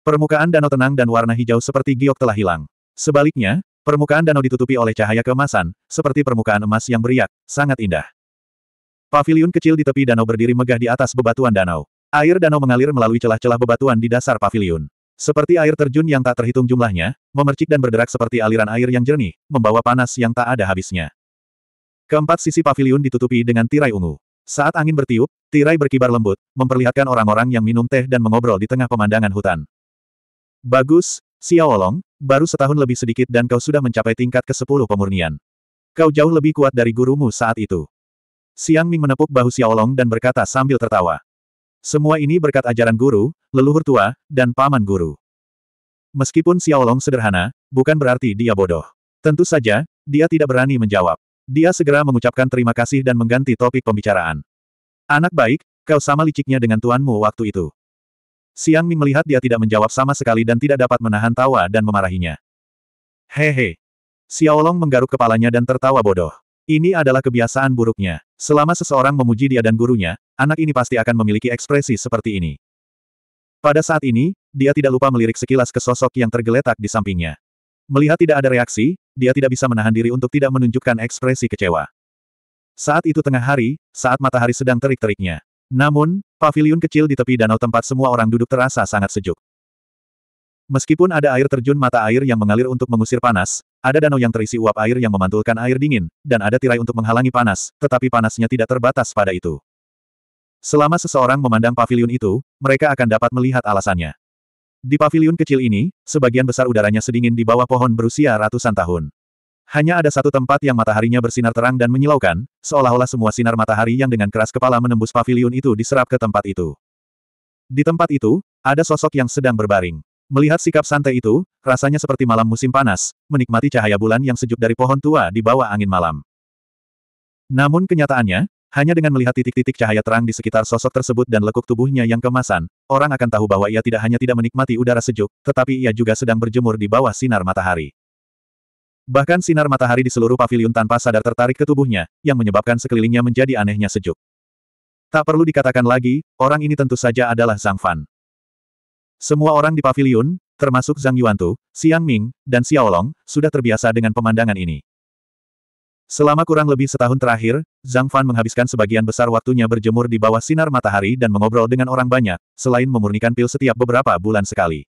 Permukaan danau tenang dan warna hijau seperti giok telah hilang. Sebaliknya, permukaan danau ditutupi oleh cahaya keemasan, seperti permukaan emas yang beriak, sangat indah. Paviliun kecil di tepi danau berdiri megah di atas bebatuan danau. Air danau mengalir melalui celah-celah bebatuan di dasar paviliun. Seperti air terjun yang tak terhitung jumlahnya, memercik dan berderak seperti aliran air yang jernih, membawa panas yang tak ada habisnya. Keempat sisi paviliun ditutupi dengan tirai ungu. Saat angin bertiup, tirai berkibar lembut, memperlihatkan orang-orang yang minum teh dan mengobrol di tengah pemandangan hutan. Bagus, Xiao Olong, baru setahun lebih sedikit dan kau sudah mencapai tingkat ke-10 pemurnian. Kau jauh lebih kuat dari gurumu saat itu. Xiang Ming menepuk bahu Xiao Long dan berkata sambil tertawa. Semua ini berkat ajaran guru, leluhur tua, dan paman guru. Meskipun Xiao Long sederhana, bukan berarti dia bodoh. Tentu saja, dia tidak berani menjawab. Dia segera mengucapkan terima kasih dan mengganti topik pembicaraan. Anak baik, kau sama liciknya dengan tuanmu waktu itu. Siang Ming melihat dia tidak menjawab sama sekali dan tidak dapat menahan tawa dan memarahinya. Hehe. Xiaolong menggaruk kepalanya dan tertawa bodoh. Ini adalah kebiasaan buruknya. Selama seseorang memuji dia dan gurunya, anak ini pasti akan memiliki ekspresi seperti ini. Pada saat ini, dia tidak lupa melirik sekilas ke sosok yang tergeletak di sampingnya. Melihat tidak ada reaksi, dia tidak bisa menahan diri untuk tidak menunjukkan ekspresi kecewa. Saat itu tengah hari, saat matahari sedang terik-teriknya. Namun, paviliun kecil di tepi danau tempat semua orang duduk terasa sangat sejuk. Meskipun ada air terjun mata air yang mengalir untuk mengusir panas, ada danau yang terisi uap air yang memantulkan air dingin, dan ada tirai untuk menghalangi panas, tetapi panasnya tidak terbatas pada itu. Selama seseorang memandang paviliun itu, mereka akan dapat melihat alasannya. Di paviliun kecil ini, sebagian besar udaranya sedingin di bawah pohon berusia ratusan tahun. Hanya ada satu tempat yang mataharinya bersinar terang dan menyilaukan, seolah-olah semua sinar matahari yang dengan keras kepala menembus paviliun itu diserap ke tempat itu. Di tempat itu, ada sosok yang sedang berbaring. Melihat sikap santai itu, rasanya seperti malam musim panas, menikmati cahaya bulan yang sejuk dari pohon tua di bawah angin malam. Namun kenyataannya, hanya dengan melihat titik-titik cahaya terang di sekitar sosok tersebut dan lekuk tubuhnya yang kemasan, orang akan tahu bahwa ia tidak hanya tidak menikmati udara sejuk, tetapi ia juga sedang berjemur di bawah sinar matahari. Bahkan sinar matahari di seluruh paviliun tanpa sadar tertarik ke tubuhnya, yang menyebabkan sekelilingnya menjadi anehnya sejuk. Tak perlu dikatakan lagi, orang ini tentu saja adalah Zhang Fan. Semua orang di paviliun, termasuk Zhang Yuantu, Xiang Ming, dan Xiao Long, sudah terbiasa dengan pemandangan ini. Selama kurang lebih setahun terakhir, Zhang Fan menghabiskan sebagian besar waktunya berjemur di bawah sinar matahari dan mengobrol dengan orang banyak, selain memurnikan pil setiap beberapa bulan sekali.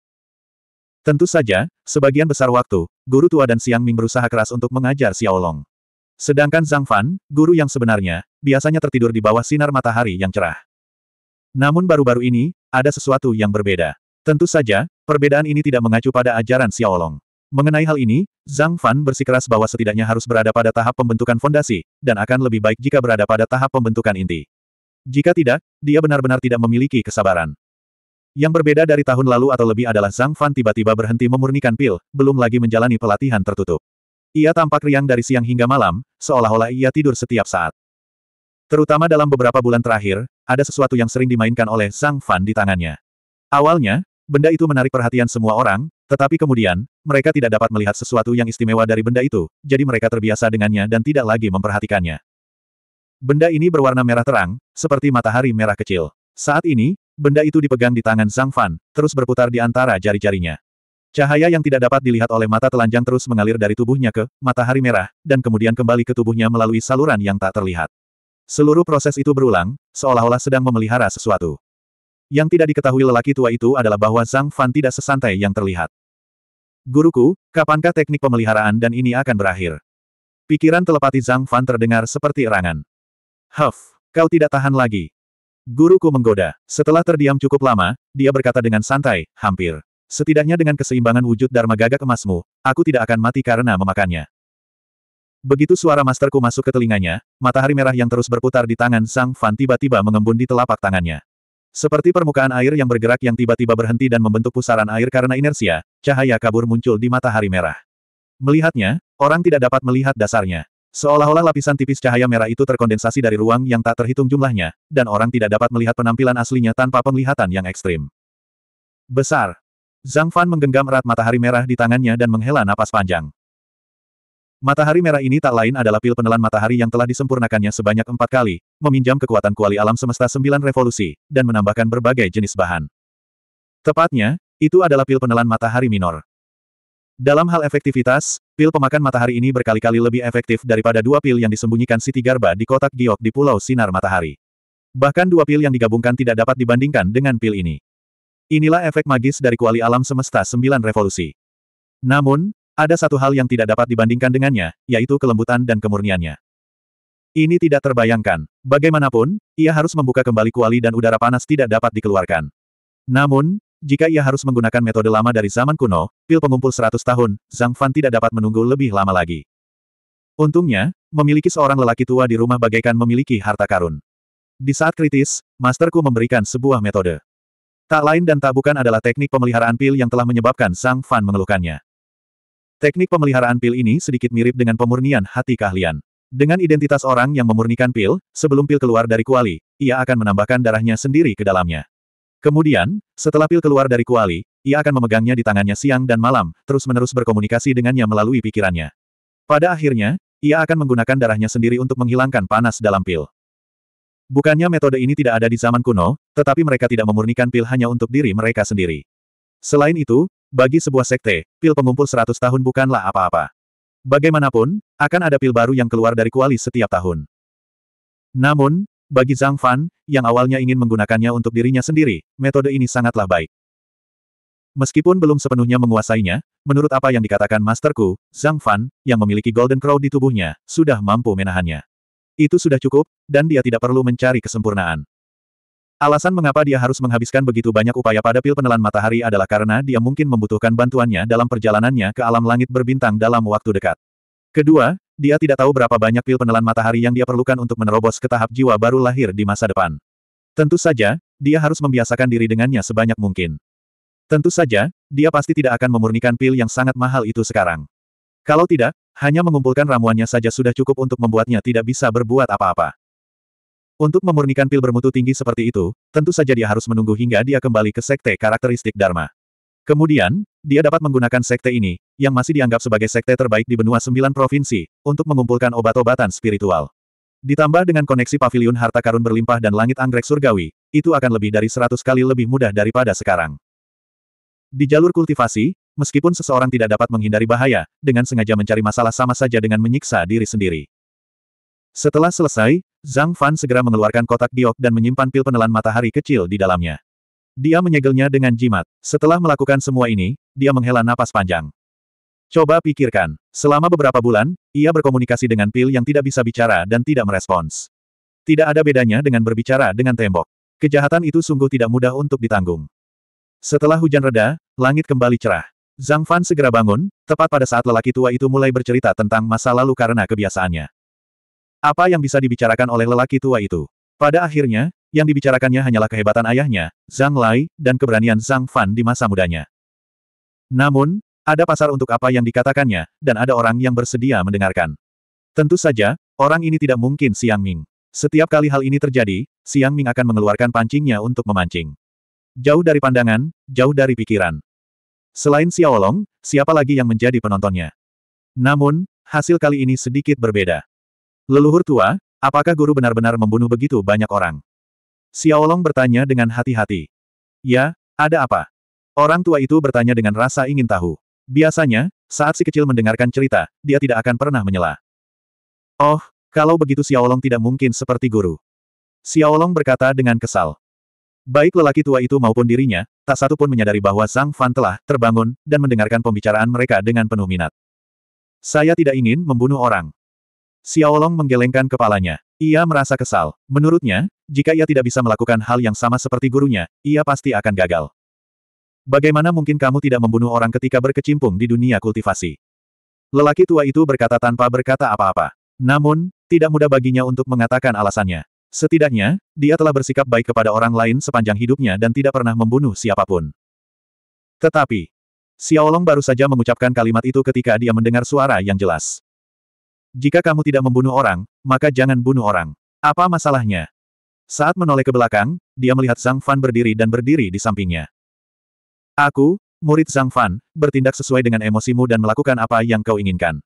Tentu saja, sebagian besar waktu, guru tua dan Siang Ming berusaha keras untuk mengajar Xiao Long. Sedangkan Zhang Fan, guru yang sebenarnya, biasanya tertidur di bawah sinar matahari yang cerah. Namun baru-baru ini, ada sesuatu yang berbeda. Tentu saja, perbedaan ini tidak mengacu pada ajaran Xiao Long. Mengenai hal ini, Zhang Fan bersikeras bahwa setidaknya harus berada pada tahap pembentukan fondasi, dan akan lebih baik jika berada pada tahap pembentukan inti. Jika tidak, dia benar-benar tidak memiliki kesabaran. Yang berbeda dari tahun lalu atau lebih adalah Zhang Fan tiba-tiba berhenti memurnikan pil, belum lagi menjalani pelatihan tertutup. Ia tampak riang dari siang hingga malam, seolah-olah ia tidur setiap saat. Terutama dalam beberapa bulan terakhir, ada sesuatu yang sering dimainkan oleh Zhang Fan di tangannya. Awalnya, benda itu menarik perhatian semua orang, tetapi kemudian, mereka tidak dapat melihat sesuatu yang istimewa dari benda itu, jadi mereka terbiasa dengannya dan tidak lagi memperhatikannya. Benda ini berwarna merah terang, seperti matahari merah kecil. Saat ini, Benda itu dipegang di tangan Zhang Fan, terus berputar di antara jari-jarinya. Cahaya yang tidak dapat dilihat oleh mata telanjang terus mengalir dari tubuhnya ke matahari merah, dan kemudian kembali ke tubuhnya melalui saluran yang tak terlihat. Seluruh proses itu berulang, seolah-olah sedang memelihara sesuatu. Yang tidak diketahui lelaki tua itu adalah bahwa Zhang Fan tidak sesantai yang terlihat. Guruku, kapankah teknik pemeliharaan dan ini akan berakhir? Pikiran telepati Zhang Fan terdengar seperti erangan. Huff, kau tidak tahan lagi. Guruku menggoda. Setelah terdiam cukup lama, dia berkata dengan santai, hampir. Setidaknya dengan keseimbangan wujud Dharma gagak emasmu, aku tidak akan mati karena memakannya. Begitu suara masterku masuk ke telinganya, matahari merah yang terus berputar di tangan Sang Fan tiba-tiba mengembun di telapak tangannya. Seperti permukaan air yang bergerak yang tiba-tiba berhenti dan membentuk pusaran air karena inersia, cahaya kabur muncul di matahari merah. Melihatnya, orang tidak dapat melihat dasarnya. Seolah-olah lapisan tipis cahaya merah itu terkondensasi dari ruang yang tak terhitung jumlahnya, dan orang tidak dapat melihat penampilan aslinya tanpa penglihatan yang ekstrim. Besar. Zhang Fan menggenggam erat matahari merah di tangannya dan menghela napas panjang. Matahari merah ini tak lain adalah pil penelan matahari yang telah disempurnakannya sebanyak empat kali, meminjam kekuatan kuali alam semesta sembilan revolusi, dan menambahkan berbagai jenis bahan. Tepatnya, itu adalah pil penelan matahari minor. Dalam hal efektivitas, pil pemakan matahari ini berkali-kali lebih efektif daripada dua pil yang disembunyikan Siti Garba di kotak giok di Pulau Sinar Matahari. Bahkan dua pil yang digabungkan tidak dapat dibandingkan dengan pil ini. Inilah efek magis dari kuali alam semesta sembilan revolusi. Namun, ada satu hal yang tidak dapat dibandingkan dengannya, yaitu kelembutan dan kemurniannya. Ini tidak terbayangkan. Bagaimanapun, ia harus membuka kembali kuali dan udara panas tidak dapat dikeluarkan. Namun, jika ia harus menggunakan metode lama dari zaman kuno, pil pengumpul 100 tahun, Zhang Fan tidak dapat menunggu lebih lama lagi. Untungnya, memiliki seorang lelaki tua di rumah bagaikan memiliki harta karun. Di saat kritis, masterku memberikan sebuah metode. Tak lain dan tak bukan adalah teknik pemeliharaan pil yang telah menyebabkan Zhang Fan mengeluhkannya. Teknik pemeliharaan pil ini sedikit mirip dengan pemurnian hati keahlian. Dengan identitas orang yang memurnikan pil, sebelum pil keluar dari kuali, ia akan menambahkan darahnya sendiri ke dalamnya. Kemudian, setelah pil keluar dari kuali, ia akan memegangnya di tangannya siang dan malam, terus-menerus berkomunikasi dengannya melalui pikirannya. Pada akhirnya, ia akan menggunakan darahnya sendiri untuk menghilangkan panas dalam pil. Bukannya metode ini tidak ada di zaman kuno, tetapi mereka tidak memurnikan pil hanya untuk diri mereka sendiri. Selain itu, bagi sebuah sekte, pil pengumpul 100 tahun bukanlah apa-apa. Bagaimanapun, akan ada pil baru yang keluar dari kuali setiap tahun. Namun, bagi Zhang Fan, yang awalnya ingin menggunakannya untuk dirinya sendiri, metode ini sangatlah baik. Meskipun belum sepenuhnya menguasainya, menurut apa yang dikatakan masterku, Zhang Fan, yang memiliki Golden Crow di tubuhnya, sudah mampu menahannya. Itu sudah cukup, dan dia tidak perlu mencari kesempurnaan. Alasan mengapa dia harus menghabiskan begitu banyak upaya pada pil penelan matahari adalah karena dia mungkin membutuhkan bantuannya dalam perjalanannya ke alam langit berbintang dalam waktu dekat. Kedua, dia tidak tahu berapa banyak pil penelan matahari yang dia perlukan untuk menerobos ke tahap jiwa baru lahir di masa depan. Tentu saja, dia harus membiasakan diri dengannya sebanyak mungkin. Tentu saja, dia pasti tidak akan memurnikan pil yang sangat mahal itu sekarang. Kalau tidak, hanya mengumpulkan ramuannya saja sudah cukup untuk membuatnya tidak bisa berbuat apa-apa. Untuk memurnikan pil bermutu tinggi seperti itu, tentu saja dia harus menunggu hingga dia kembali ke sekte karakteristik Dharma. Kemudian, dia dapat menggunakan sekte ini, yang masih dianggap sebagai sekte terbaik di benua sembilan provinsi, untuk mengumpulkan obat-obatan spiritual. Ditambah dengan koneksi pavilion harta karun berlimpah dan langit anggrek surgawi, itu akan lebih dari seratus kali lebih mudah daripada sekarang. Di jalur kultivasi, meskipun seseorang tidak dapat menghindari bahaya, dengan sengaja mencari masalah sama saja dengan menyiksa diri sendiri. Setelah selesai, Zhang Fan segera mengeluarkan kotak giok dan menyimpan pil penelan matahari kecil di dalamnya. Dia menyegelnya dengan jimat. Setelah melakukan semua ini, dia menghela napas panjang. Coba pikirkan, selama beberapa bulan, ia berkomunikasi dengan pil yang tidak bisa bicara dan tidak merespons. Tidak ada bedanya dengan berbicara dengan tembok. Kejahatan itu sungguh tidak mudah untuk ditanggung. Setelah hujan reda, langit kembali cerah. Zhang Fan segera bangun, tepat pada saat lelaki tua itu mulai bercerita tentang masa lalu karena kebiasaannya. Apa yang bisa dibicarakan oleh lelaki tua itu? Pada akhirnya, yang dibicarakannya hanyalah kehebatan ayahnya, Zhang Lai, dan keberanian Zhang Fan di masa mudanya. Namun, ada pasar untuk apa yang dikatakannya, dan ada orang yang bersedia mendengarkan. Tentu saja, orang ini tidak mungkin Xiang Ming. Setiap kali hal ini terjadi, Xiang Ming akan mengeluarkan pancingnya untuk memancing. Jauh dari pandangan, jauh dari pikiran. Selain Xiao Long, siapa lagi yang menjadi penontonnya? Namun, hasil kali ini sedikit berbeda. Leluhur tua, apakah guru benar-benar membunuh begitu banyak orang? Xiaolong bertanya dengan hati-hati. Ya, ada apa? Orang tua itu bertanya dengan rasa ingin tahu. Biasanya, saat si kecil mendengarkan cerita, dia tidak akan pernah menyela. Oh, kalau begitu Xiaolong tidak mungkin seperti guru. Xiaolong berkata dengan kesal. Baik lelaki tua itu maupun dirinya, tak satu pun menyadari bahwa Zhang Fan telah terbangun dan mendengarkan pembicaraan mereka dengan penuh minat. Saya tidak ingin membunuh orang. Xiaolong menggelengkan kepalanya. Ia merasa kesal. Menurutnya, jika ia tidak bisa melakukan hal yang sama seperti gurunya, ia pasti akan gagal. Bagaimana mungkin kamu tidak membunuh orang ketika berkecimpung di dunia kultivasi? Lelaki tua itu berkata tanpa berkata apa-apa. Namun, tidak mudah baginya untuk mengatakan alasannya. Setidaknya, dia telah bersikap baik kepada orang lain sepanjang hidupnya dan tidak pernah membunuh siapa pun. Tetapi, Xiaolong baru saja mengucapkan kalimat itu ketika dia mendengar suara yang jelas. Jika kamu tidak membunuh orang, maka jangan bunuh orang. Apa masalahnya? Saat menoleh ke belakang, dia melihat Zhang Fan berdiri dan berdiri di sampingnya. Aku, murid Zhang Fan, bertindak sesuai dengan emosimu dan melakukan apa yang kau inginkan.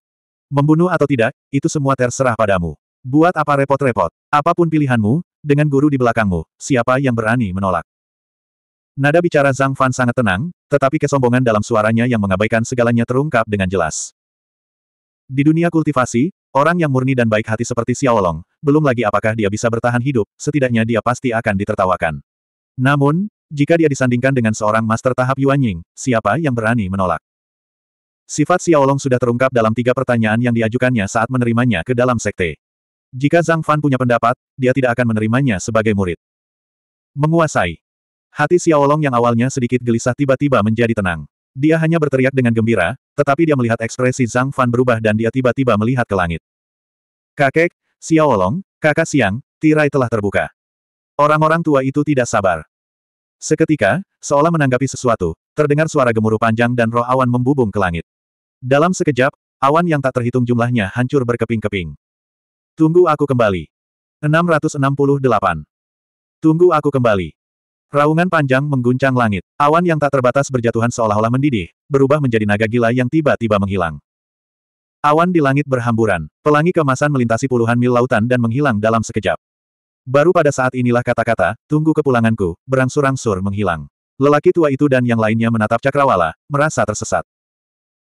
Membunuh atau tidak, itu semua terserah padamu. Buat apa repot-repot? Apa pun pilihanmu, dengan guru di belakangmu, siapa yang berani menolak? Nada bicara Zhang Fan sangat tenang, tetapi kesombongan dalam suaranya yang mengabaikan segalanya terungkap dengan jelas. Di dunia kultivasi, orang yang murni dan baik hati seperti Xiaolong, belum lagi apakah dia bisa bertahan hidup, setidaknya dia pasti akan ditertawakan. Namun, jika dia disandingkan dengan seorang master tahap Yuan Ying, siapa yang berani menolak? Sifat Xiaolong sudah terungkap dalam tiga pertanyaan yang diajukannya saat menerimanya ke dalam sekte. Jika Zhang Fan punya pendapat, dia tidak akan menerimanya sebagai murid. Menguasai. Hati Xiaolong yang awalnya sedikit gelisah tiba-tiba menjadi tenang. Dia hanya berteriak dengan gembira, tetapi dia melihat ekspresi Zhang Fan berubah dan dia tiba-tiba melihat ke langit. Kakek, Xiaolong, kakak siang, tirai telah terbuka. Orang-orang tua itu tidak sabar. Seketika, seolah menanggapi sesuatu, terdengar suara gemuruh panjang dan roh awan membubung ke langit. Dalam sekejap, awan yang tak terhitung jumlahnya hancur berkeping-keping. Tunggu aku kembali. 668. Tunggu aku kembali. Raungan panjang mengguncang langit. Awan yang tak terbatas berjatuhan seolah-olah mendidih, berubah menjadi naga gila yang tiba-tiba menghilang. Awan di langit berhamburan. Pelangi kemasan melintasi puluhan mil lautan dan menghilang dalam sekejap. Baru pada saat inilah kata-kata, tunggu kepulanganku, berangsur-angsur menghilang. Lelaki tua itu dan yang lainnya menatap cakrawala, merasa tersesat.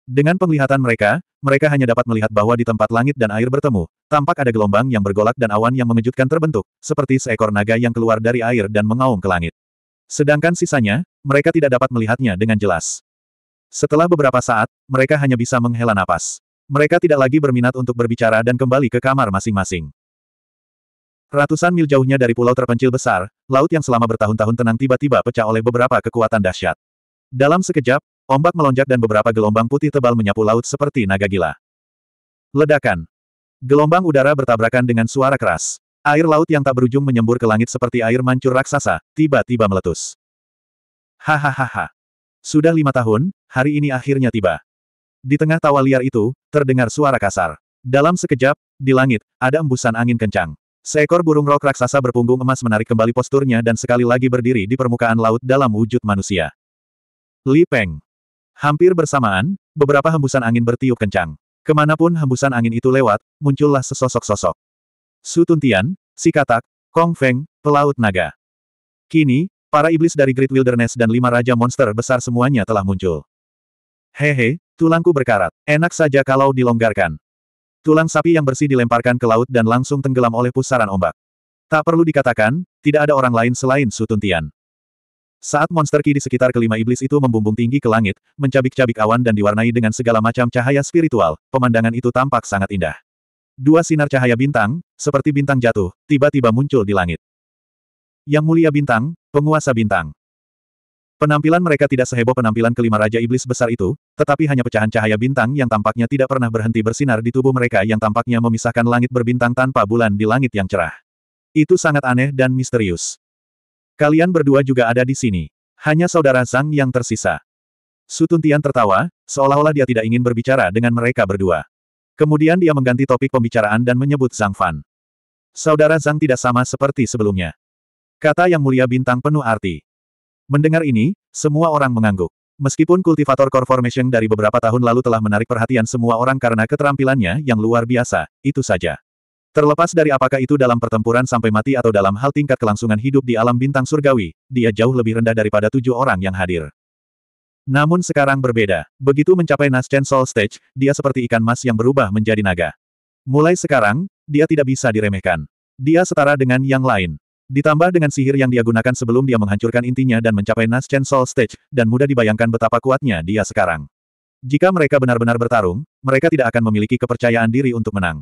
Dengan penglihatan mereka, mereka hanya dapat melihat bahwa di tempat langit dan air bertemu, tampak ada gelombang yang bergolak dan awan yang mengejutkan terbentuk, seperti seekor naga yang keluar dari air dan mengaum ke langit. Sedangkan sisanya, mereka tidak dapat melihatnya dengan jelas. Setelah beberapa saat, mereka hanya bisa menghela napas. Mereka tidak lagi berminat untuk berbicara dan kembali ke kamar masing-masing. Ratusan mil jauhnya dari pulau terpencil besar, laut yang selama bertahun-tahun tenang tiba-tiba pecah oleh beberapa kekuatan dahsyat. Dalam sekejap, Ombak melonjak dan beberapa gelombang putih tebal menyapu laut seperti naga gila. Ledakan. Gelombang udara bertabrakan dengan suara keras. Air laut yang tak berujung menyembur ke langit seperti air mancur raksasa, tiba-tiba meletus. Hahaha. Sudah lima tahun, hari ini akhirnya tiba. Di tengah tawa liar itu, terdengar suara kasar. Dalam sekejap, di langit, ada embusan angin kencang. Seekor burung rok raksasa berpunggung emas menarik kembali posturnya dan sekali lagi berdiri di permukaan laut dalam wujud manusia. Li Peng. Hampir bersamaan, beberapa hembusan angin bertiup kencang. Ke mana pun hembusan angin itu lewat, muncullah sesosok sosok. Su Tuntian, Si Katak, Kong Feng, pelaut naga. Kini, para iblis dari Great Wilderness dan lima raja monster besar semuanya telah muncul. Hehe, tulangku berkarat. Enak saja kalau dilonggarkan. Tulang sapi yang bersih dilemparkan ke laut dan langsung tenggelam oleh pusaran ombak. Tak perlu dikatakan, tidak ada orang lain selain Su Tuntian. Saat monster ki di sekitar kelima iblis itu membumbung tinggi ke langit, mencabik-cabik awan dan diwarnai dengan segala macam cahaya spiritual, pemandangan itu tampak sangat indah. Dua sinar cahaya bintang, seperti bintang jatuh, tiba-tiba muncul di langit. Yang mulia bintang, penguasa bintang. Penampilan mereka tidak seheboh penampilan kelima raja iblis besar itu, tetapi hanya pecahan cahaya bintang yang tampaknya tidak pernah berhenti bersinar di tubuh mereka yang tampaknya memisahkan langit berbintang tanpa bulan di langit yang cerah. Itu sangat aneh dan misterius. Kalian berdua juga ada di sini. Hanya saudara Zhang yang tersisa. Su Tuntian tertawa, seolah-olah dia tidak ingin berbicara dengan mereka berdua. Kemudian dia mengganti topik pembicaraan dan menyebut Zhang Fan. Saudara Zhang tidak sama seperti sebelumnya. Kata yang mulia bintang penuh arti. Mendengar ini, semua orang mengangguk. Meskipun kultivator core formation dari beberapa tahun lalu telah menarik perhatian semua orang karena keterampilannya yang luar biasa, itu saja. Terlepas dari apakah itu dalam pertempuran sampai mati atau dalam hal tingkat kelangsungan hidup di alam bintang surgawi, dia jauh lebih rendah daripada tujuh orang yang hadir. Namun sekarang berbeda. Begitu mencapai Naschen Soul Stage, dia seperti ikan mas yang berubah menjadi naga. Mulai sekarang, dia tidak bisa diremehkan. Dia setara dengan yang lain. Ditambah dengan sihir yang dia gunakan sebelum dia menghancurkan intinya dan mencapai Naschen Soul Stage, dan mudah dibayangkan betapa kuatnya dia sekarang. Jika mereka benar-benar bertarung, mereka tidak akan memiliki kepercayaan diri untuk menang.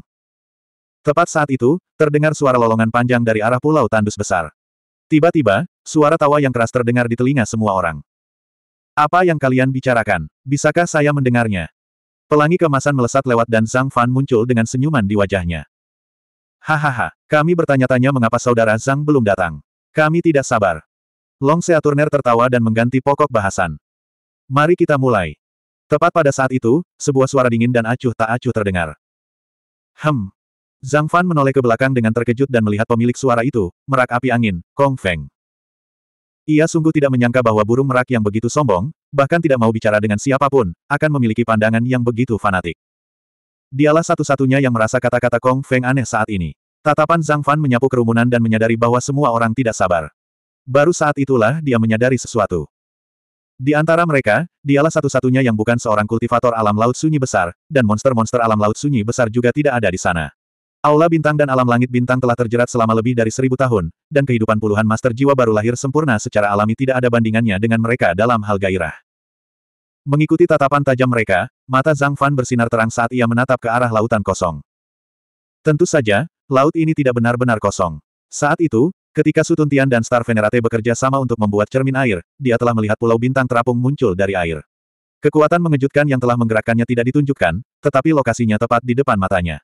Tepat saat itu, terdengar suara lolongan panjang dari arah pulau tandus besar. Tiba-tiba, suara tawa yang keras terdengar di telinga semua orang. Apa yang kalian bicarakan? Bisakah saya mendengarnya? Pelangi kemasan melesat lewat dan Zhang Fan muncul dengan senyuman di wajahnya. Hahaha, kami bertanya-tanya mengapa saudara Zhang belum datang. Kami tidak sabar. Long Seaturner tertawa dan mengganti pokok bahasan. Mari kita mulai. Tepat pada saat itu, sebuah suara dingin dan acuh tak acuh terdengar. Hem, Zhang Fan menoleh ke belakang dengan terkejut dan melihat pemilik suara itu, merak api angin, Kong Feng. Ia sungguh tidak menyangka bahwa burung merak yang begitu sombong, bahkan tidak mau bicara dengan siapa pun, akan memiliki pandangan yang begitu fanatik. Dialah satu-satunya yang merasa kata-kata Kong Feng aneh saat ini. Tatapan Zhang Fan menyapu kerumunan dan menyadari bahwa semua orang tidak sabar. Baru saat itulah dia menyadari sesuatu. Di antara mereka, dialah satu-satunya yang bukan seorang kultivator alam laut sunyi besar, dan monster-monster alam laut sunyi besar juga tidak ada di sana. Aula bintang dan alam langit bintang telah terjerat selama lebih dari seribu tahun, dan kehidupan puluhan master jiwa baru lahir sempurna secara alami tidak ada bandingannya dengan mereka dalam hal gairah. Mengikuti tatapan tajam mereka, mata Zhang Fan bersinar terang saat ia menatap ke arah lautan kosong. Tentu saja, laut ini tidak benar-benar kosong. Saat itu, ketika Sutuntian dan Star Venerate bekerja sama untuk membuat cermin air, dia telah melihat pulau bintang terapung muncul dari air. Kekuatan mengejutkan yang telah menggerakkannya tidak ditunjukkan, tetapi lokasinya tepat di depan matanya.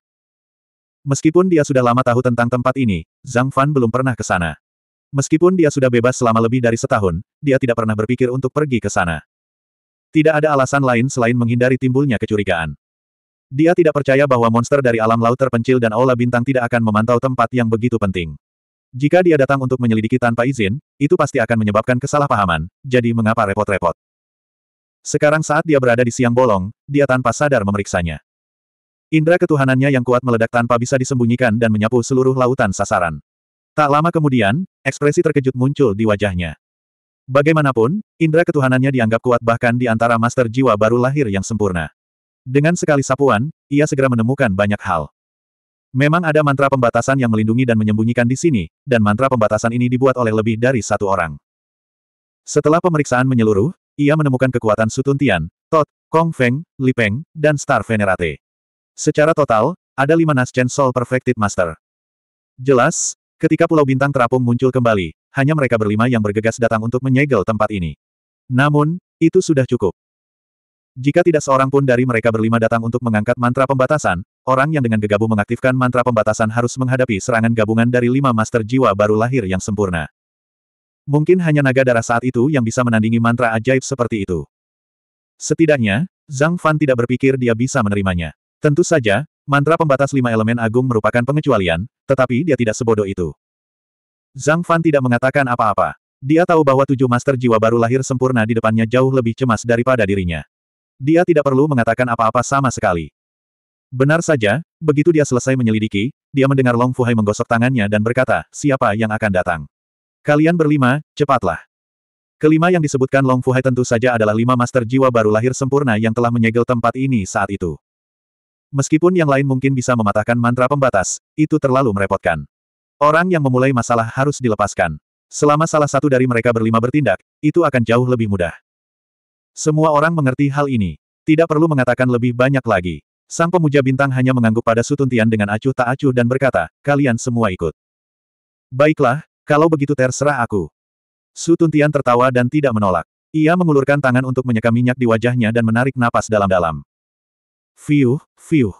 Meskipun dia sudah lama tahu tentang tempat ini, Zhang Fan belum pernah ke sana. Meskipun dia sudah bebas selama lebih dari setahun, dia tidak pernah berpikir untuk pergi ke sana. Tidak ada alasan lain selain menghindari timbulnya kecurigaan. Dia tidak percaya bahwa monster dari alam laut terpencil dan aula bintang tidak akan memantau tempat yang begitu penting. Jika dia datang untuk menyelidiki tanpa izin, itu pasti akan menyebabkan kesalahpahaman, jadi mengapa repot-repot. Sekarang saat dia berada di siang bolong, dia tanpa sadar memeriksanya. Indra ketuhanannya yang kuat meledak tanpa bisa disembunyikan dan menyapu seluruh lautan sasaran. Tak lama kemudian, ekspresi terkejut muncul di wajahnya. Bagaimanapun, indra ketuhanannya dianggap kuat bahkan di antara master jiwa baru lahir yang sempurna. Dengan sekali sapuan, ia segera menemukan banyak hal. Memang ada mantra pembatasan yang melindungi dan menyembunyikan di sini, dan mantra pembatasan ini dibuat oleh lebih dari satu orang. Setelah pemeriksaan menyeluruh, ia menemukan kekuatan Sutuntian, Tot, Kong Feng, Li Peng, dan Star Venerate. Secara total, ada lima Naschen Soul Perfected Master. Jelas, ketika Pulau Bintang terapung muncul kembali, hanya mereka berlima yang bergegas datang untuk menyegel tempat ini. Namun, itu sudah cukup. Jika tidak seorang pun dari mereka berlima datang untuk mengangkat mantra pembatasan, orang yang dengan gegabah mengaktifkan mantra pembatasan harus menghadapi serangan gabungan dari lima master jiwa baru lahir yang sempurna. Mungkin hanya naga darah saat itu yang bisa menandingi mantra ajaib seperti itu. Setidaknya, Zhang Fan tidak berpikir dia bisa menerimanya. Tentu saja, mantra pembatas lima elemen agung merupakan pengecualian, tetapi dia tidak sebodoh itu. Zhang Fan tidak mengatakan apa-apa. Dia tahu bahwa tujuh master jiwa baru lahir sempurna di depannya jauh lebih cemas daripada dirinya. Dia tidak perlu mengatakan apa-apa sama sekali. Benar saja, begitu dia selesai menyelidiki, dia mendengar Long Fuhai menggosok tangannya dan berkata, siapa yang akan datang? Kalian berlima, cepatlah. Kelima yang disebutkan Long Fuhai tentu saja adalah lima master jiwa baru lahir sempurna yang telah menyegel tempat ini saat itu. Meskipun yang lain mungkin bisa mematahkan mantra pembatas, itu terlalu merepotkan. Orang yang memulai masalah harus dilepaskan. Selama salah satu dari mereka berlima bertindak, itu akan jauh lebih mudah. Semua orang mengerti hal ini. Tidak perlu mengatakan lebih banyak lagi. Sang pemuja bintang hanya mengangguk pada Sutuntian dengan acuh tak acuh dan berkata, kalian semua ikut. Baiklah, kalau begitu terserah aku. Sutuntian tertawa dan tidak menolak. Ia mengulurkan tangan untuk menyeka minyak di wajahnya dan menarik napas dalam-dalam. Fiuh, fiuh.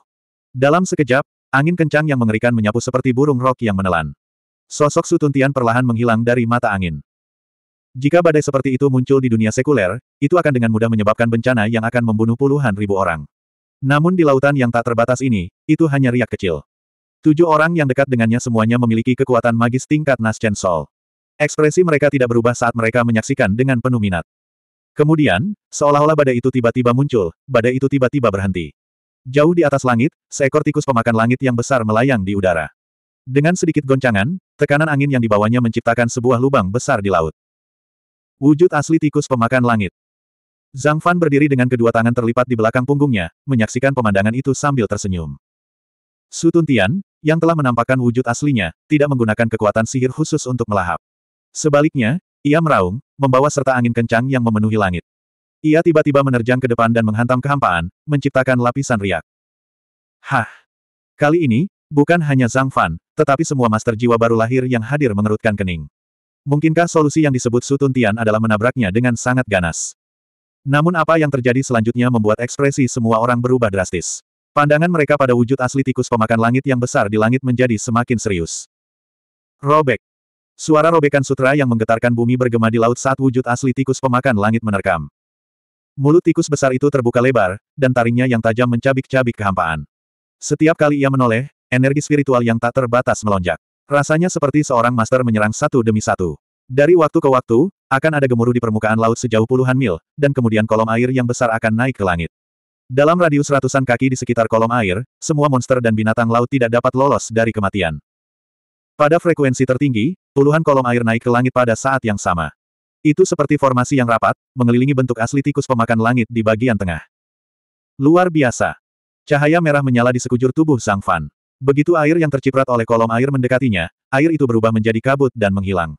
Dalam sekejap, angin kencang yang mengerikan menyapu seperti burung rok yang menelan. Sosok Sutuntian perlahan menghilang dari mata angin. Jika badai seperti itu muncul di dunia sekuler, itu akan dengan mudah menyebabkan bencana yang akan membunuh puluhan ribu orang. Namun di lautan yang tak terbatas ini, itu hanya riak kecil. Tujuh orang yang dekat dengannya semuanya memiliki kekuatan magis tingkat Naschen Sol. Ekspresi mereka tidak berubah saat mereka menyaksikan dengan penuh minat. Kemudian, seolah-olah badai itu tiba-tiba muncul, badai itu tiba-tiba berhenti. Jauh di atas langit, seekor tikus pemakan langit yang besar melayang di udara. Dengan sedikit goncangan, tekanan angin yang dibawanya menciptakan sebuah lubang besar di laut. Wujud asli tikus pemakan langit. Zhang Fan berdiri dengan kedua tangan terlipat di belakang punggungnya, menyaksikan pemandangan itu sambil tersenyum. Su Tuntian, yang telah menampakkan wujud aslinya, tidak menggunakan kekuatan sihir khusus untuk melahap. Sebaliknya, ia meraung, membawa serta angin kencang yang memenuhi langit. Ia tiba-tiba menerjang ke depan dan menghantam kehampaan, menciptakan lapisan riak. Hah! Kali ini, bukan hanya Zhang Fan, tetapi semua master jiwa baru lahir yang hadir mengerutkan kening. Mungkinkah solusi yang disebut Su Tuntian adalah menabraknya dengan sangat ganas? Namun apa yang terjadi selanjutnya membuat ekspresi semua orang berubah drastis. Pandangan mereka pada wujud asli tikus pemakan langit yang besar di langit menjadi semakin serius. Robek. Suara robekan sutra yang menggetarkan bumi bergema di laut saat wujud asli tikus pemakan langit menerkam. Mulut tikus besar itu terbuka lebar, dan taringnya yang tajam mencabik-cabik kehampaan. Setiap kali ia menoleh, energi spiritual yang tak terbatas melonjak. Rasanya seperti seorang master menyerang satu demi satu. Dari waktu ke waktu, akan ada gemuruh di permukaan laut sejauh puluhan mil, dan kemudian kolom air yang besar akan naik ke langit. Dalam radius ratusan kaki di sekitar kolom air, semua monster dan binatang laut tidak dapat lolos dari kematian. Pada frekuensi tertinggi, puluhan kolom air naik ke langit pada saat yang sama. Itu seperti formasi yang rapat, mengelilingi bentuk asli tikus pemakan langit di bagian tengah. Luar biasa. Cahaya merah menyala di sekujur tubuh Sang Fan. Begitu air yang terciprat oleh kolom air mendekatinya, air itu berubah menjadi kabut dan menghilang.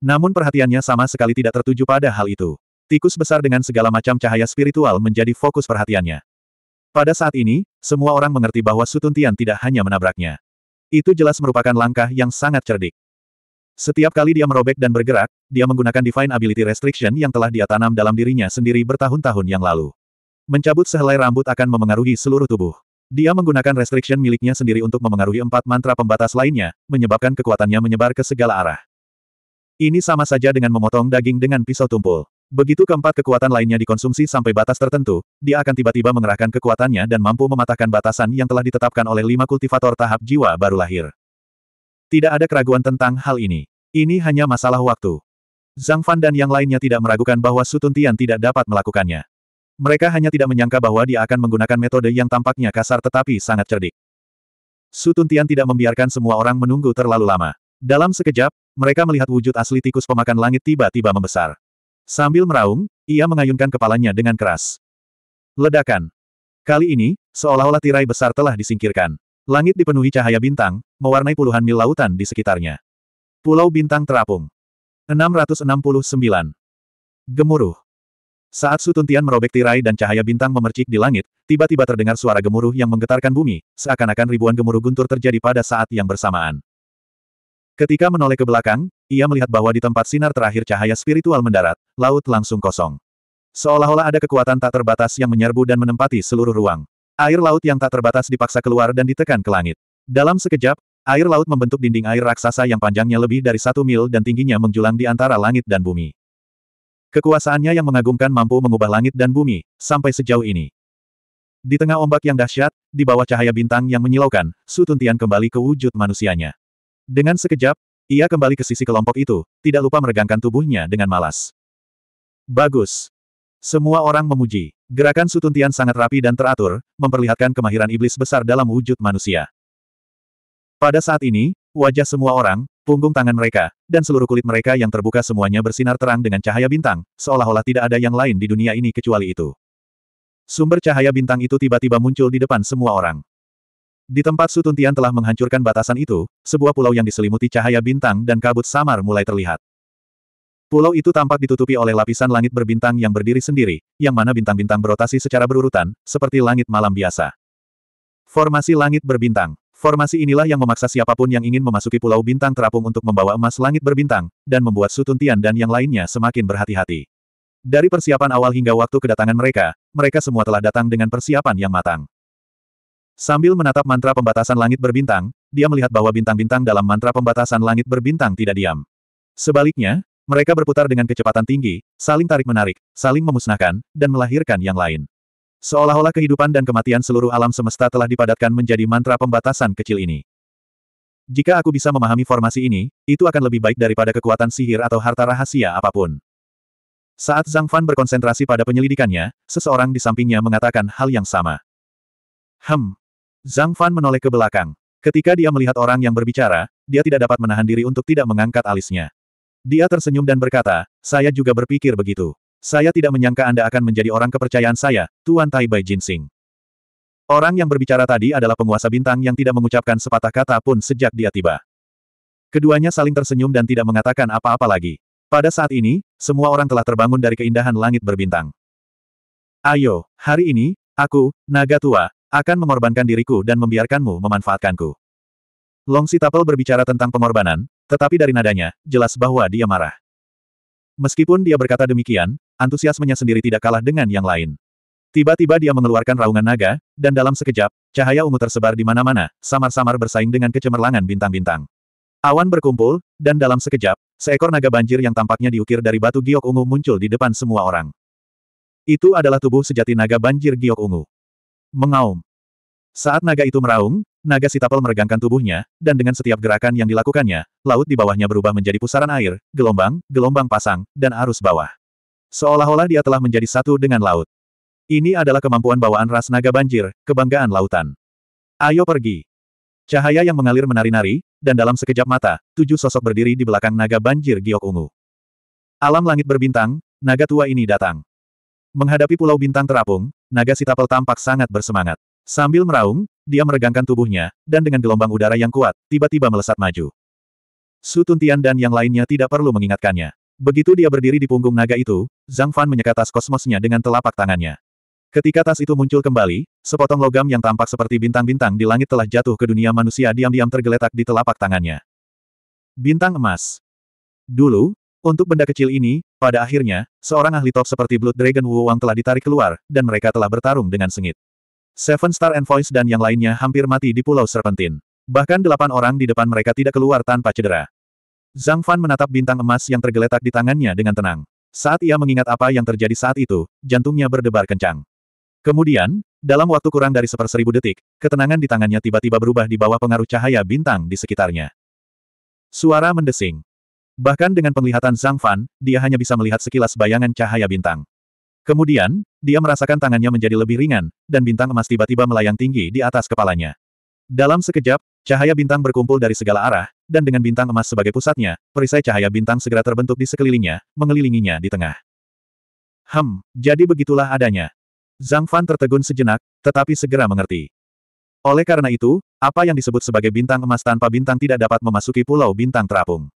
Namun perhatiannya sama sekali tidak tertuju pada hal itu. Tikus besar dengan segala macam cahaya spiritual menjadi fokus perhatiannya. Pada saat ini, semua orang mengerti bahwa Sutuntian tidak hanya menabraknya. Itu jelas merupakan langkah yang sangat cerdik. Setiap kali dia merobek dan bergerak, dia menggunakan Divine Ability Restriction yang telah dia tanam dalam dirinya sendiri bertahun-tahun yang lalu. Mencabut sehelai rambut akan memengaruhi seluruh tubuh. Dia menggunakan restriction miliknya sendiri untuk memengaruhi empat mantra pembatas lainnya, menyebabkan kekuatannya menyebar ke segala arah. Ini sama saja dengan memotong daging dengan pisau tumpul. Begitu keempat kekuatan lainnya dikonsumsi sampai batas tertentu, dia akan tiba-tiba mengerahkan kekuatannya dan mampu mematahkan batasan yang telah ditetapkan oleh lima kultivator tahap jiwa baru lahir. Tidak ada keraguan tentang hal ini. Ini hanya masalah waktu. Zhang Fan dan yang lainnya tidak meragukan bahwa Su Tuntian tidak dapat melakukannya. Mereka hanya tidak menyangka bahwa dia akan menggunakan metode yang tampaknya kasar tetapi sangat cerdik. Su Tuntian tidak membiarkan semua orang menunggu terlalu lama. Dalam sekejap, mereka melihat wujud asli tikus pemakan langit tiba-tiba membesar. Sambil meraung, ia mengayunkan kepalanya dengan keras. Ledakan. Kali ini, seolah-olah tirai besar telah disingkirkan. Langit dipenuhi cahaya bintang, mewarnai puluhan mil lautan di sekitarnya. Pulau Bintang terapung. 669. Gemuruh. Saat Sutuntian merobek tirai dan cahaya bintang memercik di langit, tiba-tiba terdengar suara gemuruh yang menggetarkan bumi, seakan-akan ribuan gemuruh guntur terjadi pada saat yang bersamaan. Ketika menoleh ke belakang, ia melihat bahwa di tempat sinar terakhir cahaya spiritual mendarat, laut langsung kosong. Seolah-olah ada kekuatan tak terbatas yang menyerbu dan menempati seluruh ruang. Air laut yang tak terbatas dipaksa keluar dan ditekan ke langit. Dalam sekejap, Air laut membentuk dinding air raksasa yang panjangnya lebih dari satu mil dan tingginya menjulang di antara langit dan bumi. Kekuasaannya yang mengagumkan mampu mengubah langit dan bumi, sampai sejauh ini. Di tengah ombak yang dahsyat, di bawah cahaya bintang yang menyilaukan, Su Tuntian kembali ke wujud manusianya. Dengan sekejap, ia kembali ke sisi kelompok itu, tidak lupa meregangkan tubuhnya dengan malas. Bagus. Semua orang memuji. Gerakan Su Tuntian sangat rapi dan teratur, memperlihatkan kemahiran iblis besar dalam wujud manusia. Pada saat ini, wajah semua orang, punggung tangan mereka, dan seluruh kulit mereka yang terbuka semuanya bersinar terang dengan cahaya bintang, seolah-olah tidak ada yang lain di dunia ini kecuali itu. Sumber cahaya bintang itu tiba-tiba muncul di depan semua orang. Di tempat Sutuntian telah menghancurkan batasan itu, sebuah pulau yang diselimuti cahaya bintang dan kabut samar mulai terlihat. Pulau itu tampak ditutupi oleh lapisan langit berbintang yang berdiri sendiri, yang mana bintang-bintang berotasi secara berurutan, seperti langit malam biasa. Formasi langit berbintang Formasi inilah yang memaksa siapa pun yang ingin memasuki Pulau Bintang Terapung untuk membawa emas langit berbintang, dan membuat Sutuntian dan yang lainnya semakin berhati-hati. Dari persiapan awal hingga waktu kedatangan mereka, mereka semua telah datang dengan persiapan yang matang. Sambil menatap mantra pembatasan langit berbintang, dia melihat bahwa bintang-bintang dalam mantra pembatasan langit berbintang tidak diam. Sebaliknya, mereka berputar dengan kecepatan tinggi, saling tarik-menarik, saling memusnahkan, dan melahirkan yang lain. Seolah-olah kehidupan dan kematian seluruh alam semesta telah dipadatkan menjadi mantra pembatasan kecil ini. Jika aku bisa memahami formasi ini, itu akan lebih baik daripada kekuatan sihir atau harta rahasia apa pun. Saat Zhang Fan berkonsentrasi pada penyelidikannya, seseorang di sampingnya mengatakan hal yang sama. Hem. Zhang Fan menoleh ke belakang. Ketika dia melihat orang yang berbicara, dia tidak dapat menahan diri untuk tidak mengangkat alisnya. Dia tersenyum dan berkata, saya juga berpikir begitu. Saya tidak menyangka Anda akan menjadi orang kepercayaan saya, Tuan Tai Bai Jinsing. Orang yang berbicara tadi adalah penguasa bintang yang tidak mengucapkan sepatah kata pun sejak dia tiba. Keduanya saling tersenyum dan tidak mengatakan apa-apa lagi. Pada saat ini, semua orang telah terbangun dari keindahan langit berbintang. Ayo, hari ini, aku, naga tua, akan mengorbankan diriku dan membiarkanmu memanfaatkanku. Long Sitapel berbicara tentang pengorbanan, tetapi dari nadanya, jelas bahwa dia marah. Meskipun dia berkata demikian, antusiasmenya sendiri tidak kalah dengan yang lain. Tiba-tiba dia mengeluarkan raungan naga, dan dalam sekejap, cahaya ungu tersebar di mana-mana, samar-samar bersaing dengan kecemerlangan bintang-bintang. Awan berkumpul, dan dalam sekejap, seekor naga banjir yang tampaknya diukir dari batu giok ungu muncul di depan semua orang. Itu adalah tubuh sejati naga banjir giok ungu. Mengaum. Saat naga itu meraung, naga sitapel meregangkan tubuhnya, dan dengan setiap gerakan yang dilakukannya, laut di bawahnya berubah menjadi pusaran air, gelombang, gelombang pasang, dan arus bawah. Seolah-olah dia telah menjadi satu dengan laut. Ini adalah kemampuan bawaan ras naga banjir, kebanggaan lautan. Ayo pergi. Cahaya yang mengalir menari-nari, dan dalam sekejap mata, tujuh sosok berdiri di belakang naga banjir giok ungu. Alam langit berbintang, naga tua ini datang. Menghadapi pulau bintang terapung, naga sitapel tampak sangat bersemangat. Sambil meraung, dia meregangkan tubuhnya, dan dengan gelombang udara yang kuat, tiba-tiba melesat maju. Su Tuntian dan yang lainnya tidak perlu mengingatkannya. Begitu dia berdiri di punggung naga itu, Zhang Fan menyeka tas kosmosnya dengan telapak tangannya. Ketika tas itu muncul kembali, sepotong logam yang tampak seperti bintang-bintang di langit telah jatuh ke dunia manusia diam-diam tergeletak di telapak tangannya. Bintang emas. Dulu, untuk benda kecil ini, pada akhirnya, seorang ahli top seperti Blood Dragon Wu Wang telah ditarik keluar, dan mereka telah bertarung dengan sengit. Seven Star Envoice dan yang lainnya hampir mati di Pulau Serpentin. Bahkan delapan orang di depan mereka tidak keluar tanpa cedera. Zhang Fan menatap bintang emas yang tergeletak di tangannya dengan tenang. Saat ia mengingat apa yang terjadi saat itu, jantungnya berdebar kencang. Kemudian, dalam waktu kurang dari seperseribu detik, ketenangan di tangannya tiba-tiba berubah di bawah pengaruh cahaya bintang di sekitarnya. Suara mendesing. Bahkan dengan penglihatan Zhang Fan, dia hanya bisa melihat sekilas bayangan cahaya bintang. Kemudian, dia merasakan tangannya menjadi lebih ringan, dan bintang emas tiba-tiba melayang tinggi di atas kepalanya. Dalam sekejap, cahaya bintang berkumpul dari segala arah, dan dengan bintang emas sebagai pusatnya, perisai cahaya bintang segera terbentuk di sekelilingnya, mengelilinginya di tengah. Hem, jadi begitulah adanya. Zhang Fan tertegun sejenak, tetapi segera mengerti. Oleh karena itu, apa yang disebut sebagai bintang emas tanpa bintang tidak dapat memasuki pulau bintang terapung.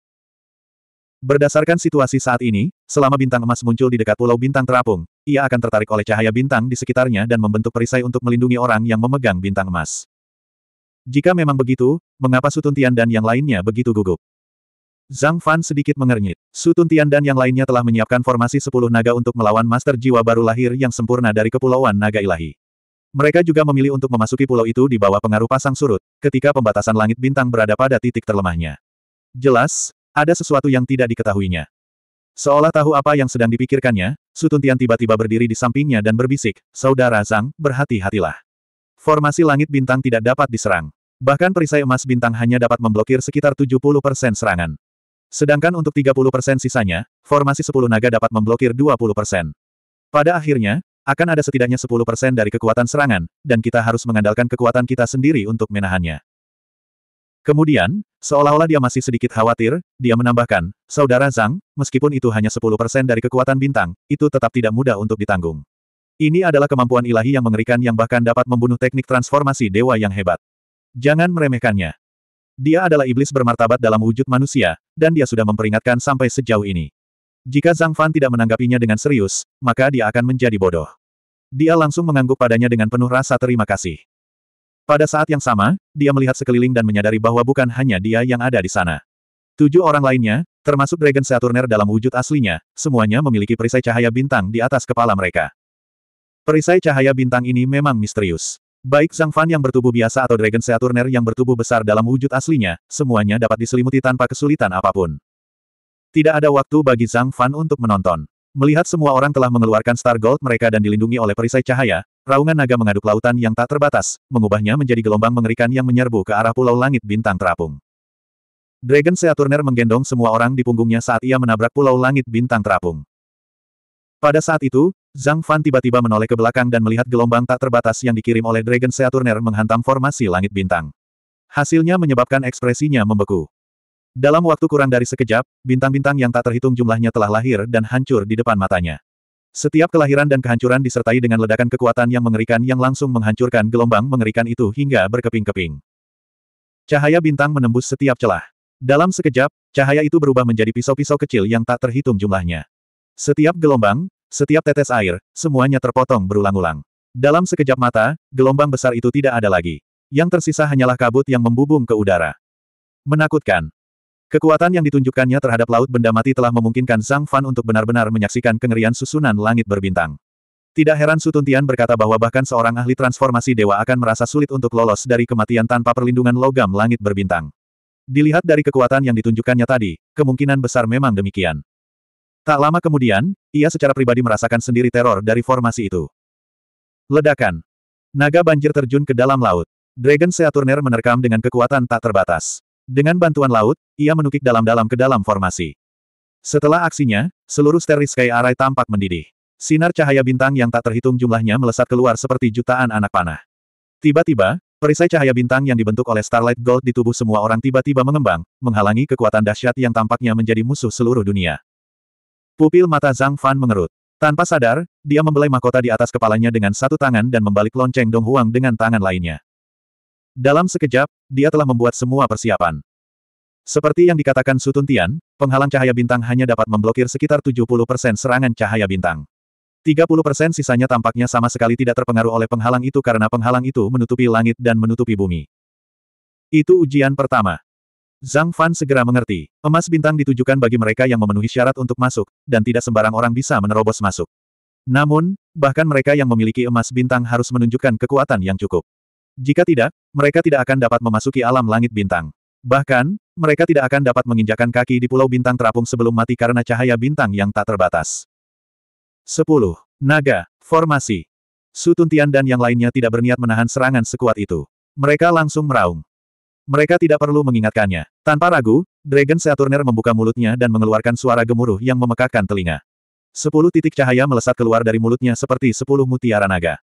Berdasarkan situasi saat ini, selama bintang emas muncul di dekat pulau bintang terapung, ia akan tertarik oleh cahaya bintang di sekitarnya dan membentuk perisai untuk melindungi orang yang memegang bintang emas. Jika memang begitu, mengapa Sutuntian dan yang lainnya begitu gugup? Zhang Fan sedikit mengernyit. Su Tuntian dan yang lainnya telah menyiapkan formasi sepuluh naga untuk melawan master jiwa baru lahir yang sempurna dari Kepulauan Naga Ilahi. Mereka juga memilih untuk memasuki pulau itu di bawah pengaruh pasang surut, ketika pembatasan langit bintang berada pada titik terlemahnya. Jelas, ada sesuatu yang tidak diketahuinya. Seolah tahu apa yang sedang dipikirkannya, Su Tuntian tiba-tiba berdiri di sampingnya dan berbisik, Saudara Zhang, berhati-hatilah. Formasi langit bintang tidak dapat diserang. Bahkan perisai emas bintang hanya dapat memblokir sekitar 70% serangan. Sedangkan untuk 30% sisanya, formasi 10 naga dapat memblokir 20%. Pada akhirnya, akan ada setidaknya 10% dari kekuatan serangan, dan kita harus mengandalkan kekuatan kita sendiri untuk menahannya. Kemudian, seolah-olah dia masih sedikit khawatir, dia menambahkan, Saudara Zhang, meskipun itu hanya 10% dari kekuatan bintang, itu tetap tidak mudah untuk ditanggung. Ini adalah kemampuan ilahi yang mengerikan yang bahkan dapat membunuh teknik transformasi dewa yang hebat. Jangan meremehkannya. Dia adalah iblis bermartabat dalam wujud manusia, dan dia sudah memperingatkan sampai sejauh ini. Jika Zhang Fan tidak menanggapinya dengan serius, maka dia akan menjadi bodoh. Dia langsung mengangguk padanya dengan penuh rasa terima kasih. Pada saat yang sama, dia melihat sekeliling dan menyadari bahwa bukan hanya dia yang ada di sana. Tujuh orang lainnya, termasuk Dragon Saturner dalam wujud aslinya, semuanya memiliki perisai cahaya bintang di atas kepala mereka. Perisai cahaya bintang ini memang misterius. Baik Zhang Fan yang bertubuh biasa atau Dragon Saturner yang bertubuh besar dalam wujud aslinya, semuanya dapat diselimuti tanpa kesulitan apa pun. Tidak ada waktu bagi Zhang Fan untuk menonton. Melihat semua orang telah mengeluarkan Star Gold mereka dan dilindungi oleh perisai cahaya, raungan naga mengaduk lautan yang tak terbatas, mengubahnya menjadi gelombang mengerikan yang menyerbu ke arah pulau langit bintang terapung. Dragon Saturner menggendong semua orang di punggungnya saat ia menabrak pulau langit bintang terapung. Pada saat itu, Zhang Fan tiba-tiba menoleh ke belakang dan melihat gelombang tak terbatas yang dikirim oleh Dragon Saturner menghantam formasi langit bintang. Hasilnya menyebabkan ekspresinya membeku. Dalam waktu kurang dari sekejap, bintang-bintang yang tak terhitung jumlahnya telah lahir dan hancur di depan matanya. Setiap kelahiran dan kehancuran disertai dengan ledakan kekuatan yang mengerikan yang langsung menghancurkan gelombang mengerikan itu hingga berkeping-keping. Cahaya bintang menembus setiap celah. Dalam sekejap, cahaya itu berubah menjadi pisau-pisau kecil yang tak terhitung jumlahnya. Setiap gelombang, setiap tetes air, semuanya terpotong berulang-ulang. Dalam sekejap mata, gelombang besar itu tidak ada lagi. Yang tersisa hanyalah kabut yang membubung ke udara. Menakutkan. Kekuatan yang ditunjukkannya terhadap laut benda mati telah memungkinkan Zhang Fan untuk benar-benar menyaksikan kengerian susunan langit berbintang. Tidak heran Sutuntian berkata bahwa bahkan seorang ahli transformasi dewa akan merasa sulit untuk lolos dari kematian tanpa perlindungan logam langit berbintang. Dilihat dari kekuatan yang ditunjukkannya tadi, kemungkinan besar memang demikian. Tak lama kemudian, ia secara pribadi merasakan sendiri teror dari formasi itu. Ledakan. Naga banjir terjun ke dalam laut. Dragon Saturner menerkam dengan kekuatan tak terbatas. Dengan bantuan laut, ia menukik dalam-dalam ke dalam formasi. Setelah aksinya, seluruh Starry Sky Array tampak mendidih. Sinar cahaya bintang yang tak terhitung jumlahnya melesat keluar seperti jutaan anak panah. Tiba-tiba, perisai cahaya bintang yang dibentuk oleh Starlight Gold di tubuh semua orang tiba-tiba mengembang, menghalangi kekuatan dahsyat yang tampaknya menjadi musuh seluruh dunia. Pupil mata Zhang Fan mengerut. Tanpa sadar, dia membelai mahkota di atas kepalanya dengan satu tangan dan membalik lonceng Dong Huang dengan tangan lainnya. Dalam sekejap, dia telah membuat semua persiapan. Seperti yang dikatakan Su Tuntian, penghalang cahaya bintang hanya dapat memblokir sekitar 70% serangan cahaya bintang. 30% sisanya tampaknya sama sekali tidak terpengaruh oleh penghalang itu karena penghalang itu menutupi langit dan menutupi bumi. Itu ujian pertama. Zhang Fan segera mengerti. Emas bintang ditujukan bagi mereka yang memenuhi syarat untuk masuk, dan tidak sembarang orang bisa menerobos masuk. Namun, bahkan mereka yang memiliki emas bintang harus menunjukkan kekuatan yang cukup. Jika tidak, mereka tidak akan dapat memasuki alam langit bintang. Bahkan, mereka tidak akan dapat menginjakan kaki di pulau bintang terapung sebelum mati karena cahaya bintang yang tak terbatas. 10. Naga, formasi. Su Tuntian dan yang lainnya tidak berniat menahan serangan sekuat itu. Mereka langsung meraung. Mereka tidak perlu mengingatkannya. Tanpa ragu, Dragon Saturner membuka mulutnya dan mengeluarkan suara gemuruh yang memekakkan telinga. Sepuluh titik cahaya melesat keluar dari mulutnya seperti sepuluh mutiara naga.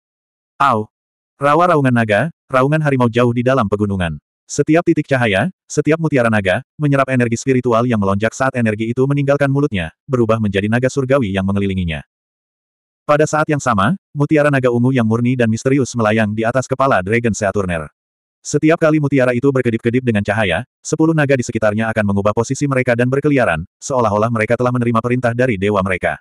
Au! Rawa raungan naga, raungan harimau jauh di dalam pegunungan. Setiap titik cahaya, setiap mutiara naga, menyerap energi spiritual yang melonjak saat energi itu meninggalkan mulutnya, berubah menjadi naga surgawi yang mengelilinginya. Pada saat yang sama, mutiara naga ungu yang murni dan misterius melayang di atas kepala Dragon Saturner. Setiap kali mutiara itu berkedip-kedip dengan cahaya, sepuluh naga di sekitarnya akan mengubah posisi mereka dan berkeliaran, seolah-olah mereka telah menerima perintah dari dewa mereka.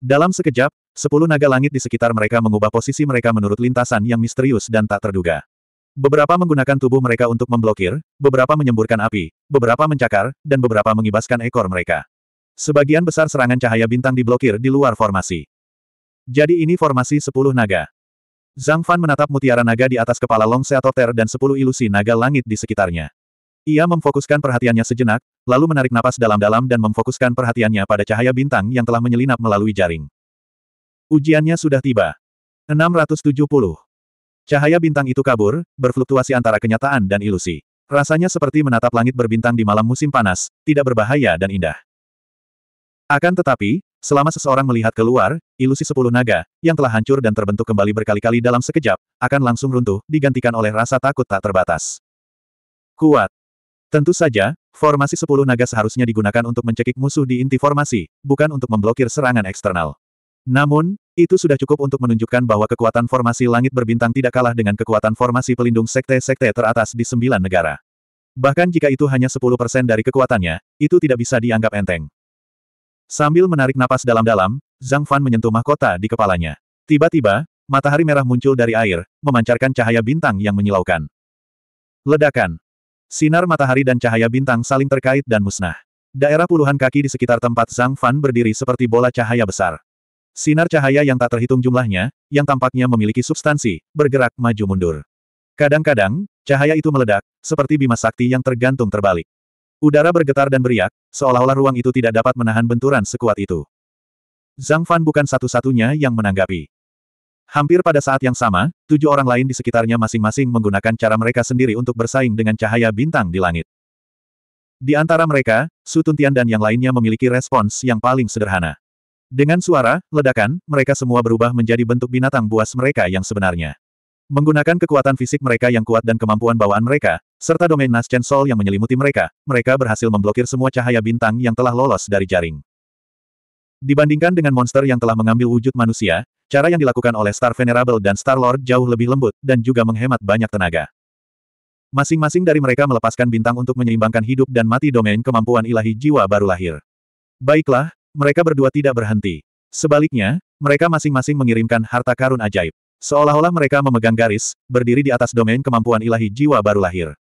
Dalam sekejap, sepuluh naga langit di sekitar mereka mengubah posisi mereka menurut lintasan yang misterius dan tak terduga. Beberapa menggunakan tubuh mereka untuk memblokir, beberapa menyemburkan api, beberapa mencakar, dan beberapa mengibaskan ekor mereka. Sebagian besar serangan cahaya bintang diblokir di luar formasi. Jadi ini formasi sepuluh naga. Zhang Fan menatap mutiara naga di atas kepala Long Seatopter dan sepuluh ilusi naga langit di sekitarnya. Ia memfokuskan perhatiannya sejenak, lalu menarik napas dalam-dalam dan memfokuskan perhatiannya pada cahaya bintang yang telah menyelinap melalui jaring. Ujiannya sudah tiba. 670. Cahaya bintang itu kabur, berfluktuasi antara kenyataan dan ilusi. Rasanya seperti menatap langit berbintang di malam musim panas, tidak berbahaya dan indah. Akan tetapi, selama seseorang melihat keluar, ilusi sepuluh naga, yang telah hancur dan terbentuk kembali berkali-kali dalam sekejap, akan langsung runtuh, digantikan oleh rasa takut tak terbatas. Kuat. Tentu saja, formasi sepuluh naga seharusnya digunakan untuk mencekik musuh di inti formasi, bukan untuk memblokir serangan eksternal. Namun, itu sudah cukup untuk menunjukkan bahwa kekuatan formasi langit berbintang tidak kalah dengan kekuatan formasi pelindung sekte-sekte teratas di sembilan negara. Bahkan jika itu hanya 10% dari kekuatannya, itu tidak bisa dianggap enteng. Sambil menarik napas dalam-dalam, Zhang Fan menyentuh mahkota di kepalanya. Tiba-tiba, matahari merah muncul dari air, memancarkan cahaya bintang yang menyilaukan. Ledakan. Sinar matahari dan cahaya bintang saling terkait dan musnah. Daerah puluhan kaki di sekitar tempat Zhang Fan berdiri seperti bola cahaya besar. Sinar cahaya yang tak terhitung jumlahnya, yang tampaknya memiliki substansi, bergerak maju mundur. Kadang-kadang, cahaya itu meledak, seperti bima sakti yang tergantung terbalik. Udara bergetar dan beriak, seolah-olah ruang itu tidak dapat menahan benturan sekuat itu. Zhang Fan bukan satu-satunya yang menanggapi. Hampir pada saat yang sama, tujuh orang lain di sekitarnya masing-masing menggunakan cara mereka sendiri untuk bersaing dengan cahaya bintang di langit. Di antara mereka, Su Tuntian dan yang lainnya memiliki respons yang paling sederhana. Dengan suara, ledakan, mereka semua berubah menjadi bentuk binatang buas mereka yang sebenarnya. Menggunakan kekuatan fisik mereka yang kuat dan kemampuan bawaan mereka, serta domain Nas Chen Sol yang menyelimuti mereka, mereka berhasil memblokir semua cahaya bintang yang telah lolos dari jaring. Dibandingkan dengan monster yang telah mengambil wujud manusia, cara yang dilakukan oleh Star Venerable dan Star Lord jauh lebih lembut, dan juga menghemat banyak tenaga. Masing-masing dari mereka melepaskan bintang untuk menyeimbangkan hidup dan mati domain kemampuan ilahi jiwa baru lahir. Baiklah, mereka berdua tidak berhenti. Sebaliknya, mereka masing-masing mengirimkan harta karun ajaib. Seolah-olah mereka memegang garis, berdiri di atas domain kemampuan ilahi jiwa baru lahir.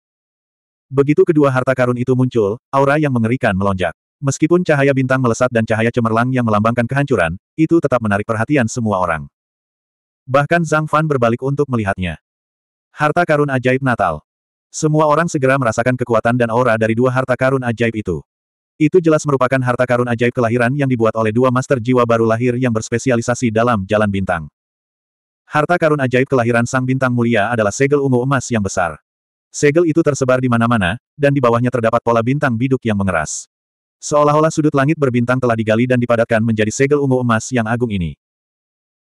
Begitu kedua harta karun itu muncul, aura yang mengerikan melonjak. Meskipun cahaya bintang melesat dan cahaya cemerlang yang melambangkan kehancuran, itu tetap menarik perhatian semua orang. Bahkan Zhang Fan berbalik untuk melihatnya. Harta karun ajaib Natal. Semua orang segera merasakan kekuatan dan aura dari dua harta karun ajaib itu. Itu jelas merupakan harta karun ajaib kelahiran yang dibuat oleh dua master jiwa baru lahir yang berspesialisasi dalam jalan bintang. Harta karun ajaib kelahiran sang bintang mulia adalah segel ungu emas yang besar. Segel itu tersebar di mana-mana, dan di bawahnya terdapat pola bintang biduk yang mengeras. Seolah-olah sudut langit berbintang telah digali dan dipadatkan menjadi segel ungu emas yang agung ini.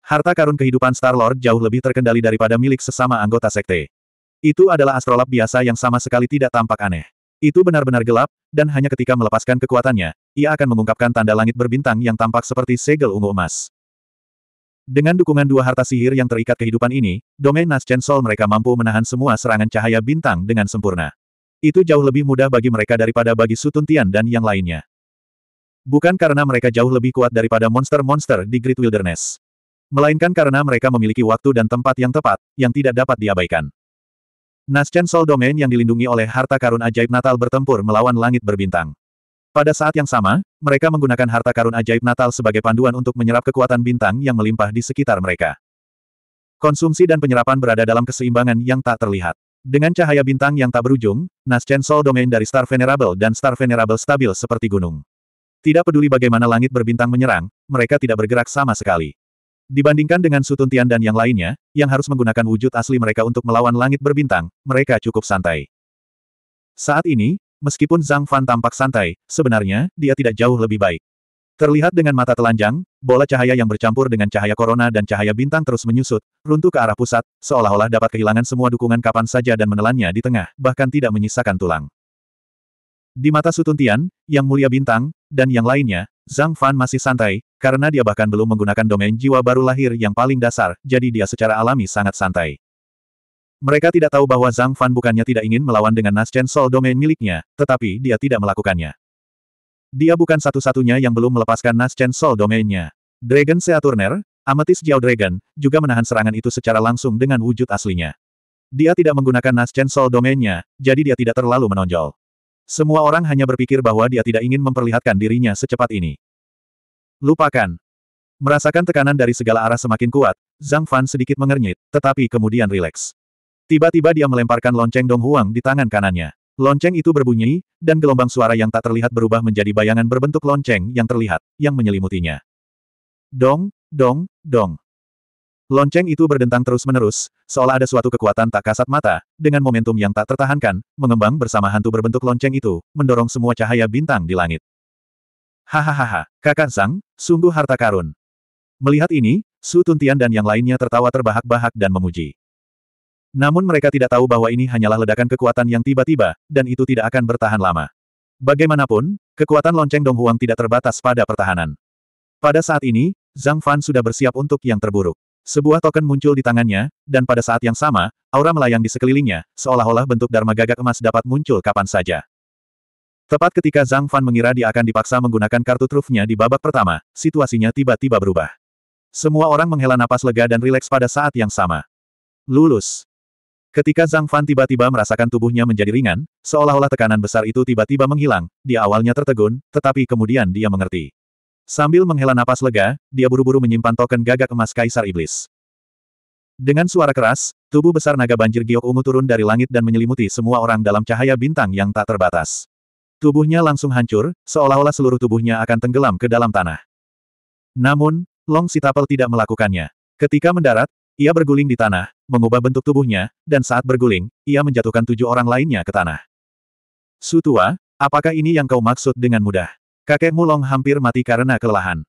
Harta karun kehidupan Star-Lord jauh lebih terkendali daripada milik sesama anggota sekte. Itu adalah astrolab biasa yang sama sekali tidak tampak aneh. Itu benar-benar gelap, dan hanya ketika melepaskan kekuatannya, ia akan mengungkapkan tanda langit berbintang yang tampak seperti segel ungu emas. Dengan dukungan dua harta sihir yang terikat kehidupan ini, domain Naschen Sol mereka mampu menahan semua serangan cahaya bintang dengan sempurna. Itu jauh lebih mudah bagi mereka daripada bagi Sutuntian dan yang lainnya. Bukan karena mereka jauh lebih kuat daripada monster-monster di Great Wilderness. Melainkan karena mereka memiliki waktu dan tempat yang tepat, yang tidak dapat diabaikan. Naschen Soul Domain yang dilindungi oleh harta karun ajaib Natal bertempur melawan langit berbintang. Pada saat yang sama, mereka menggunakan harta karun ajaib Natal sebagai panduan untuk menyerap kekuatan bintang yang melimpah di sekitar mereka. Konsumsi dan penyerapan berada dalam keseimbangan yang tak terlihat. Dengan cahaya bintang yang tak berujung, Naschen Soul Domain dari Star Venerable dan Star Venerable stabil seperti gunung. Tidak peduli bagaimana langit berbintang menyerang, mereka tidak bergerak sama sekali. Dibandingkan dengan Sutuntian dan yang lainnya, yang harus menggunakan wujud asli mereka untuk melawan langit berbintang, mereka cukup santai. Saat ini, meskipun Zhang Fan tampak santai, sebenarnya, dia tidak jauh lebih baik. Terlihat dengan mata telanjang, bola cahaya yang bercampur dengan cahaya korona dan cahaya bintang terus menyusut, runtuh ke arah pusat, seolah-olah dapat kehilangan semua dukungan kapan saja dan menelannya di tengah, bahkan tidak menyisakan tulang. Di mata Sutuntian, Yang Mulia Bintang, dan yang lainnya, Zhang Fan masih santai, karena dia bahkan belum menggunakan domain jiwa baru lahir yang paling dasar, jadi dia secara alami sangat santai. Mereka tidak tahu bahwa Zhang Fan bukannya tidak ingin melawan dengan Naschen Soul domain miliknya, tetapi dia tidak melakukannya. Dia bukan satu-satunya yang belum melepaskan Naschen Soul domainnya. Dragon Seaturner, Amethyst Jiao Dragon, juga menahan serangan itu secara langsung dengan wujud aslinya. Dia tidak menggunakan Naschen Soul domainnya, jadi dia tidak terlalu menonjol. Semua orang hanya berpikir bahwa dia tidak ingin memperlihatkan dirinya secepat ini. Lupakan. Merasakan tekanan dari segala arah semakin kuat, Zhang Fan sedikit mengernyit, tetapi kemudian rileks. Tiba-tiba dia melemparkan lonceng Dong Huang di tangan kanannya. Lonceng itu berbunyi, dan gelombang suara yang tak terlihat berubah menjadi bayangan berbentuk lonceng yang terlihat, yang menyelimutinya. Dong, dong, dong. Lonceng itu berdentang terus-menerus, seolah ada suatu kekuatan tak kasat mata, dengan momentum yang tak tertahankan, mengembang bersama hantu berbentuk lonceng itu, mendorong semua cahaya bintang di langit. Hahaha, kakak Zhang, sungguh harta karun. Melihat ini, Su Tuntian dan yang lainnya tertawa terbahak-bahak dan memuji. Namun mereka tidak tahu bahwa ini hanyalah ledakan kekuatan yang tiba-tiba, dan itu tidak akan bertahan lama. Bagaimanapun, kekuatan lonceng Dong Huang tidak terbatas pada pertahanan. Pada saat ini, Zhang Fan sudah bersiap untuk yang terburuk. Sebuah token muncul di tangannya, dan pada saat yang sama, aura melayang di sekelilingnya, seolah-olah bentuk Dharma gagak emas dapat muncul kapan saja. Tepat ketika Zhang Fan mengira dia akan dipaksa menggunakan kartu trufnya di babak pertama, situasinya tiba-tiba berubah. Semua orang menghela napas lega dan rileks pada saat yang sama. Lulus. Ketika Zhang Fan tiba-tiba merasakan tubuhnya menjadi ringan, seolah-olah tekanan besar itu tiba-tiba menghilang, dia awalnya tertegun, tetapi kemudian dia mengerti. Sambil menghela napas lega, dia buru-buru menyimpan token gagak emas Kaisar Iblis. Dengan suara keras, tubuh besar naga banjir giok ungu turun dari langit dan menyelimuti semua orang dalam cahaya bintang yang tak terbatas. Tubuhnya langsung hancur, seolah-olah seluruh tubuhnya akan tenggelam ke dalam tanah. Namun, Long Sitapel tidak melakukannya. Ketika mendarat, ia berguling di tanah, mengubah bentuk tubuhnya, dan saat berguling, ia menjatuhkan tujuh orang lainnya ke tanah. Sutua, apakah ini yang kau maksud dengan mudah? Kakekmu Long hampir mati karena kelelahan.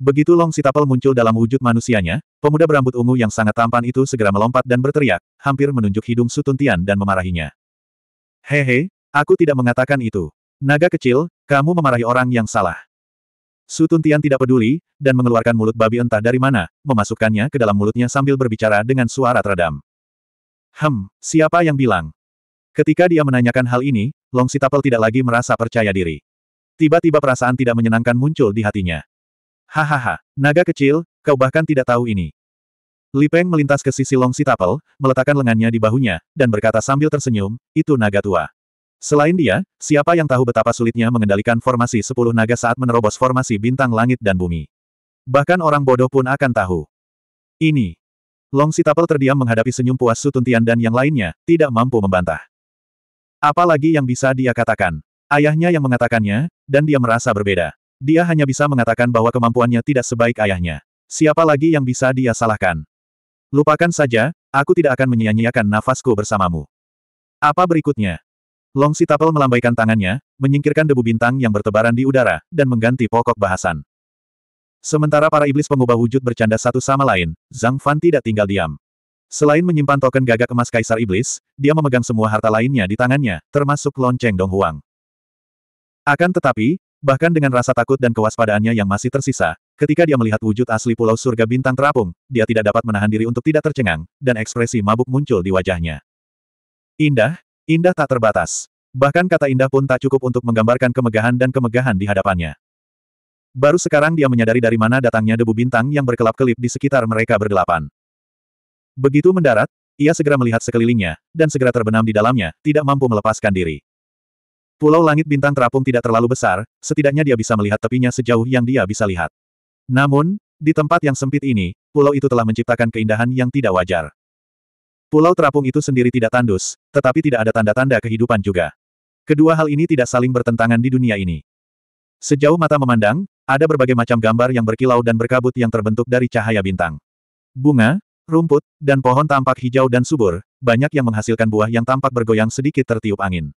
Begitu Long Sitapel muncul dalam wujud manusianya, pemuda berambut ungu yang sangat tampan itu segera melompat dan berteriak, hampir menunjuk hidung Sutuntian dan memarahinya. Hehe, aku tidak mengatakan itu. Naga kecil, kamu memarahi orang yang salah. Sutuntian tidak peduli, dan mengeluarkan mulut babi entah dari mana, memasukkannya ke dalam mulutnya sambil berbicara dengan suara teredam. Hem, siapa yang bilang? Ketika dia menanyakan hal ini, Long Sitapel tidak lagi merasa percaya diri. Tiba-tiba perasaan tidak menyenangkan muncul di hatinya. Hahaha, naga kecil, kau bahkan tidak tahu ini. Li Peng melintas ke sisi Long Sitapel, meletakkan lengannya di bahunya, dan berkata sambil tersenyum, itu naga tua. Selain dia, siapa yang tahu betapa sulitnya mengendalikan formasi sepuluh naga saat menerobos formasi bintang langit dan bumi. Bahkan orang bodoh pun akan tahu. Ini. Long Sitapel terdiam menghadapi senyum puas Sutuntian dan yang lainnya, tidak mampu membantah. Apalagi yang bisa dia katakan? Ayahnya yang mengatakannya, dan dia merasa berbeda. Dia hanya bisa mengatakan bahwa kemampuannya tidak sebaik ayahnya. Siapa lagi yang bisa dia salahkan? Lupakan saja, aku tidak akan menyia-nyiakan nafasku bersamamu. Apa berikutnya? Long Sitapel melambaikan tangannya, menyingkirkan debu bintang yang bertebaran di udara, dan mengganti pokok bahasan. Sementara para iblis pengubah wujud bercanda satu sama lain, Zhang Fan tidak tinggal diam. Selain menyimpan token gagak emas Kaisar Iblis, dia memegang semua harta lainnya di tangannya, termasuk lonceng Dong Huang. Akan tetapi, bahkan dengan rasa takut dan kewaspadaannya yang masih tersisa, ketika dia melihat wujud asli Pulau Surga Bintang terapung, dia tidak dapat menahan diri untuk tidak tercengang, dan ekspresi mabuk muncul di wajahnya. Indah, indah tak terbatas. Bahkan kata indah pun tak cukup untuk menggambarkan kemegahan dan kemegahan di hadapannya. Baru sekarang dia menyadari dari mana datangnya debu bintang yang berkelap-kelip di sekitar mereka berdelapan. Begitu mendarat, ia segera melihat sekelilingnya, dan segera terbenam di dalamnya, tidak mampu melepaskan diri. Pulau langit bintang terapung tidak terlalu besar, setidaknya dia bisa melihat tepinya sejauh yang dia bisa lihat. Namun, di tempat yang sempit ini, pulau itu telah menciptakan keindahan yang tidak wajar. Pulau terapung itu sendiri tidak tandus, tetapi tidak ada tanda-tanda kehidupan juga. Kedua hal ini tidak saling bertentangan di dunia ini. Sejauh mata memandang, ada berbagai macam gambar yang berkilau dan berkabut yang terbentuk dari cahaya bintang. Bunga, Rumput, dan pohon tampak hijau dan subur, banyak yang menghasilkan buah yang tampak bergoyang sedikit tertiup angin.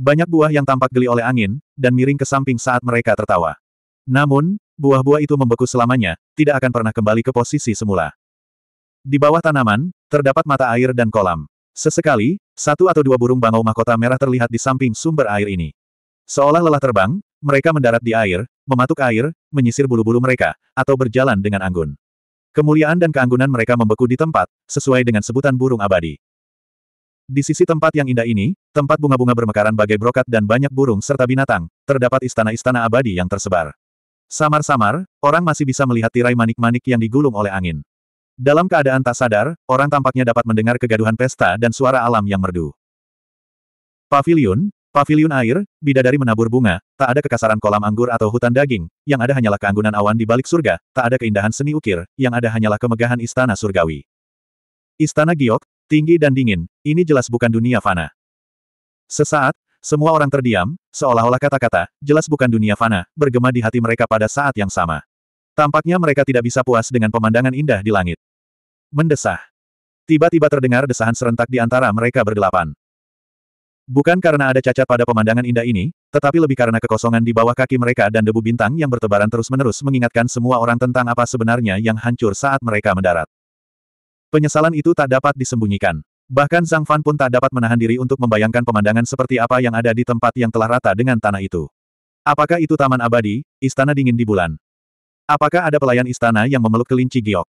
Banyak buah yang tampak geli oleh angin, dan miring ke samping saat mereka tertawa. Namun, buah-buah itu membeku selamanya, tidak akan pernah kembali ke posisi semula. Di bawah tanaman, terdapat mata air dan kolam. Sesekali, satu atau dua burung bangau mahkota merah terlihat di samping sumber air ini. Seolah lelah terbang, mereka mendarat di air, mematuk air, menyisir bulu-bulu mereka, atau berjalan dengan anggun. Kemuliaan dan keanggunan mereka membeku di tempat, sesuai dengan sebutan burung abadi. Di sisi tempat yang indah ini, tempat bunga-bunga bermekaran bagai brokat dan banyak burung serta binatang, terdapat istana-istana abadi yang tersebar. Samar-samar, orang masih bisa melihat tirai manik-manik yang digulung oleh angin. Dalam keadaan tak sadar, orang tampaknya dapat mendengar kegaduhan pesta dan suara alam yang merdu. Pavilion, Paviliun air, bidadari menabur bunga, tak ada kekasaran kolam anggur atau hutan daging, yang ada hanyalah keanggunan awan di balik surga, tak ada keindahan seni ukir, yang ada hanyalah kemegahan istana surgawi. Istana giok, tinggi dan dingin, ini jelas bukan dunia fana. Sesaat, semua orang terdiam, seolah-olah kata-kata, jelas bukan dunia fana, bergema di hati mereka pada saat yang sama. Tampaknya mereka tidak bisa puas dengan pemandangan indah di langit. Mendesah. Tiba-tiba terdengar desahan serentak di antara mereka berdelapan. Bukan karena ada cacat pada pemandangan indah ini, tetapi lebih karena kekosongan di bawah kaki mereka dan debu bintang yang bertebaran terus-menerus mengingatkan semua orang tentang apa sebenarnya yang hancur saat mereka mendarat. Penyesalan itu tak dapat disembunyikan. Bahkan Zhang Fan pun tak dapat menahan diri untuk membayangkan pemandangan seperti apa yang ada di tempat yang telah rata dengan tanah itu. Apakah itu taman abadi, istana dingin di bulan? Apakah ada pelayan istana yang memeluk kelinci giok?